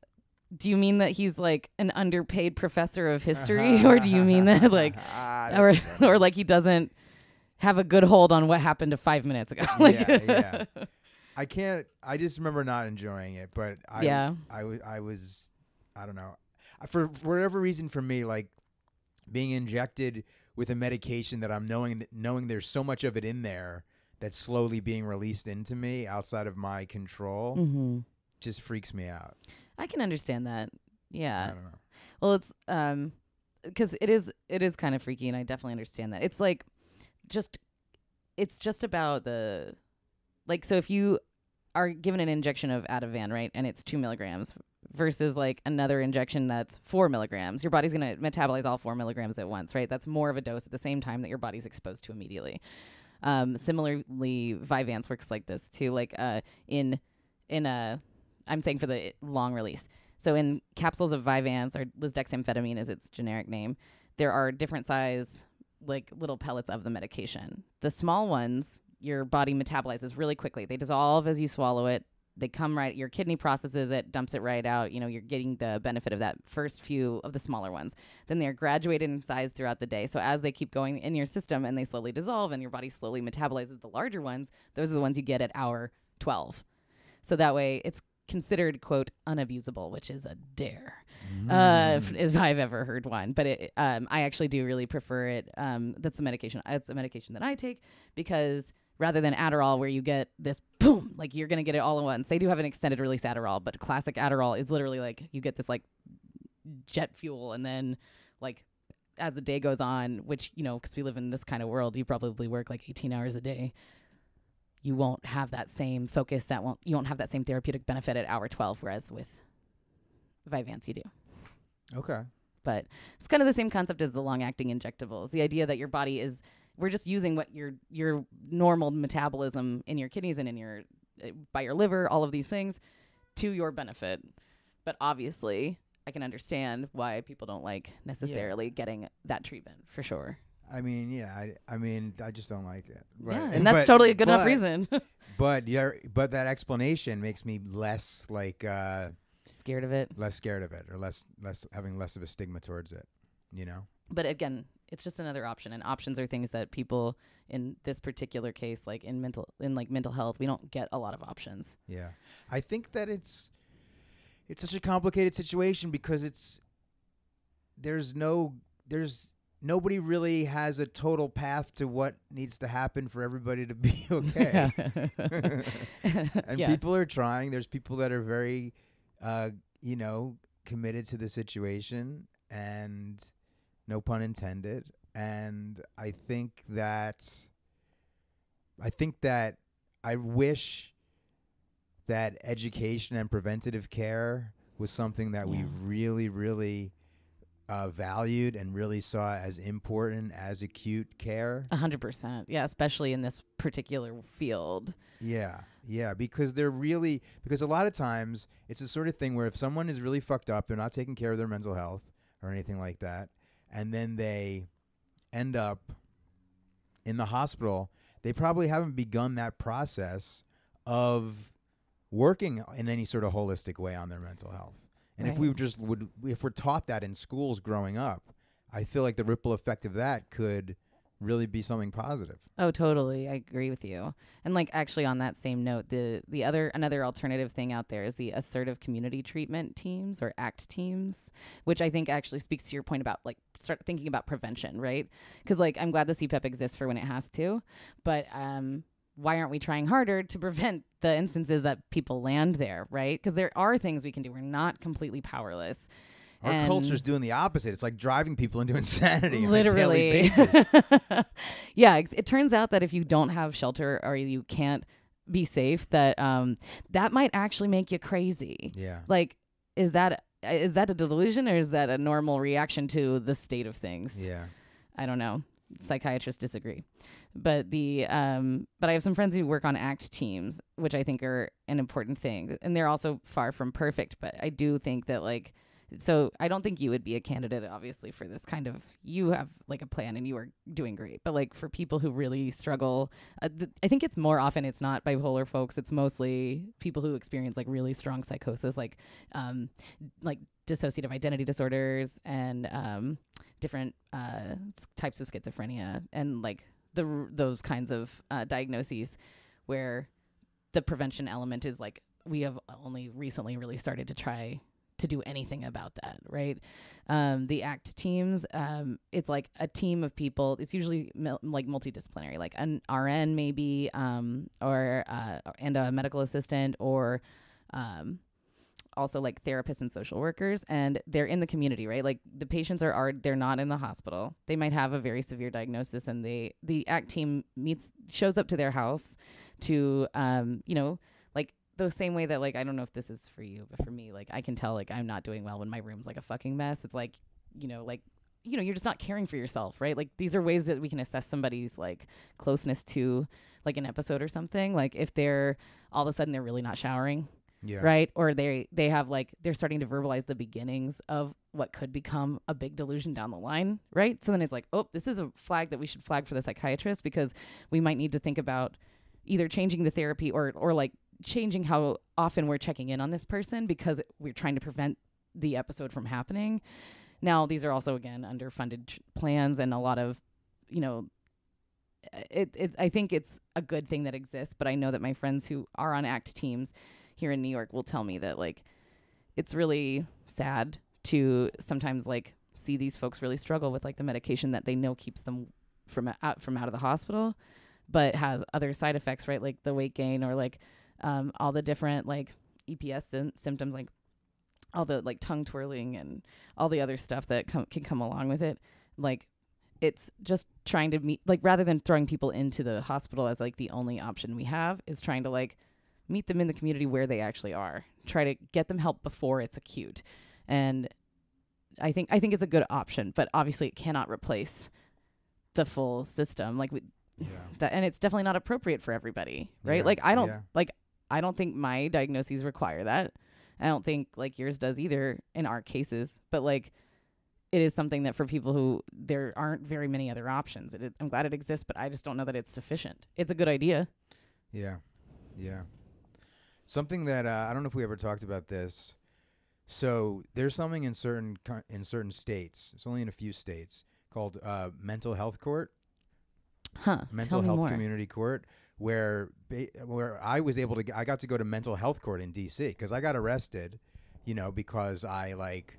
do you mean that he's like an underpaid professor of history, or do you mean that like, Ah, or or like he doesn't have a good hold on what happened to five minutes ago? like, Yeah, yeah. I can't. I just remember not enjoying it, but I, Yeah. I was, I don't know, for, for whatever reason, for me, like being injected with a medication that I'm knowing that knowing there's so much of it in there that's slowly being released into me outside of my control mm-hmm. just freaks me out. I can understand that. Yeah. I don't know. Well, it's um, because it is it is kind of freaky, and I definitely understand that. It's like just it's just about the like so if you are given an injection of Ativan, right, and it's two milligrams versus like another injection that's four milligrams, your body's gonna metabolize all four milligrams at once, right? That's more of a dose at the same time that your body's exposed to immediately. Um, similarly, Vyvanse works like this too. Like uh, in in a, I'm saying for the long release. So in capsules of Vyvanse or lisdexamfetamine is its generic name, there are different size like little pellets of the medication. The small ones your body metabolizes really quickly. They dissolve as you swallow it. They come right your kidney processes it, dumps it right out. You know, you're getting the benefit of that first few of the smaller ones. Then they're graduated in size throughout the day. So as they keep going in your system and they slowly dissolve and your body slowly metabolizes the larger ones, those are the ones you get at hour 12. So that way it's considered quote unabusable, which is a dare. Uh, if, if I've ever heard one, but it, um, I actually do really prefer it. Um, that's the medication. It's a medication that I take because rather than Adderall, where you get this boom, like you're gonna get it all at once. They do have an extended release Adderall, but classic Adderall is literally like you get this like jet fuel, and then like as the day goes on, which you know, because we live in this kind of world, you probably work like 18 hours a day. You won't have that same focus. That won't you won't have that same therapeutic benefit at hour 12, whereas with Vyvanse you do Okay. but it's kind of the same concept as the long acting injectables the idea that your body is we're just using what your your normal metabolism in your kidneys and in your uh, by your liver all of these things to your benefit but obviously i can understand why people don't like necessarily getting that treatment for sure I mean, yeah. I, I mean, I just don't like it. But, yeah and that's but- totally a good enough reason But yeah, but that explanation makes me less like uh scared of it less scared of it or less less having less of a stigma towards it. You know. but again it's just another option and options are things that people in this particular case like in mental in like mental health we don't get a lot of options Yeah. I think that it's it's such a complicated situation because it's there's no there's nobody really has a total path to what needs to happen for everybody to be okay. and yeah. people are trying. There's people that are very uh, you know, committed to the situation and no pun intended. And I think that I think that I wish that education and preventative care was something that we really, really uh, valued and really saw as important as acute care. A hundred percent. Yeah, especially in this particular field. Yeah, yeah, because they're really because a lot of times it's the sort of thing where if someone is really fucked up, they're not taking care of their mental health or anything like that, and then they end up in the hospital, they probably haven't begun that process of working in any sort of holistic way on their mental health. And if we Right. just would if we're taught that in schools growing up, I feel like the ripple effect of that could really be something positive. Oh, totally. I agree with you. And like actually on that same note, the the other another alternative thing out there is the assertive community treatment teams or ACT teams, which I think actually speaks to your point about like start thinking about prevention, right? Cuz like I'm glad the CPEP exists for when it has to, but um why aren't we trying harder to prevent the instances that people land there, right? Because there are things we can do. We're not completely powerless. Our And- culture's doing the opposite. It's like driving people into insanity literally on a daily basis. yeah it turns out that if you don't have shelter or you can't be safe that um that might actually make you crazy yeah. like is that is that a delusion or is that a normal reaction to the state of things Yeah. i don't know psychiatrists disagree but the um but i have some friends who work on act teams which i think are an important thing and they're also far from perfect but i do think that like so I don't think you would be a candidate, obviously, for this kind of. You have like a plan and you are doing great, but like for people who really struggle, uh, th- I think it's more often it's not bipolar folks. It's mostly people who experience like really strong psychosis, like um, like dissociative identity disorders and um, different uh, types of schizophrenia and like the those kinds of uh, diagnoses where the prevention element is like we have only recently really started to try to do anything about that, right? Um, the ACT teams, um, it's like a team of people. It's usually mil- like multidisciplinary, like an RN maybe, um, or uh, and a medical assistant, or um, also like therapists and social workers, and they're in the community, right? Like the patients are are they're not in the hospital. They might have a very severe diagnosis, and they the ACT team meets shows up to their house to um, you know like the same way that like I don't know if this is for you, but for me, like I can tell like I'm not doing well when my room's like a fucking mess. It's like, you know, like you know, you're just not caring for yourself, right? Like these are ways that we can assess somebody's like closeness to like an episode or something. Like if they're all of a sudden they're really not showering, Yeah. right? Or they they have like they're starting to verbalize the beginnings of what could become a big delusion down the line, right? So then it's like, oh, this is a flag that we should flag for the psychiatrist because we might need to think about either changing the therapy or or like changing how often we're checking in on this person because we're trying to prevent the episode from happening. Now, these are also again underfunded ch- plans and a lot of, you know, it, it I think it's a good thing that exists, but I know that my friends who are on ACT teams here in New York will tell me that like it's really sad to sometimes like see these folks really struggle with like the medication that they know keeps them from out from out of the hospital but has other side effects right? Like the weight gain or like um, all the different like EPS sym- symptoms like all the like tongue twirling and all the other stuff that com- can come along with it. Like it's just trying to meet like rather than throwing people into the hospital as like the only option we have is trying to like meet them in the community where they actually are. Try to get them help before it's acute. And i think i think it's a good option but obviously it cannot replace the full system like we, Yeah. that and it's definitely not appropriate for everybody right? Yeah, like i don't yeah. like i don't think my diagnoses require that. I don't think like yours does either in our cases but like it is something that for people who there aren't very many other options. It, i'm glad it exists but i just don't know that it's sufficient. It's a good idea. Yeah, yeah. Something that uh, I don't know if we ever talked about this. So there's something in certain in certain states. It's only in a few states called uh, mental health court, huh mental tell me health more community court, where ba- where I was able to g- I got to go to mental health court in D.C. because I got arrested, you know, because I like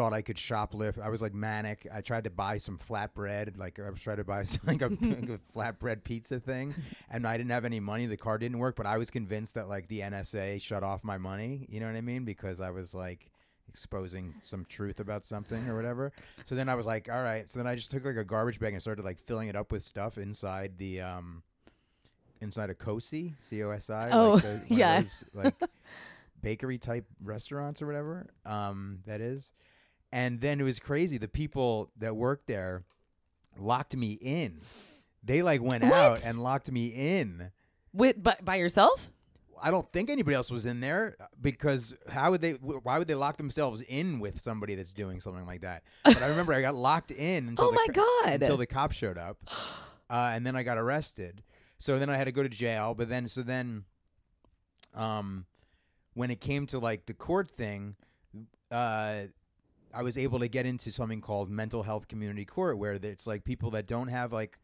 thought I could shoplift. I was like manic. I tried to buy some flatbread, like I was trying to buy like a, a flatbread pizza thing, and I didn't have any money. The card didn't work, but I was convinced that like the NSA shut off my money. You know what I mean? Because I was like exposing some truth about something or whatever. So then I was like, all right. So then I just took like a garbage bag and started like filling it up with stuff inside the um inside a COSI, C O S I. Oh, like the, yeah. those, like bakery type restaurants or whatever. Um, that is. And then it was crazy. The people that worked there locked me in. They like went out and locked me in. with by, by yourself I don't think anybody else was in there because how would they? Why would they lock themselves in with somebody that's doing something like that? But I remember I got locked in until oh the my co- god until the cop showed up, uh, and then I got arrested. So then I had to go to jail. But then, so then, um, when it came to like the court thing, uh, I was able to get into something called mental health community court, where it's like people that don't have like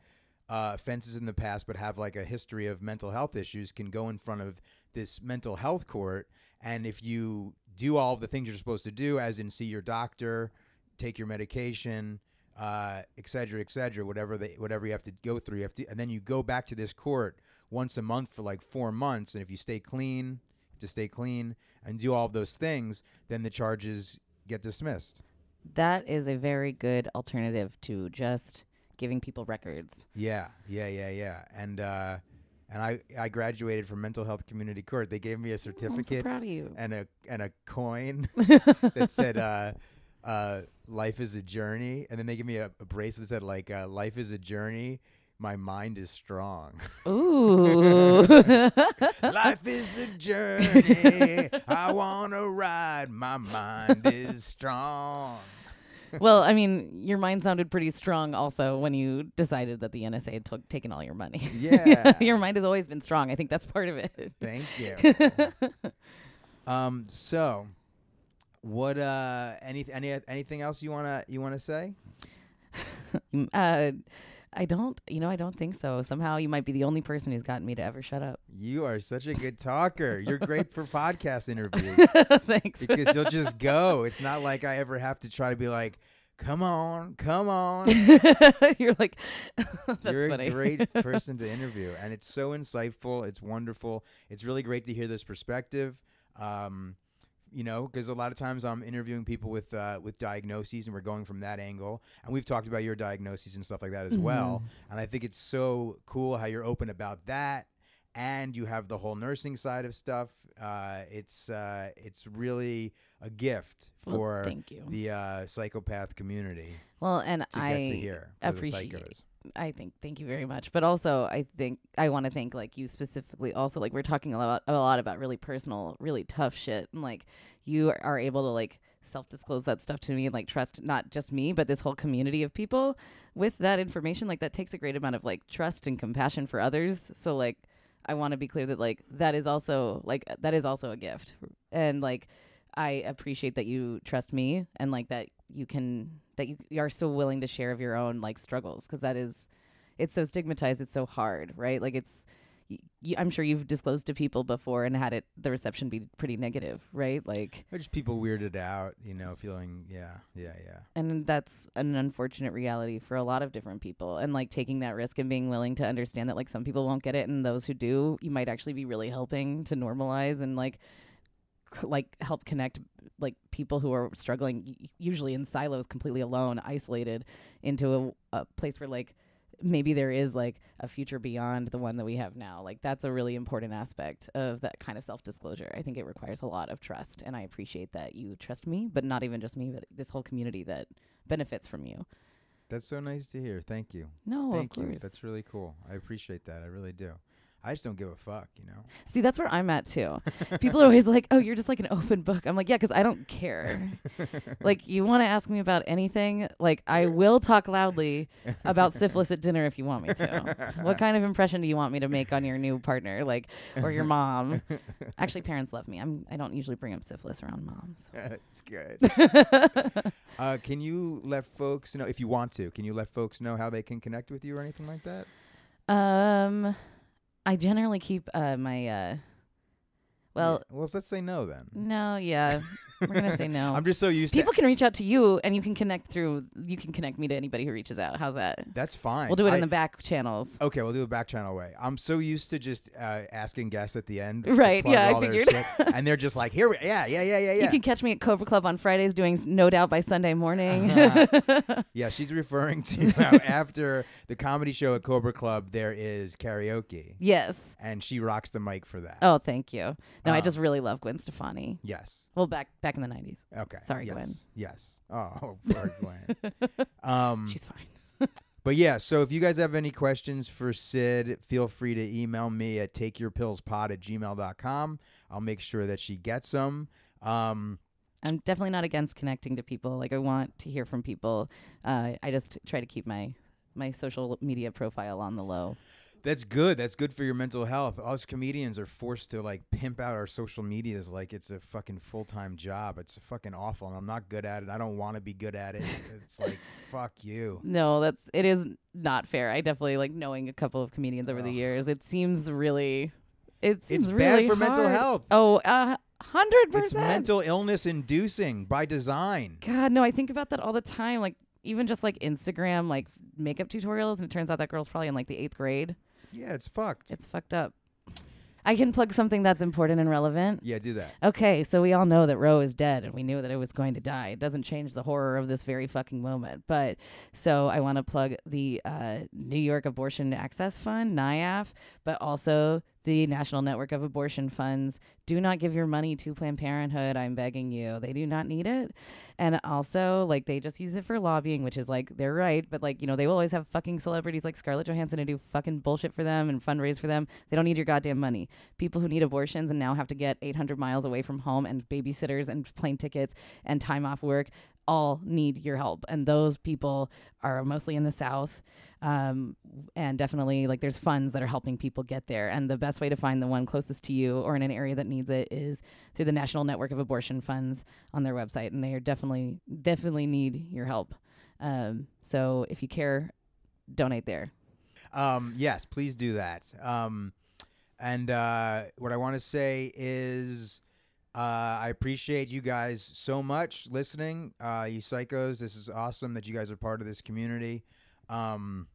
uh, offenses in the past but have like a history of mental health issues can go in front of this mental health court, and if you do all the things you're supposed to do, as in see your doctor, take your medication, uh, et cetera, et cetera, whatever they, whatever you have to go through, you have to, and then you go back to this court once a month for like four months, and if you stay clean, to stay clean and do all of those things, then the charges get dismissed. that is a very good alternative to just giving people records Yeah, yeah, yeah, yeah, and uh, and I I graduated from mental health community court. They gave me a so certificate proud of you and a and a coin that said uh, uh, "Life is a journey," and then they give me a, a bracelet that said like uh, "Life is a journey." My mind is strong. Ooh. Life is a journey. I wanna ride. My mind is strong. well, I mean, your mind sounded pretty strong also when you decided that the NSA had took taken all your money. Yeah. your mind has always been strong. I think that's part of it. Thank you. um. So, what? Uh. Any. Any. Anything else you wanna you wanna say? Mm, uh, I don't, you know, I don't think so. Somehow you might be the only person who's gotten me to ever shut up. You are such a good talker. You're great for podcast interviews Thanks. because you'll just go. It's not like I ever have to try to be like, "Come on, come on." You're like, that's You're funny. a great person to interview, and it's so insightful. It's wonderful. It's really great to hear this perspective. Um, you know, because a lot of times I'm interviewing people with uh, with diagnoses, and we're going from that angle. And we've talked about your diagnoses and stuff like that as well. And I think it's so cool how you're open about that, and you have the whole nursing side of stuff. Uh, it's uh, it's really a gift Well, for thank you. the uh, psychopath community well, and I get to hear for appreciate. I think thank you very much. But also I think I want to thank like you specifically also like we're talking a lot a lot about really personal, really tough shit and like you are able to like self disclose that stuff to me and like trust not just me but this whole community of people with that information like that takes a great amount of like trust and compassion for others. So like I want to be clear that like that is also like that is also a gift. And like I appreciate that you trust me and like that you can that you, you are so willing to share of your own like struggles because that is it's so stigmatized it's so hard right like it's y- y- i'm sure you've disclosed to people before and had it the reception be pretty negative right like Or just people weirded out, you know, feeling, yeah, yeah, yeah. and that's an unfortunate reality for a lot of different people and like taking that risk and being willing to understand that like some people won't get it and those who do you might actually be really helping to normalize and like like help connect like people who are struggling usually in silos completely alone isolated into a, a place where like maybe there is like a future beyond the one that we have now like that's a really important aspect of that kind of self-disclosure i think it requires a lot of trust and i appreciate that you trust me but not even just me but this whole community that benefits from you That's so nice to hear. Thank you. no Thank of you. course That's really cool. I appreciate that. I really do. I just don't give a fuck, you know. see that's where i'm at too people are always like oh you're just like an open book i'm like yeah because i don't care like you want to ask me about anything like i will talk loudly about syphilis at dinner if you want me to what kind of impression do you want me to make on your new partner like or your mom actually parents love me i'm i don't usually bring up syphilis around moms That's good. uh, can you let folks know if you want to? Can you let folks know how they can connect with you or anything like that? um i generally keep uh my uh well well, let's say no then. no yeah we're gonna say no I'm just so used people to. can reach out to you and you can connect through you can connect me to anybody who reaches out how's that That's fine. we'll do it I- in the back channels Okay, we'll do a back channel way. I'm so used to just uh, asking guests at the end. Right, yeah, I figured. shit, and they're just like, "Here, we, yeah, yeah, yeah, yeah, yeah." You can catch me at Cobra Club on Fridays doing No Doubt by Sunday morning. Yeah, she's referring to how after the comedy show at Cobra Club, there is karaoke, yes. and she rocks the mic for that. Oh, thank you. No, I Ah. just really love Gwen Stefani. Yes. Well, back back in the 90s. Okay. Sorry, yes. Gwen. Yes. Oh, poor Gwen. Um, She's fine. but yeah, so if you guys have any questions for Syd, feel free to email me at takeyourpillspod at gmail.com. I'll make sure that she gets them. Um, I'm definitely not against connecting to people. Like I want to hear from people. Uh, I just try to keep my my social media profile on the low. That's good. That's good for your mental health. Us comedians are forced to like pimp out our social medias like it's a fucking full time job. It's fucking awful, and I'm not good at it. I don't want to be good at it. It's like fuck you. No, that's it is not fair. I definitely like knowing a couple of comedians over the years. It seems really, it seems It's really bad for mental health. Oh, a hundred It's percent. mental illness inducing by design. God, no, I think about that all the time. Like even just like Instagram, like makeup tutorials, and it turns out that girl's probably in like the eighth grade. Yeah, it's fucked. It's fucked up. I can plug something that's important and relevant. yeah, do that. Okay, so we all know that Roe is dead and we knew that it was going to die. It doesn't change the horror of this very fucking moment. But so I want to plug the uh, New York Abortion Access Fund, NIAF, but also the National Network of Abortion Funds. Do not give your money to Planned Parenthood. I'm begging you. They do not need it. And also, like, they just use it for lobbying, which is like, they're right. But, like, you know, they will always have fucking celebrities like Scarlett Johansson to do fucking bullshit for them and fundraise for them. They don't need your goddamn money. People who need abortions and now have to get 800 miles away from home and babysitters and plane tickets and time off work all need your help. And those people are mostly in the South. Um, and definitely, like, there's funds that are helping people get there. And the best way to find the one closest to you or in an area that needs it is through the National Network of Abortion Funds on their website. And they are definitely, definitely need your help. Um, so if you care, donate there. Um, yes, please do that. Um, and uh, what I want to say is uh, I appreciate you guys so much listening. Uh, you psychos, this is awesome that you guys are part of this community. Um,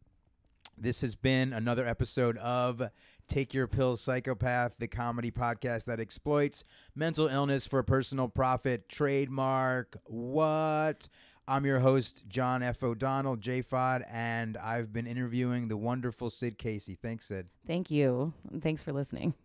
this has been another episode of Take Your Pills Psychopath, the comedy podcast that exploits mental illness for personal profit. Trademark. What? I'm your host, John F. O'Donnell, JFOD, and I've been interviewing the wonderful Syd Casey. Thanks, Syd. Thank you. Thanks for listening.